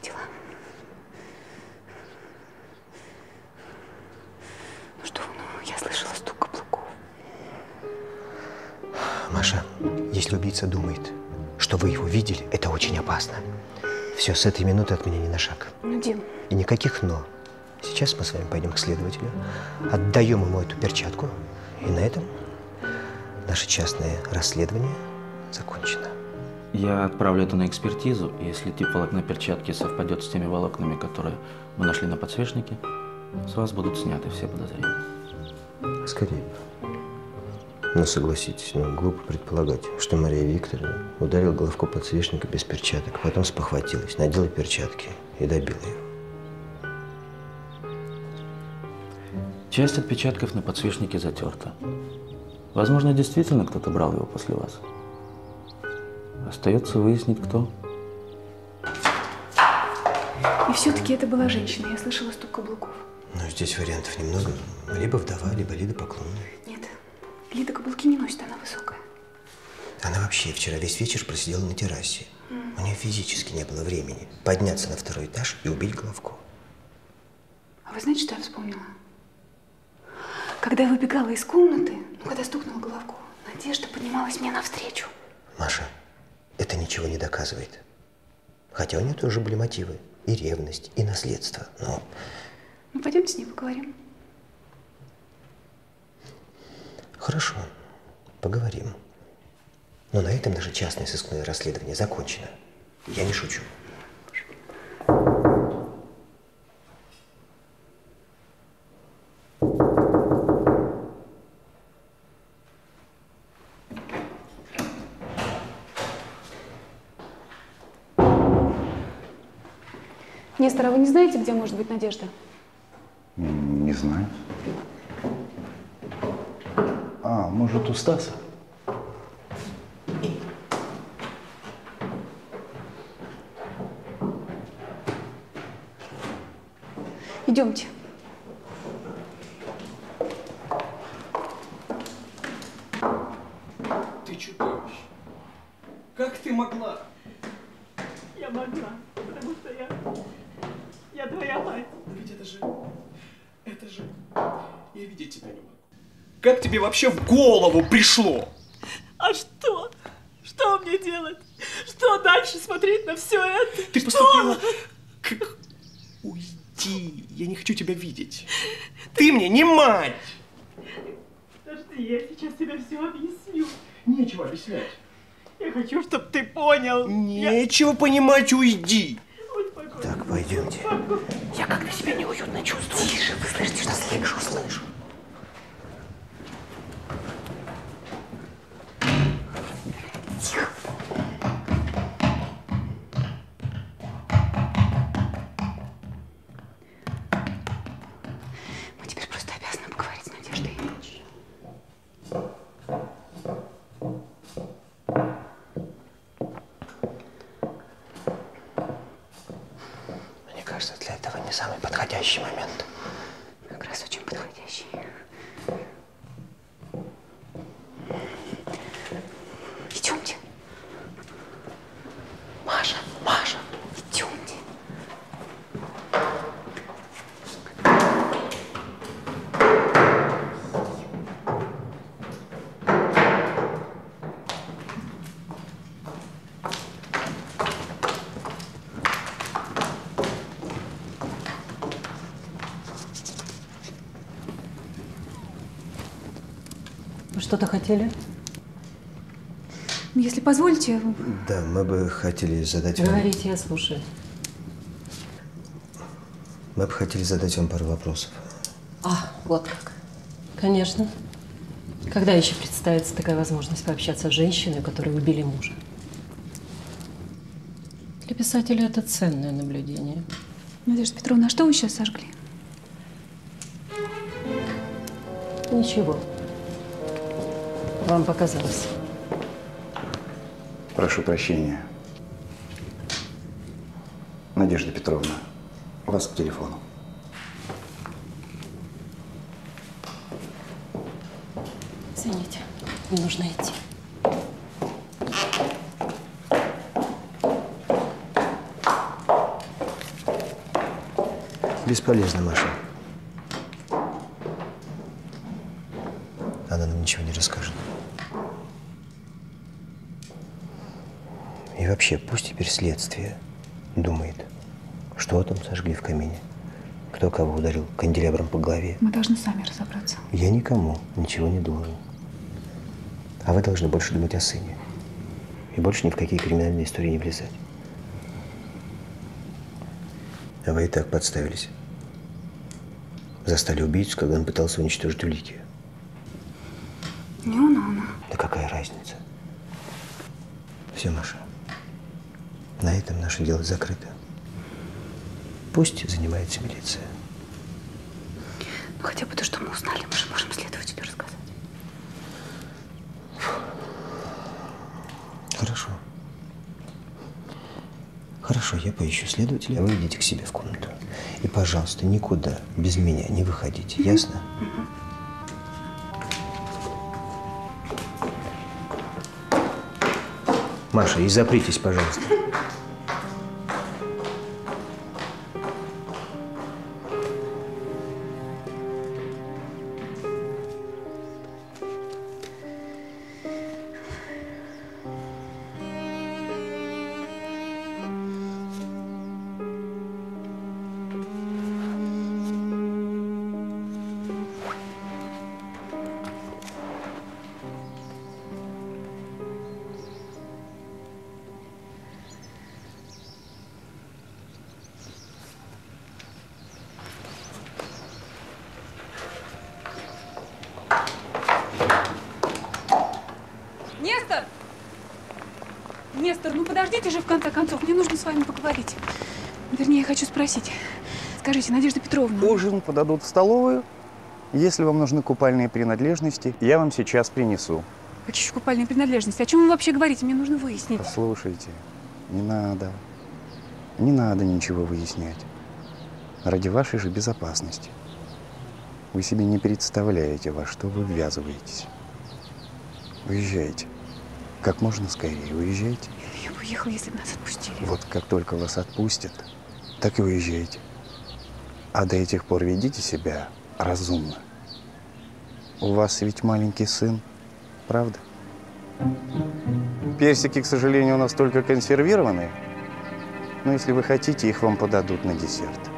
Если убийца думает, что вы его видели, это очень опасно. Все, с этой минуты от меня не на шаг. Ну, Дим, И никаких «но». Сейчас мы с вами пойдем к следователю, отдаем ему эту перчатку, и на этом наше частное расследование закончено. Я отправлю это на экспертизу, и если тип волокна перчатки совпадет с теми волокнами, которые мы нашли на подсвечнике, с вас будут сняты все подозрения. Скорее. Но согласитесь, ну, глупо предполагать, что Мария Викторовна ударила головку подсвечника без перчаток, потом спохватилась, надела перчатки и добила его. Часть отпечатков на подсвечнике затерта. Возможно, действительно кто-то брал его после вас. Остается выяснить, кто. и все-таки это была женщина. Я слышала стук каблуков. Но здесь вариантов немного. Либо вдова, либо Лида Поклонная. Лида каблуки не носит, она высокая. Она вообще вчера весь вечер просидела на террасе. У нее физически не было времени подняться на второй этаж и убить Головко. А вы знаете, что я вспомнила? Когда я выбегала из комнаты, ну, когда стукнула головку, Надежда поднималась мне навстречу. Маша, это ничего не доказывает. Хотя у нее тоже были мотивы. И ревность, и наследство. Но Ну, пойдемте с ней поговорим. Хорошо, поговорим. Но на этом наше частное сыскное расследование закончено. Я не шучу. Нестор, а вы не знаете, где может быть Надежда? Не знаю. Может, у Стаса? Идемте. Ты чудовище. Как ты могла? Я могла, потому что я... Я твоя мать. Но ведь это же... Это же... Я видеть тебя не могу. Как тебе вообще в голову пришло? А что? Что мне делать? Что дальше смотреть на все это? Ты Что? поступила как... Уйди, я не хочу тебя видеть. Ты мне не мать! Подожди, я сейчас тебе все объясню. Нечего объяснять. Я хочу, чтобы ты понял. Нечего понимать, уйди. Так, пойдемте. Я как-то себя неуютно чувствую. Тише, вы слышите, что слышу, слышу. Что-то хотели? Ну, Если позволите, Да, мы бы хотели задать вам... Говорите, я слушаю. Мы бы хотели задать вам пару вопросов. А, вот как. Конечно. Когда еще представится такая возможность пообщаться с женщиной, которой убили мужа? Для писателя это ценное наблюдение. Надежда Петровна, а что вы сейчас сожгли? Ничего. Вам показалось. Прошу прощения. Надежда Петровна, вас к телефону. Извините, мне нужно идти. Бесполезно, Маша. Она нам ничего не расскажет. И вообще, пусть теперь следствие думает, что там сожгли в камине, кто кого ударил канделябром по голове. Мы должны сами разобраться. Я никому ничего не должен. А вы должны больше думать о сыне. И больше ни в какие криминальные истории не влезать. А вы и так подставились. Застали убийцу, когда он пытался уничтожить улики. Не он, а она. Да какая разница? Все, Маша. Наше дело закрыто. Пусть занимается милиция. Ну хотя бы то, что мы узнали, мы же можем следователю рассказать. Хорошо. Хорошо, я поищу следователя, а вы идите к себе в комнату. И, пожалуйста, никуда без меня не выходите, ясно? Маша, и запритесь, пожалуйста. Конце концов, мне нужно с вами поговорить. Вернее, я хочу спросить. Скажите, Надежда Петровна, Ужин подадут в столовую. Если вам нужны купальные принадлежности, я вам сейчас принесу. хочу купальные принадлежности. О чем вы вообще говорите? Мне нужно выяснить. Послушайте, не надо. Не надо ничего выяснять. Ради вашей же безопасности. Вы себе не представляете, во что вы ввязываетесь. Уезжайте. Как можно скорее уезжайте. Я бы уехала, если бы нас отпустили. Вот как только вас отпустят, так и уезжайте. А до этих пор ведите себя разумно. У вас ведь маленький сын, правда? Персики, к сожалению, у нас только консервированные. Но если вы хотите, их вам подадут на десерт.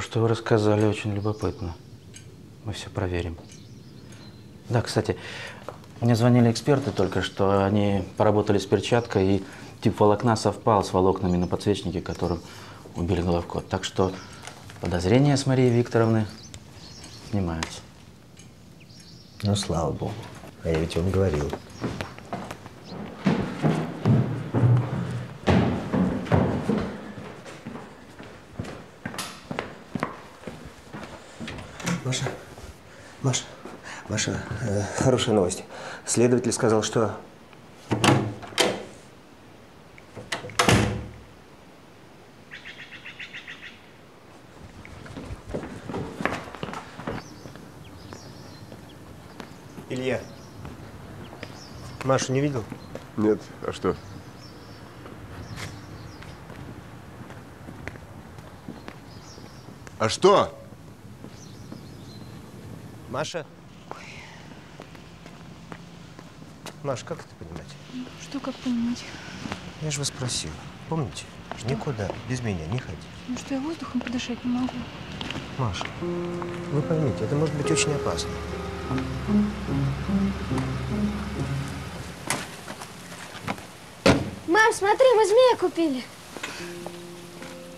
То, что вы рассказали, очень любопытно. Мы все проверим. Да, кстати, мне звонили эксперты только что. Они поработали с перчаткой, и тип волокна совпал с волокнами на подсвечнике, которым убили Головко. Так что подозрения с Марией Викторовны снимаются. Ну, слава богу. А я ведь вам говорил. Маша, э, хорошая новость. Следователь сказал, что... Илья, Машу не видел? Нет, а что? А что? Маша? Маша, как это понимать? Что, как понимать? Я же вас просил. Помните? Никуда без меня не ходи. Ну что, я воздухом подышать не могу. Маша, вы поймите, это может быть очень опасно. Мам, смотри, мы змея купили.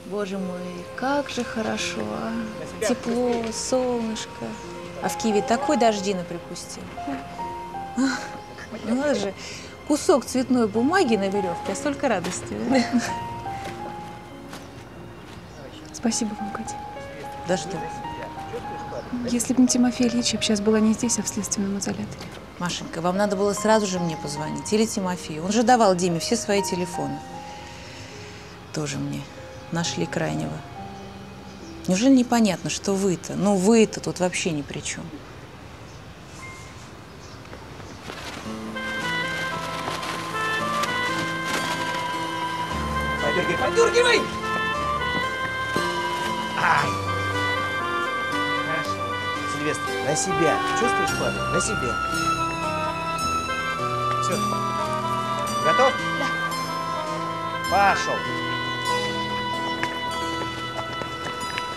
Боже мой, как же хорошо, а? Тепло, солнышко. А в Киеве такой дождина припустил. Ну надо же, кусок цветной бумаги на веревке, а столько радости. да? Спасибо вам, Катя. Да что? Если бы не Тимофей Ильич, я бы сейчас была не здесь, а в следственном изоляторе. Машенька, вам надо было сразу же мне позвонить. Или Тимофею. Он же давал Диме все свои телефоны. Тоже мне нашли крайнего. Неужели непонятно, что вы-то? Ну, вы-то тут вообще ни при чем. Подергивай! Ай! Хорошо. Сильвестр, на себя. Чувствуешь, падаю? На себя. Все. Готов? Да. Пошел.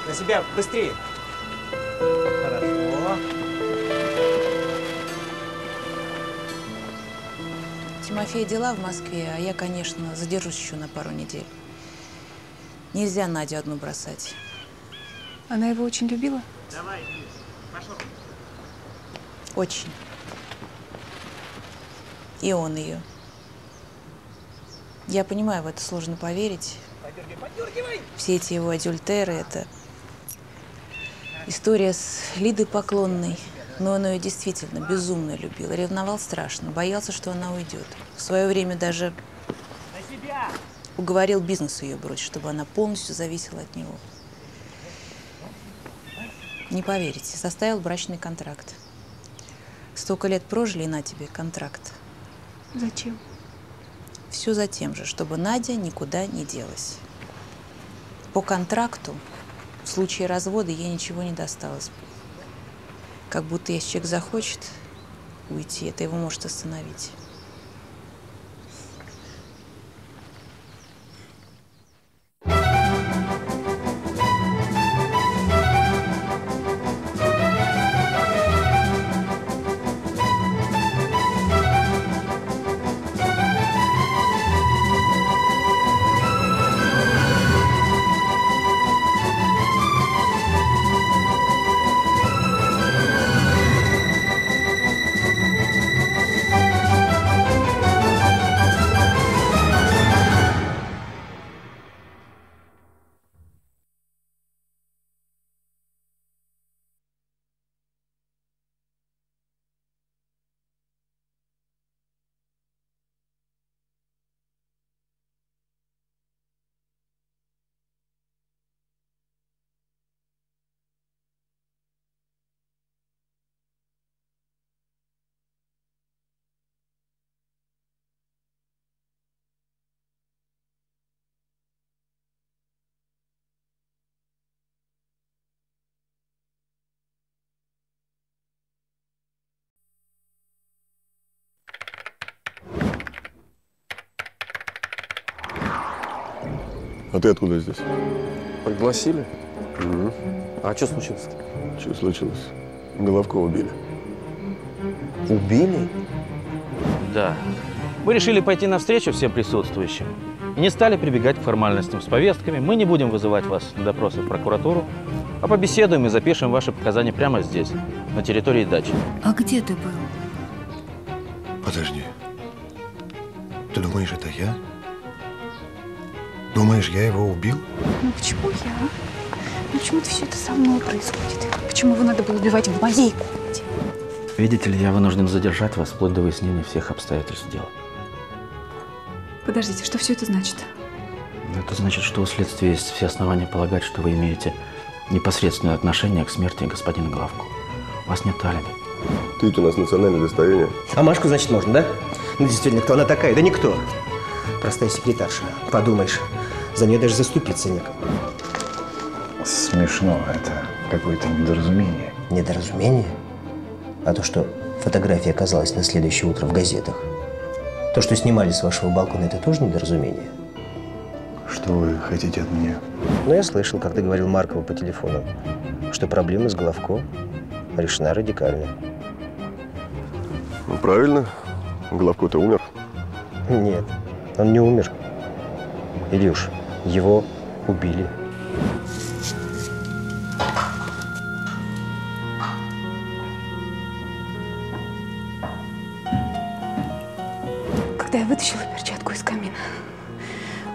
На себя быстрее. Хорошо. Тимофей дела в Москве, а я, конечно, задержусь еще на пару недель. Нельзя Надю одну бросать. Она его очень любила? Давай, пошел. Очень. И он ее. Я понимаю, в это сложно поверить. Все эти его адюльтеры, это история с Лидой Поклонной. Но он ее действительно безумно любил. Ревновал страшно, боялся, что она уйдет. В свое время даже уговорил бизнес ее бросить, чтобы она полностью зависела от него. Не поверите, составил брачный контракт. Столько лет прожили, и на тебе контракт. Зачем? Все за тем же, чтобы Надя никуда не делась. По контракту, в случае развода, ей ничего не досталось. Как будто если человек захочет уйти, это его может остановить. А ты откуда здесь? Пригласили? А что случилось? Что случилось? Головко убили. Убили? Да. Мы решили пойти навстречу всем присутствующим. И не стали прибегать к формальностям с повестками. Мы не будем вызывать вас на допросы в прокуратуру, а побеседуем и запишем ваши показания прямо здесь, на территории дачи. А где ты был? Подожди. Ты думаешь, это я? Думаешь, я его убил? Ну почему я? а? Ну почему-то все это со мной происходит? Почему его надо было убивать в моей комнате? Видите ли, я вынужден задержать вас вплоть до выяснения всех обстоятельств дела. Подождите, что все это значит? Это значит, что у следствия есть все основания полагать, что вы имеете непосредственное отношение к смерти господина Головко. У вас нет алиби. Ты ведь у нас национальное достояние. А Машку, значит, можно, да? Ну, действительно, кто она такая? Да никто. Простая секретарша. Подумаешь, за нее даже заступиться некому. Смешно, это какое-то недоразумение. Недоразумение? А то, что фотография оказалась на следующее утро в газетах. То, что снимали с вашего балкона, это тоже недоразумение? Что вы хотите от меня? Ну, я слышал, как ты говорил Маркову по телефону, что проблема с Головко решена радикально. Ну, правильно. Головко-то умер. Нет, он не умер. Илюш, его убили. Когда я вытащила перчатку из камина,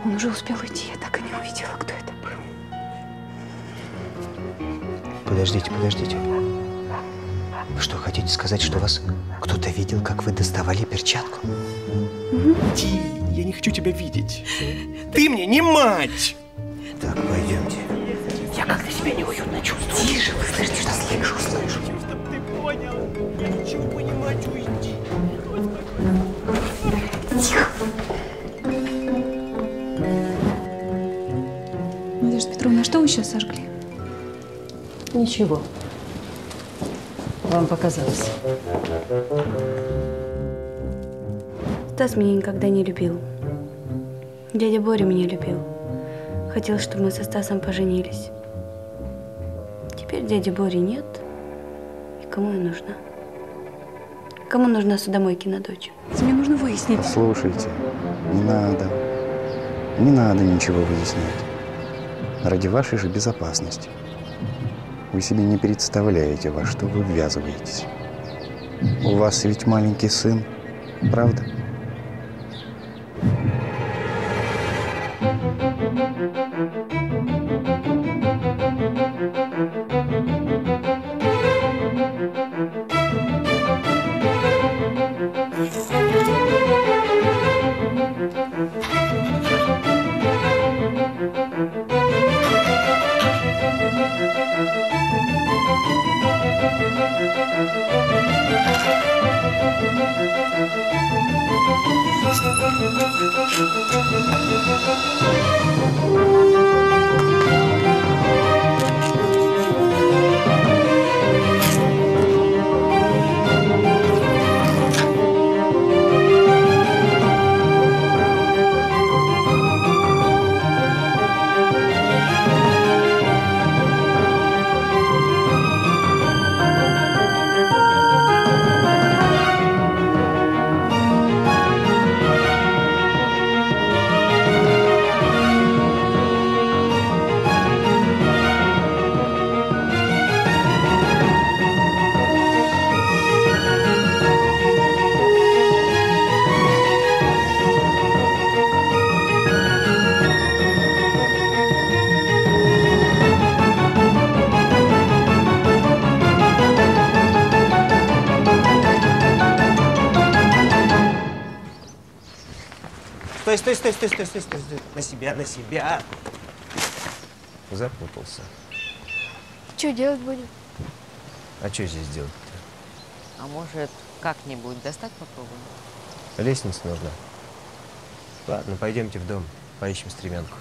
он уже успел уйти. Я так и не увидела, кто это был. Подождите, подождите. Вы что, хотите сказать, что вас кто-то видел, как вы доставали перчатку? Угу. Ди, я не хочу тебя видеть. Мать! Так, пойдемте. Я как-то себя неуютно чувствую. Тише, вы слышите, что слышу, слышу. Ты понял? Я хочу понимать, уйди. Тихо. Надежда Петровна, а что вы сейчас сожгли? Ничего. Вам показалось. Стас меня никогда не любил. Дядя Боря меня любил. Хотел, чтобы мы со Стасом поженились. Теперь дяди Бори нет. И кому я нужна? Кому нужна судомойкина дочь? Мне нужно выяснить. Слушайте, не надо. Не надо ничего выяснять. Ради вашей же безопасности. Вы себе не представляете, во что вы ввязываетесь. У вас ведь маленький сын, правда? Стой, стой, стой, стой, стой, стой. На себя, на себя. Запутался. Что делать будем? А что здесь делать-то? А может, как-нибудь достать попробуем? Лестница нужна. Ладно, пойдемте в дом, поищем стремянку.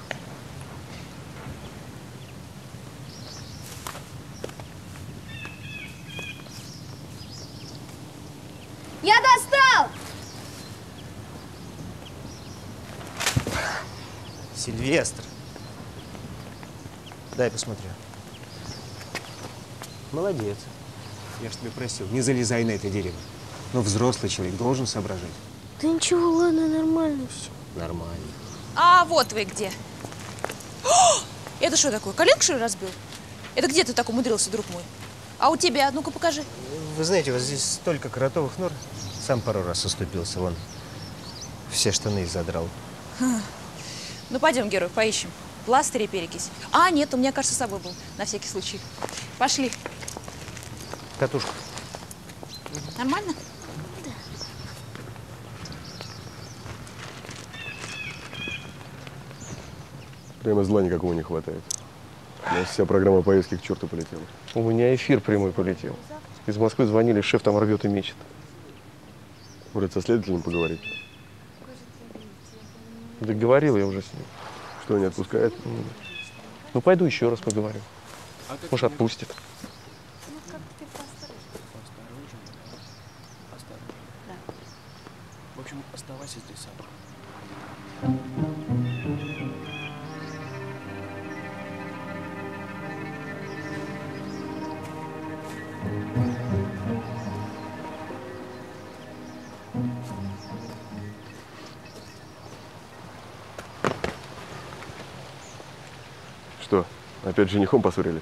Я достал! Сильвестр. Дай посмотрю. Молодец. Я ж тебя просил, не залезай на это дерево. Но взрослый человек должен соображать. Да ничего, ладно, нормально все. Нормально. А вот вы где. О! Это что такое, коленку что ли разбил? Это где ты так умудрился, друг мой? А у тебя? Ну-ка покажи. Вы знаете, вот здесь столько кротовых нор. Сам пару раз оступился, вон. Все штаны задрал. Ха. Ну, пойдем, герой, поищем. Пластырь и перекись. А, нет, у меня, кажется, с собой был. На всякий случай. Пошли. Катушку. Нормально? Прямо зла никакого не хватает. У нас вся программа поездки к черту полетела. У меня эфир прямой полетел. Из Москвы звонили, шеф там рвет и мечет. Может, со следователем поговорить? Да говорил я уже с ним. Что, не отпускает? Ну, пойду еще раз поговорю. Может, отпустит. В общем, оставайся здесь сам. Что, опять с женихом поссорились?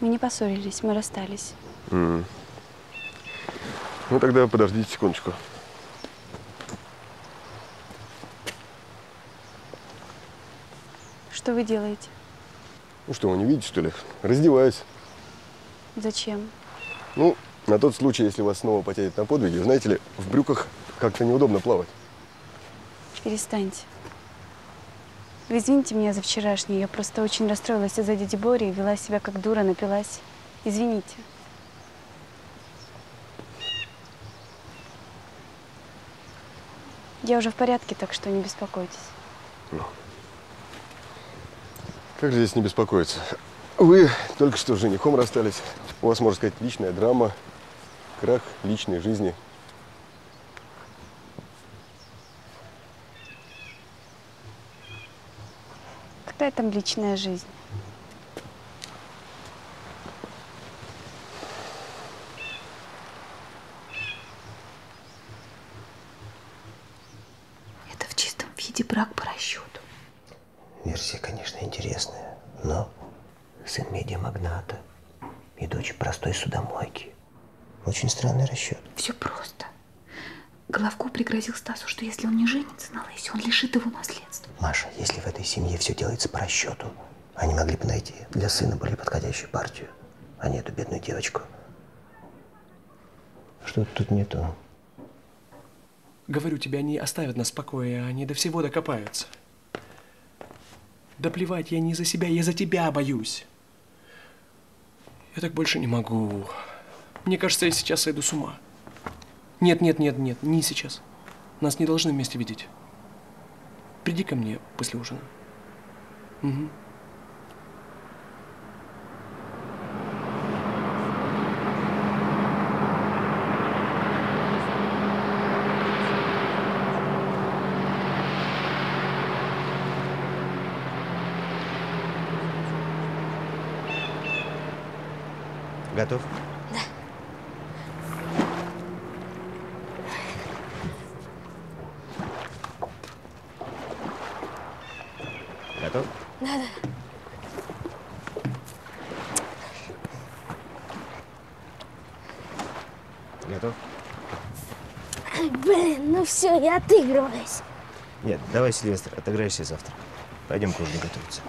Мы не поссорились, мы расстались. М. Ну тогда подождите секундочку. Что вы делаете? Ну что, вы не видите, что ли? Раздеваюсь. Зачем? Ну, на тот случай, если вас снова потянет на подвиги, знаете ли, в брюках как-то неудобно плавать. Перестаньте. Вы извините меня за вчерашнее. Я просто очень расстроилась из-за дяди Бори и вела себя как дура, напилась. Извините. Я уже в порядке, так что не беспокойтесь. Как же здесь не беспокоиться? Вы только что с женихом расстались. У вас, можно сказать, личная драма, крах личной жизни. Какая там личная жизнь? Это в чистом виде брак по расчету. Версия, конечно, интересная, но сын медиамагната и дочь простой судомойки. Очень странный расчет. Все просто. Головко пригрозил Стасу, что если он не женится на Лишит его наследства. Маша, если в этой семье все делается по расчету, они могли бы найти для сына более подходящую партию, а не эту бедную девочку. Что тут не то? Говорю тебе, они оставят нас в покое, они до всего докопаются. Да плевать, я не за себя, я за тебя боюсь. Я так больше не могу. Мне кажется, я сейчас сойду с ума. Нет, нет, нет, нет, не сейчас. Нас не должны вместе видеть. Приди ко мне после ужина. Угу. Готов? Да, да. Готов? Ай, Блин, ну все, я отыгрываюсь. Нет, давай, Сильвестр, отыграешься завтра. Пойдем к готовиться.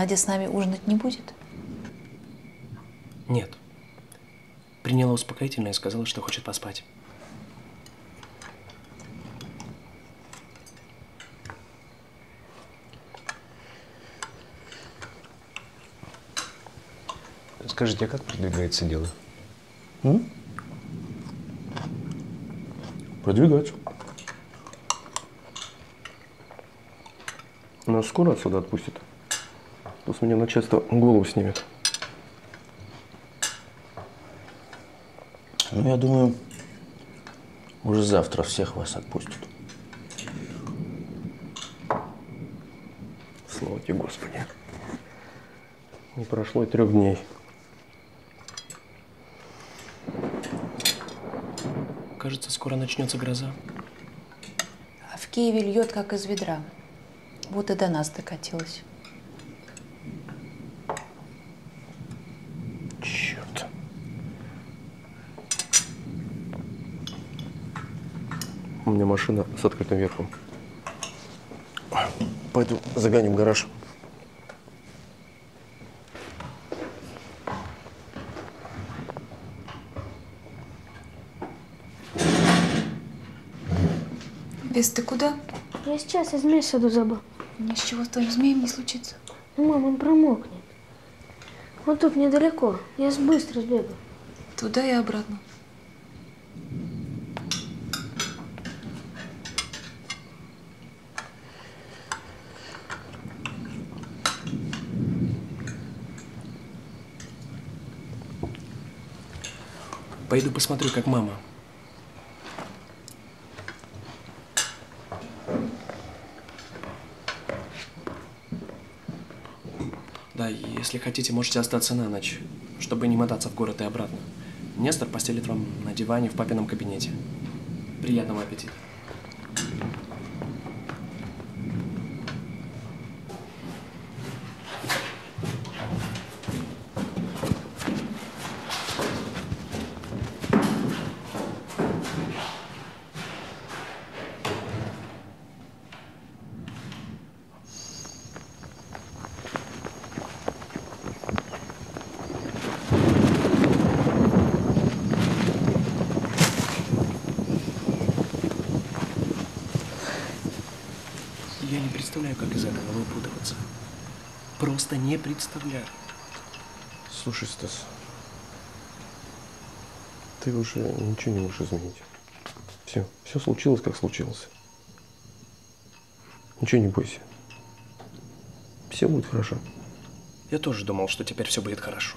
Надя с нами ужинать не будет? Нет. Приняла успокоительное и сказала, что хочет поспать. Скажите, а как продвигается дело? М? Продвигаться. Нас скоро отсюда отпустят. Сейчас меня начальство голову снимет. Ну, я думаю, уже завтра всех вас отпустят. Слава тебе, Господи. Не прошло и трех дней. Кажется, скоро начнется гроза. А в Киеве льет, как из ведра. Вот и до нас докатилась. Машина с открытым верхом. Пойду загоним гараж. Вес, ты куда? Я сейчас из змей саду забыл. Ничего с твоим змеем не случится. Ну, мам, он промокнет. Вот тут недалеко. Я с- быстро сбегаю. Туда и обратно. Пойду посмотрю, как мама. Да, если хотите, можете остаться на ночь, чтобы не мотаться в город и обратно. Нестор постелит вам на диване в папином кабинете. Приятного аппетита. Я не представляю, как из этого выпутываться. Просто не представляю. Слушай, Стас, ты уже ничего не можешь изменить. Все, все случилось, как случилось. Ничего не бойся. Все будет хорошо. Я тоже думал, что теперь все будет хорошо.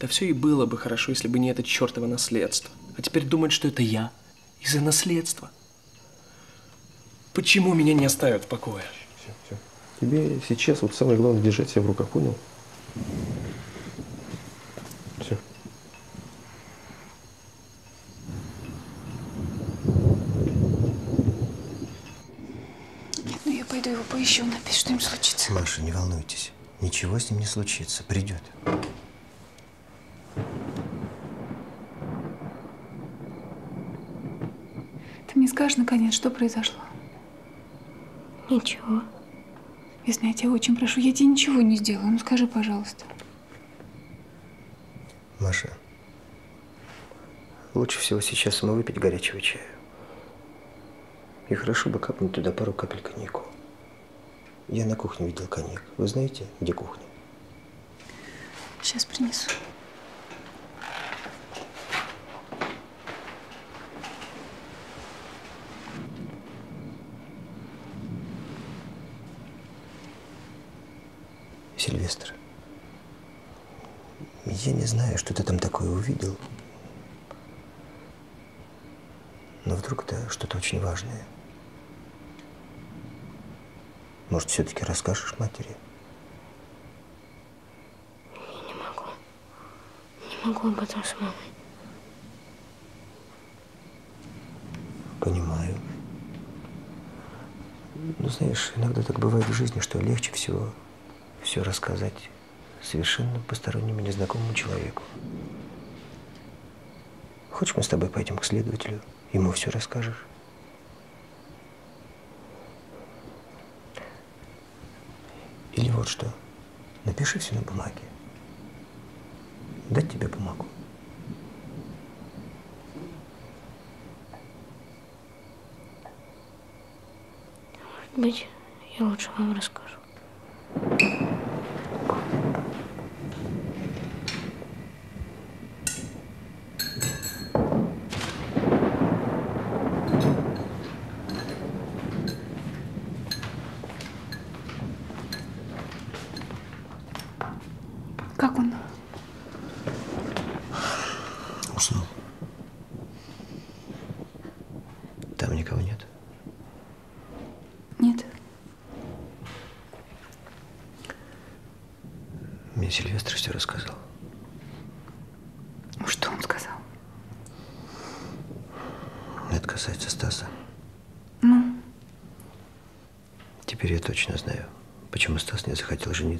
Да все и было бы хорошо, если бы не это чертово наследство. А теперь думать, что это я из-за наследства. Почему меня не оставят в покое? Тебе сейчас вот самое главное держать себя в руках, понял? Все. Нет, ну я пойду его поищу, напись, что им случится. Маша, не волнуйтесь. Ничего с ним не случится. Придет. Ты мне скажешь, наконец, что произошло? Ничего. Если я тебя очень прошу, я тебе ничего не сделаю. Ну скажи, пожалуйста. Маша, лучше всего сейчас ему выпить горячего чая. И хорошо бы капнуть туда пару капель коньяку. Я на кухне видел коньяк. Вы знаете, где кухня? Сейчас принесу. Сильвестр, я не знаю, что ты там такое увидел, но вдруг это что-то очень важное. Может, все-таки расскажешь матери? Не могу. Не могу об этом с мамой. Понимаю. Ну, знаешь, иногда так бывает в жизни, что легче всего все рассказать совершенно постороннему, незнакомому человеку. Хочешь, мы с тобой пойдем к следователю, ему все расскажешь? Или вот что, напиши все на бумаге. Дать тебе бумагу. Может быть, я лучше вам расскажу. 何?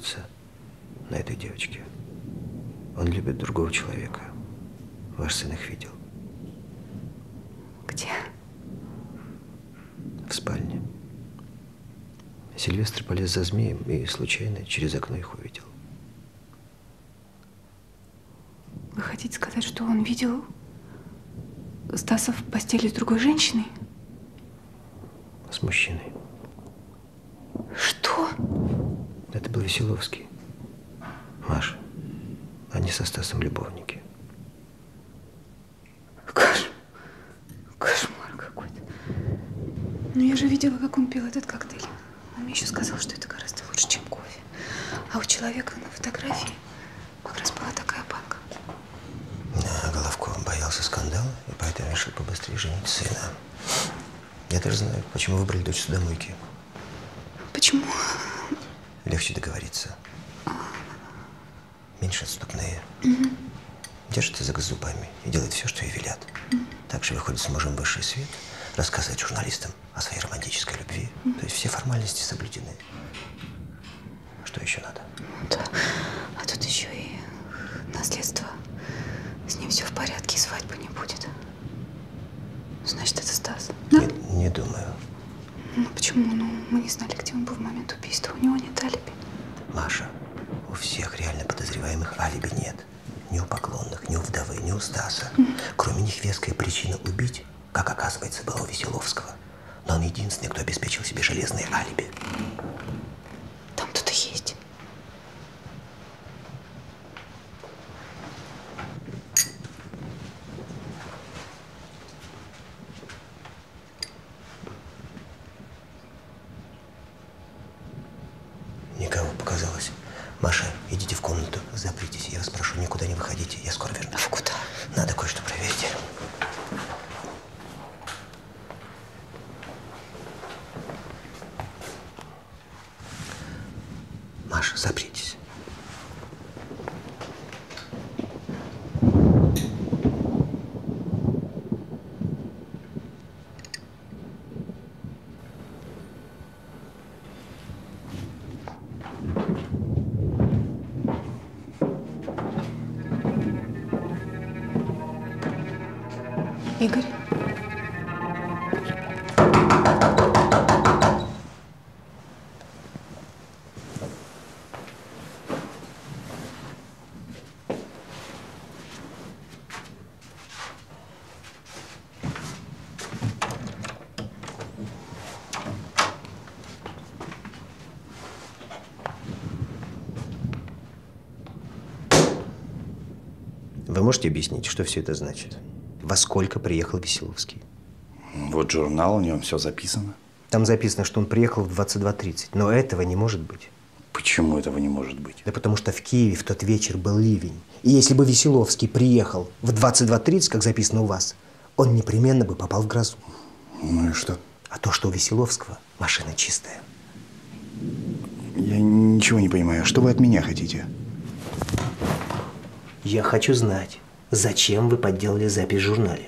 Жениться на этой девочке. Он любит другого человека. Ваш сын их видел. где? В спальне. Сильвестр полез за змеем и случайно через окно их увидел. Вы хотите сказать, что он видел Стаса в постели с другой женщиной? С мужчиной. Что? Это был Веселовский. Маш, они со Стасом любовники. Кошмар какой-то. Но я же видела, как он пил этот коктейль. Он мне еще сказал, что это гораздо лучше, чем кофе. А у человека на фотографии как раз была такая банка. Да, Головко боялся скандала, и поэтому решил побыстрее женить сына. Я даже знаю, почему выбрали дочь судомойки. Почему? Легче договориться. Меньше отступные. Мгм. Держится за зубами и делает все, что ей велят. Также выходит с мужем высший свет, рассказывает журналистам о своей романтической любви. То есть все формальности соблюдены. Что еще надо? А тут еще и наследство. С ним все в порядке, и свадьбы не будет. Значит, это Стас. Не, не думаю. Ну почему? Ну, мы не знали, где он был в момент убийства. У него нет алиби. Маша, у всех реально подозреваемых алиби нет. Ни у поклонных, ни у вдовы, ни у Стаса. Кроме них веская причина убить, как оказывается, была у Веселовского. Но он единственный, кто обеспечил себе железное алиби. Там кто-то есть. Никого показалось. Маша, идите в комнату, запритесь. Я вас прошу, никуда не выходите. Я скоро вернусь. А куда? Надо кое-что проверить. Можете объяснить, что все это значит? Во сколько приехал Веселовский? Вот журнал, у него все записано. Там записано, что он приехал в 22.30, но этого не может быть. Почему этого не может быть? Да потому что в Киеве в тот вечер был ливень. И если бы Веселовский приехал в 22.30, как записано у вас, он непременно бы попал в грозу. Ну и что? А то, что у Веселовского машина чистая. Я ничего не понимаю. Что вы от меня хотите? Я хочу знать, зачем вы подделали запись в журнале?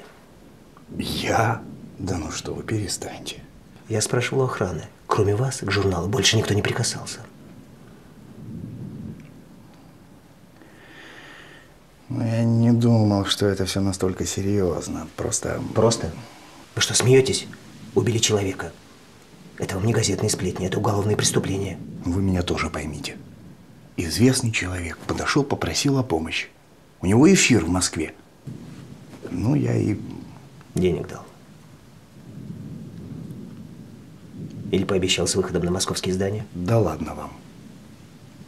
Я? Да ну что вы, перестаньте. Я спрашивал у охраны. Кроме вас, к журналу больше никто не прикасался. Ну, я не думал, что это все настолько серьезно. Просто... Просто? Вы что, смеетесь? Убили человека. Это вам не газетные сплетни, это уголовное преступление. Вы меня тоже поймите. Известный человек подошел, попросил о помощи. У него эфир в Москве. Ну, я и... Денег дал. Или пообещал с выходом на московские здания? Да ладно вам.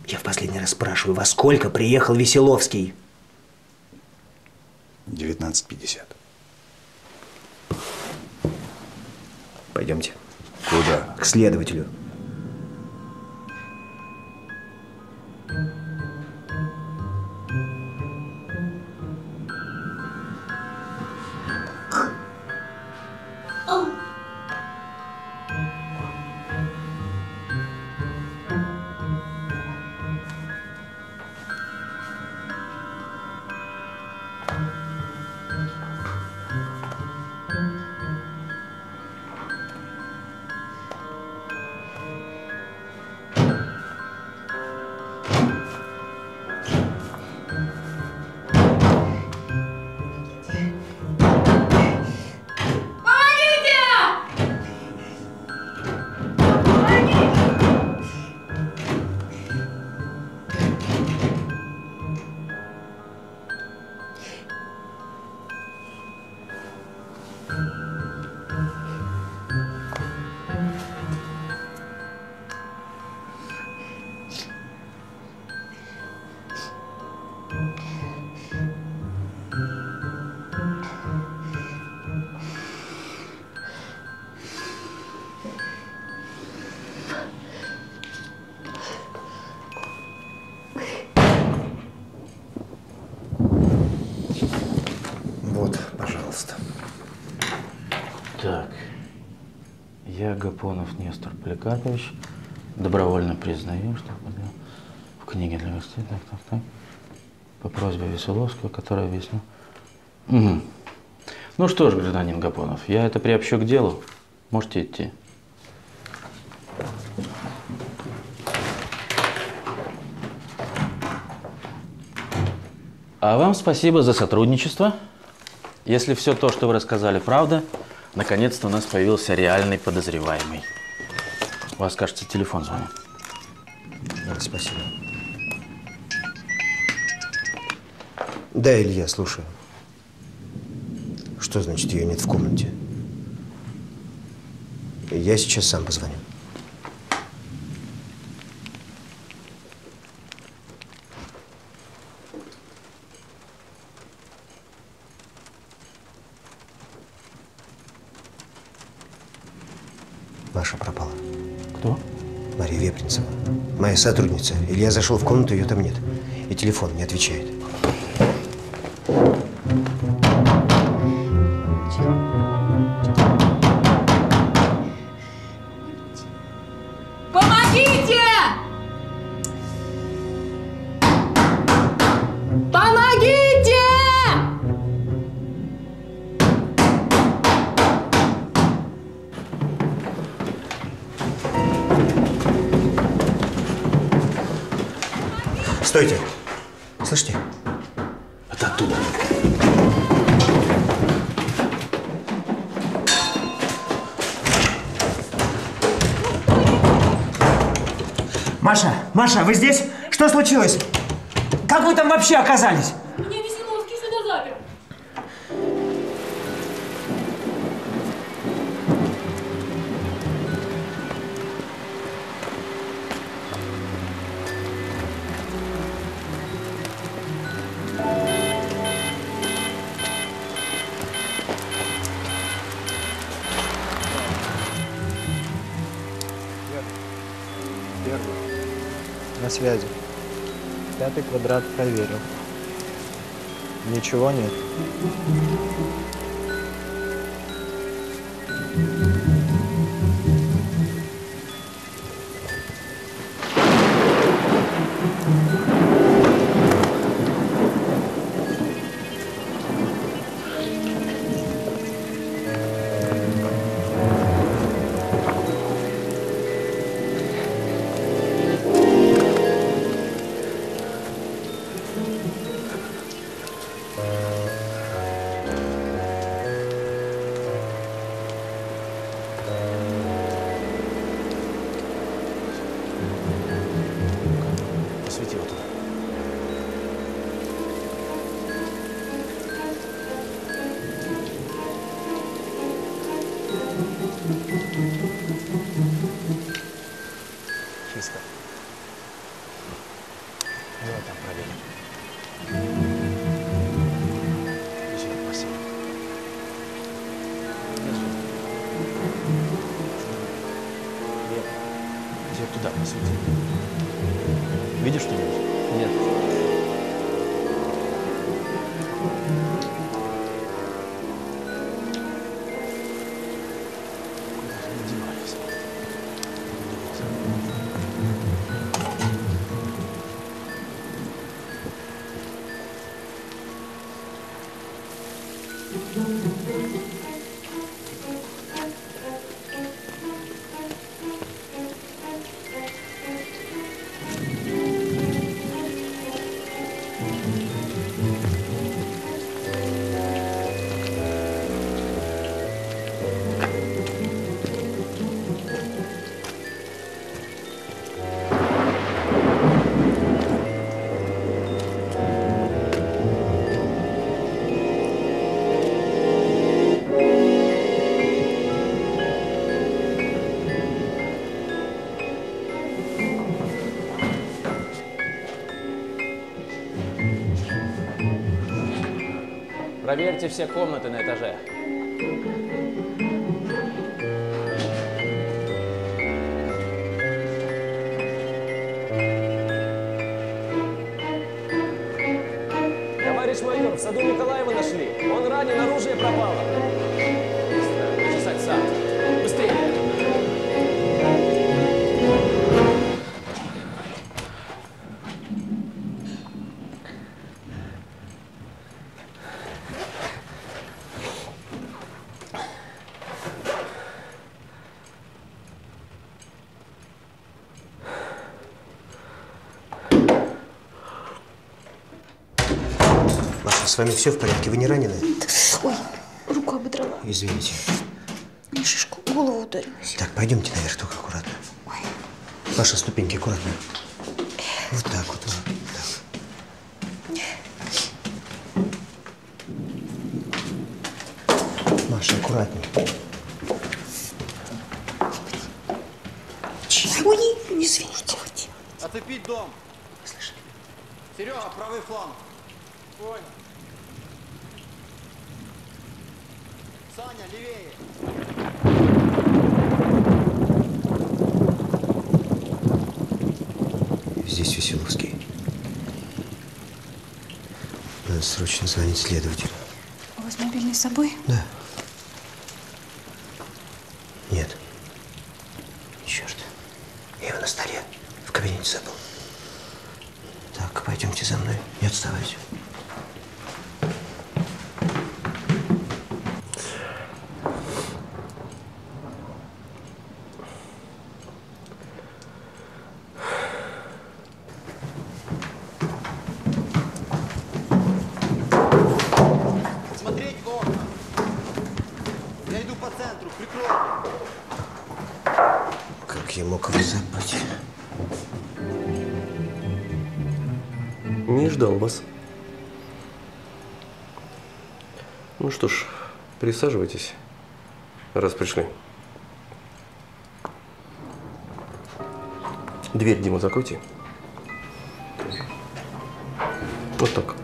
Я в последний раз спрашиваю, во сколько приехал Веселовский? 19.50. Пойдемте. Куда? К следователю. Нестор Поликарпович, добровольно признаю, что в книге для гостей, так, так, так, по просьбе Веселовского, который объяснил. Угу. Ну что ж, гражданин Гапонов, я это приобщу к делу. Можете идти. А вам спасибо за сотрудничество. Если все то, что вы рассказали, правда, наконец-то у нас появился реальный подозреваемый. У вас, кажется, телефон звонит. Да, спасибо. Да, Илья, слушаю. Что значит, ее нет в комнате? Я сейчас сам позвоню. Сотрудница. Илья зашел в комнату, ее там нет. И телефон не отвечает. Квадрат проверил. Ничего нет. Проверьте все комнаты на этаже. Вами все в порядке? Вы не ранены? Ой, руку ободрала. Извините. На шишку голову ударилась. Так, пойдемте наверх, только аккуратно. Маша, ступеньки аккуратно. Вот так вот. вот так. Маша, аккуратней. Ой, извините. Оцепить дом. Серега, правый фланг. Понял. Саня, левее. Здесь Веселовский. Надо срочно звонить следователю. У вас мобильный с собой? Да. Нет. Черт. Я его на столе. В кабинете забыл. Так, пойдемте за мной. Не отставайте. Смотреть в окна. Я иду по центру, прикрой. Как я мог его забыть? Не ждал вас. Ну что ж, присаживайтесь, раз пришли. Дверь, Дима, закройте. Вот так.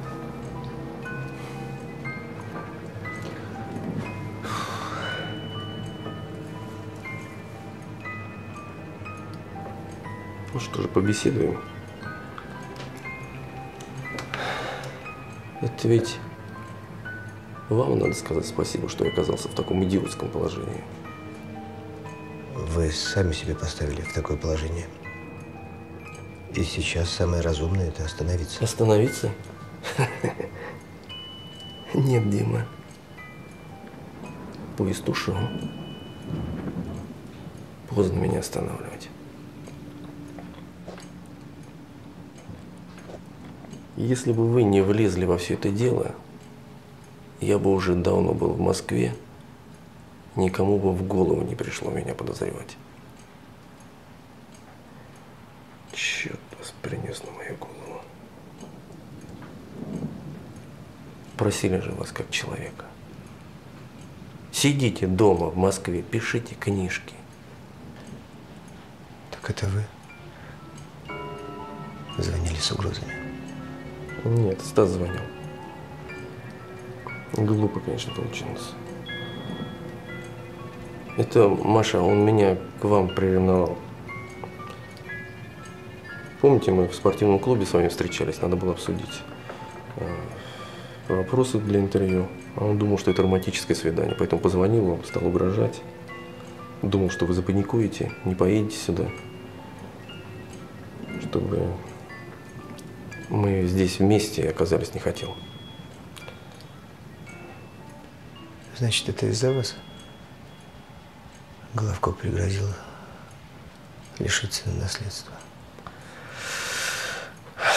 Ну что же, побеседуем. Ведь вам надо сказать спасибо, что я оказался в таком идиотском положении. Вы сами себя поставили в такое положение. И сейчас самое разумное – это остановиться. Остановиться? Нет, Дима. Поезд ушел. Поздно меня останавливать. Если бы вы не влезли во все это дело, я бы уже давно был в Москве, никому бы в голову не пришло меня подозревать. Черт вас принес на мою голову. Просили же вас как человека. Сидите дома в Москве, пишите книжки. Так это вы звонили с угрозами? Нет, Стас звонил. Глупо, конечно, получилось. Это Маша, он меня к вам приревновал. Помните, мы в спортивном клубе с вами встречались, надо было обсудить э, вопросы для интервью. А он думал, что это романтическое свидание, поэтому позвонил вам, стал угрожать. Думал, что вы запаникуете, не поедете сюда. Чтобы мы здесь вместе оказались не хотел. Значит, это из-за вас? Головко пригрозила лишиться наследства.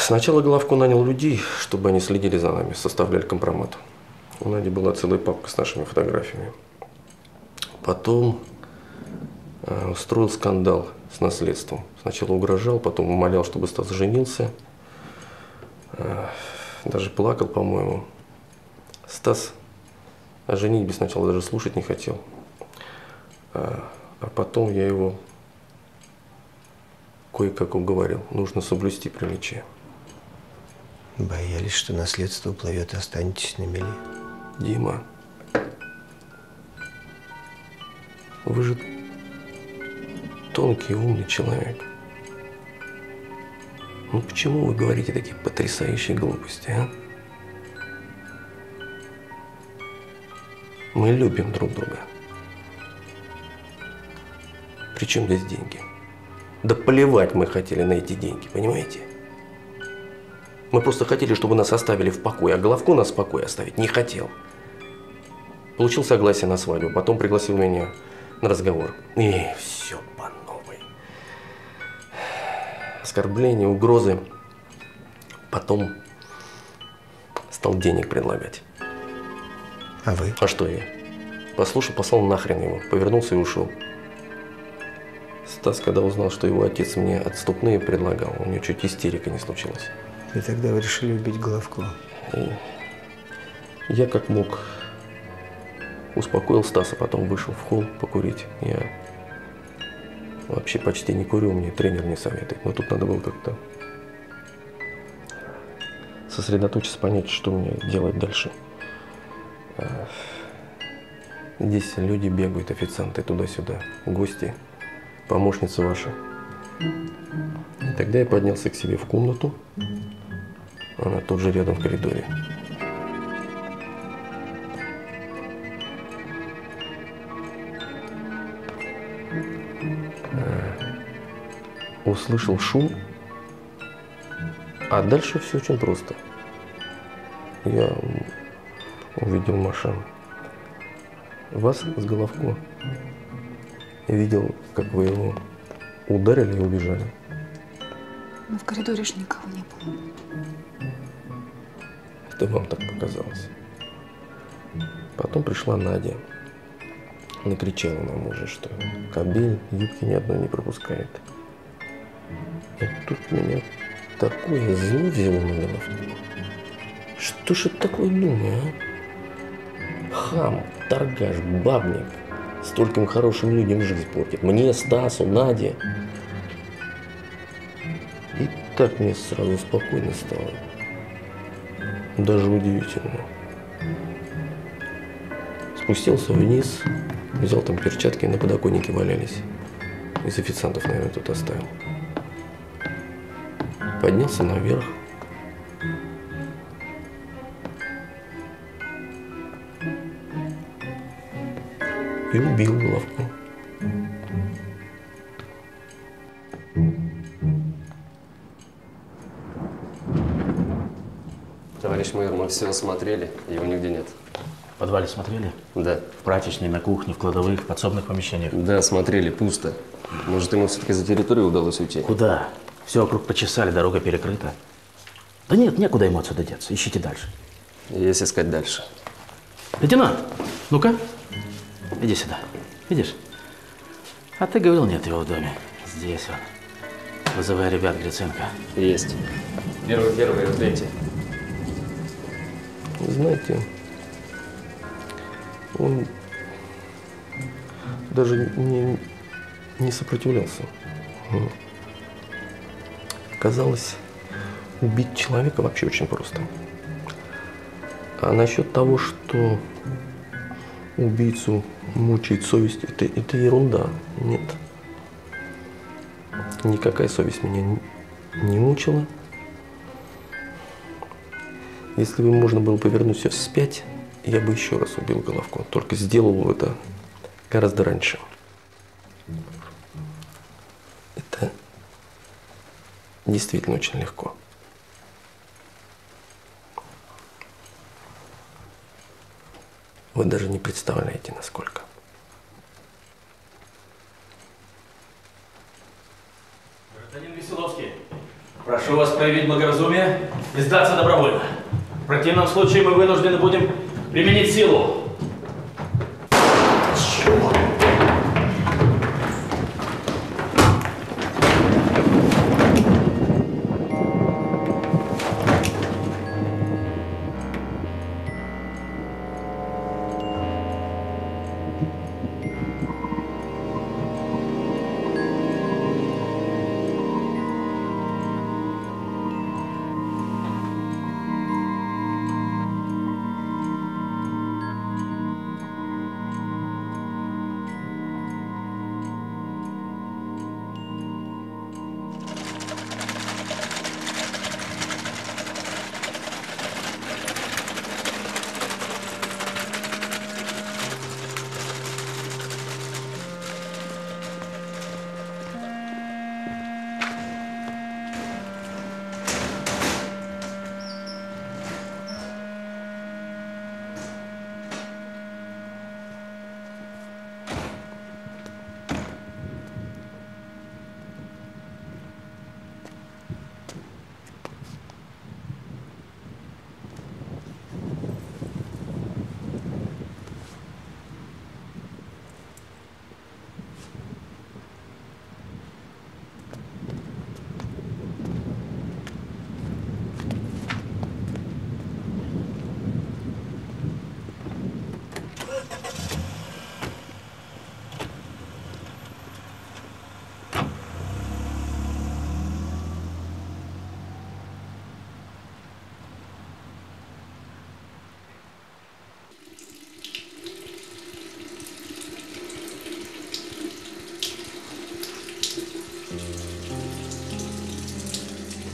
Сначала Головко нанял людей, чтобы они следили за нами, составляли компромат. У Нади была целая папка с нашими фотографиями. Потом э, устроил скандал с наследством. Сначала угрожал, потом умолял, чтобы Стас женился. Э, даже плакал, по-моему. Стас о женитьбе сначала даже слушать не хотел. А, а потом я его кое-как уговорил. Нужно соблюсти приличие. Боялись, что наследство уплывет и останетесь на мели. Дима, вы же тонкий, умный человек. Ну почему вы говорите такие потрясающие глупости, а? Мы любим друг друга. Причем здесь деньги? Да плевать мы хотели на эти деньги, понимаете? Мы просто хотели, чтобы нас оставили в покое, а Головко нас в покое оставить не хотел. Получил согласие на свадьбу, потом пригласил меня на разговор. И все. Оскорбления, угрозы. Потом стал денег предлагать. А вы? А что я? Послушал, послал нахрен его, повернулся и ушел. Стас, когда узнал, что его отец мне отступные предлагал, у него чуть истерика не случилась. И тогда вы решили убить Головко. И я как мог успокоил Стаса, потом вышел в холл покурить. Я вообще почти не курю, мне тренер не советует. Но тут надо было как-то сосредоточиться, понять, что мне делать дальше. Здесь люди бегают, официанты туда-сюда, гости, помощница ваша. И тогда я поднялся к себе в комнату. Она тут же рядом в коридоре. Услышал шум, а дальше все очень просто. Я увидел Маша. Вас с Головко. Я видел, как вы его ударили и убежали. Но в коридоре же никого не было. Это вам так показалось. Потом пришла Надя. Накричала на мужа, что кабель юбки ни одной не пропускает. И тут меня такое зло взяло на голову. Что ж это такое думаю, а? Хам, торгаш, бабник. Стольким хорошим людям жизнь портит. Мне, Стасу, Наде. И так мне сразу спокойно стало. Даже удивительно. Спустился вниз, взял там перчатки, на подоконнике валялись. Из официантов, наверное, тут оставил. Поднялся наверх. И убил Головку. Товарищ майор, мы все осмотрели, его нигде нет. В подвале смотрели? Да. В прачечной, на кухне, в кладовых, в подсобных помещениях? Да, смотрели, пусто. Может, ему все-таки за территорию удалось уйти? Куда? Все вокруг почесали, дорога перекрыта. Да нет, некуда ему отсюда деться. Ищите дальше. Есть искать дальше. Лейтенант, ну-ка, иди сюда. Видишь? А ты говорил, нет его в доме. Здесь он. Вызывай ребят Гриценко. Есть. Первый, первый, вот третий. Знаете, он даже не, не сопротивлялся. Казалось, убить человека вообще очень просто. А насчет того, что убийцу мучает совесть, это, это ерунда. Нет. Никакая совесть меня не мучила. Если бы можно было повернуть все вспять, я бы еще раз убил Головко. Только сделал бы это гораздо раньше. Это действительно очень легко. Вы даже не представляете, насколько. Гражданин Веселовский, прошу вас проявить благоразумие и сдаться добровольно. В противном случае мы вынуждены будем применить силу.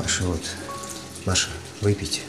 Маша, вот. Маша, выпейте.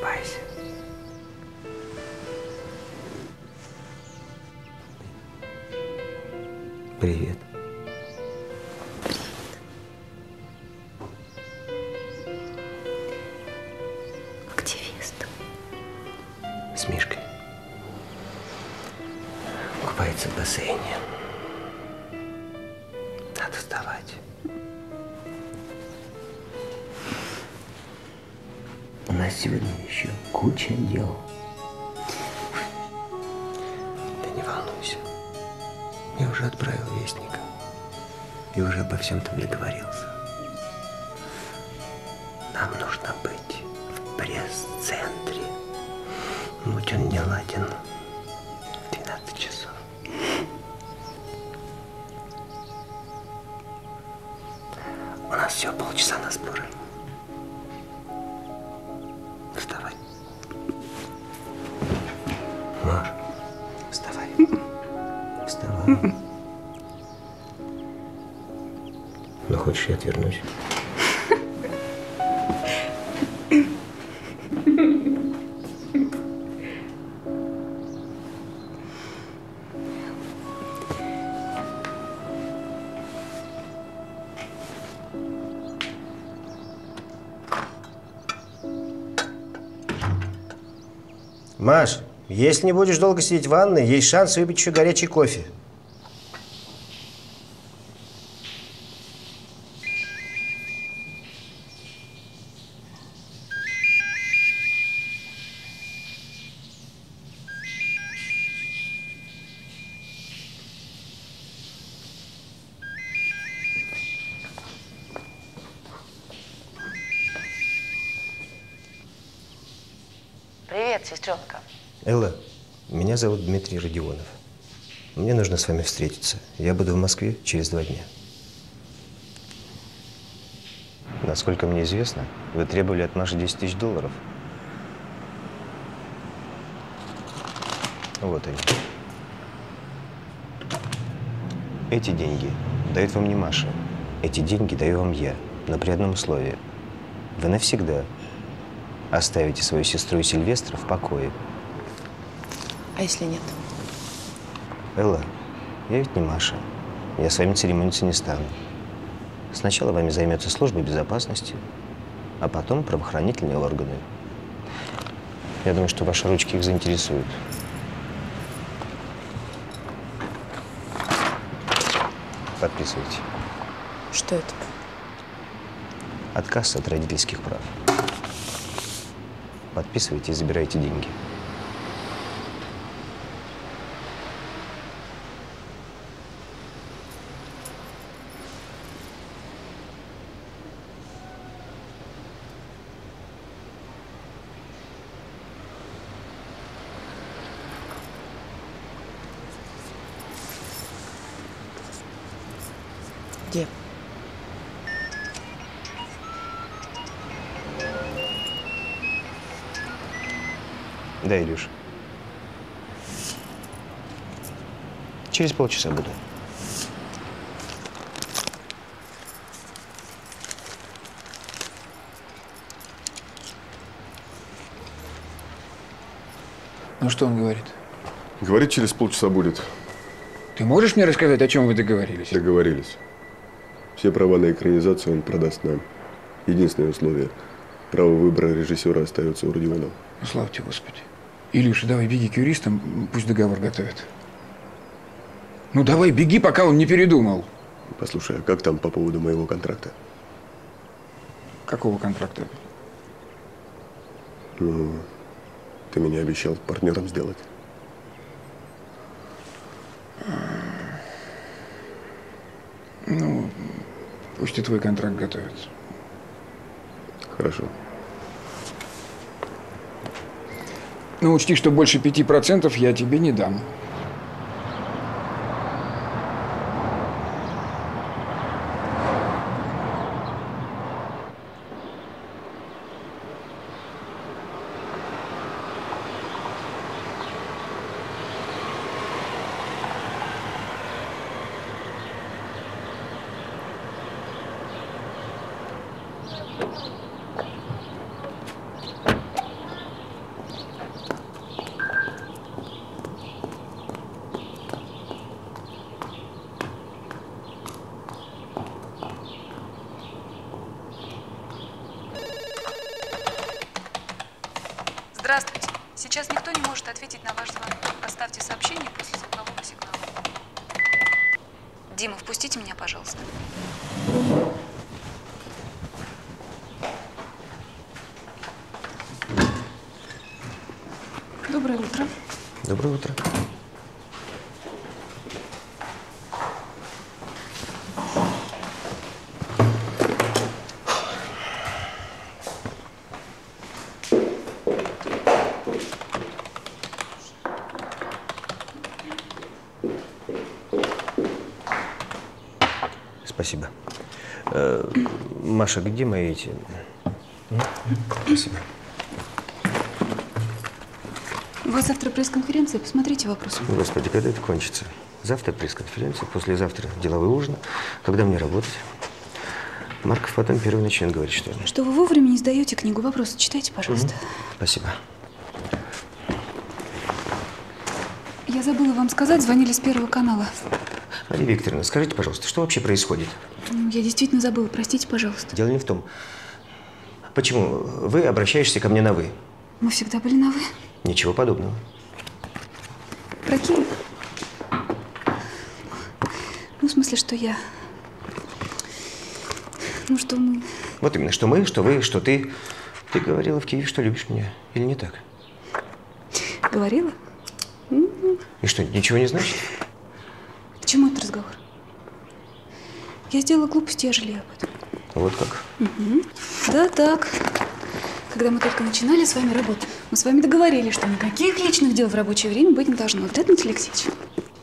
paz. Уже отправил вестника. И уже обо всем там договорился. Маш, если не будешь долго сидеть в ванной, есть шанс выпить еще горячий кофе. Зовут Дмитрий Родионов. Мне нужно с вами встретиться. Я буду в Москве через два дня. Насколько мне известно, вы требовали от Маши 10 тысяч долларов. Вот они. Эти деньги дает вам не Маша. Эти деньги даю вам я, но при одном условии. Вы навсегда оставите свою сестру и Сильвестра в покое. А если нет? Элла, я ведь не Маша. Я с вами церемониться не стану. Сначала вами займется служба безопасности, а потом правоохранительные органы. Я думаю, что ваши ручки их заинтересуют. Подписывайте. Что это? Отказ от родительских прав. Подписывайте и забирайте деньги. Через полчаса буду. Ну что он говорит? Говорит, через полчаса будет. Ты можешь мне рассказать, о чем вы договорились? Договорились. Все права на экранизацию он продаст нам. Единственное условие – право выбора режиссера остается у Родионова. Ну, слава тебе, Господи. Илюша, давай беги к юристам, пусть договор готовят. Ну давай, беги, пока он не передумал. Послушай, а как там по поводу моего контракта? Какого контракта? Ну, ты меня обещал партнером сделать. Ну, пусть и твой контракт готовится. Хорошо. Но учти, что больше пяти процентов я тебе не дам. Здравствуйте. Сейчас никто не может ответить на ваш звонок. Оставьте сообщение после звукового сигнала. Дима, впустите меня, пожалуйста. Доброе утро. Доброе утро. Спасибо. Э, Маша, где мои эти... М? Спасибо. У вас завтра пресс-конференция, посмотрите вопрос. Господи, когда это кончится? Завтра пресс-конференция, послезавтра деловой ужин. Когда мне работать? Марков потом первый начнет говорить, что. Что вы вовремя не сдаете книгу? Вопросы читайте, пожалуйста. Спасибо. Я забыла вам сказать, звонили с Первого канала. Мария Викторовна, скажите, пожалуйста, что вообще происходит? Я действительно забыла, простите, пожалуйста. Дело не в том. Почему вы обращаешься ко мне на «вы»? Мы всегда были на «вы». Ничего подобного. Прокинь. Ну, в смысле, что я... Ну, что мы... Вот именно, что мы, что вы, что ты. Ты говорила в Киеве, что любишь меня. Или не так? Говорила? И что, ничего не значит? К чему этот разговор? Я сделала глупость, я жалею об этом. Вот как. Мгм. Да, так. Когда мы только начинали с вами работу, мы с вами договорились, что никаких личных дел в рабочее время быть не должно. Да, Дмитрий Алексеевич?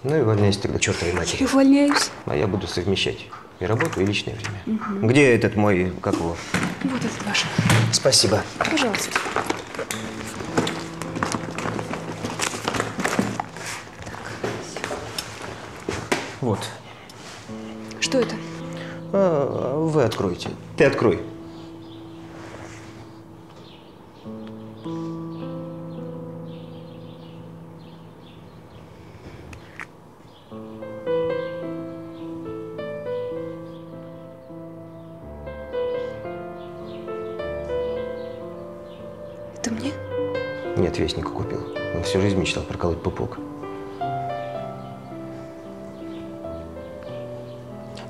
Ну и увольняйся тогда, чертовой матери. Я увольняюсь. А я буду совмещать и работу, и личное время. Мгм. Где этот мой, как его? Вот этот ваш. Спасибо. Пожалуйста. Вот. Вы откройте. Ты открой. Это мне? Нет, вестника купил. Он всю жизнь мечтал проколоть пупок.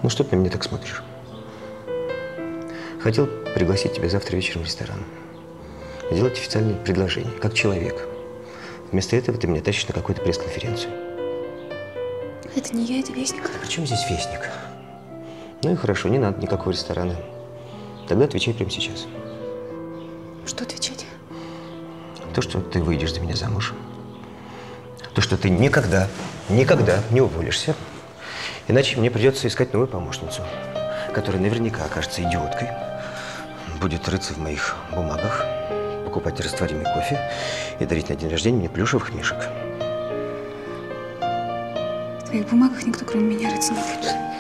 Ну что ты на меня так смотришь? Хотел пригласить тебя завтра вечером в ресторан. Сделать официальное предложение, как человек. Вместо этого ты меня тащишь на какую-то пресс-конференцию. Это не я, это вестник. При чем здесь вестник? Ну и хорошо, не надо никакого ресторана. Тогда отвечай прямо сейчас. Что отвечать? То, что ты выйдешь за меня замуж. То, что ты никогда, никогда не уволишься. Иначе мне придется искать новую помощницу, которая наверняка окажется идиоткой, будет рыться в моих бумагах, покупать растворимый кофе и дарить на день рождения мне плюшевых мишек. В твоих бумагах никто, кроме меня, рыться не будет.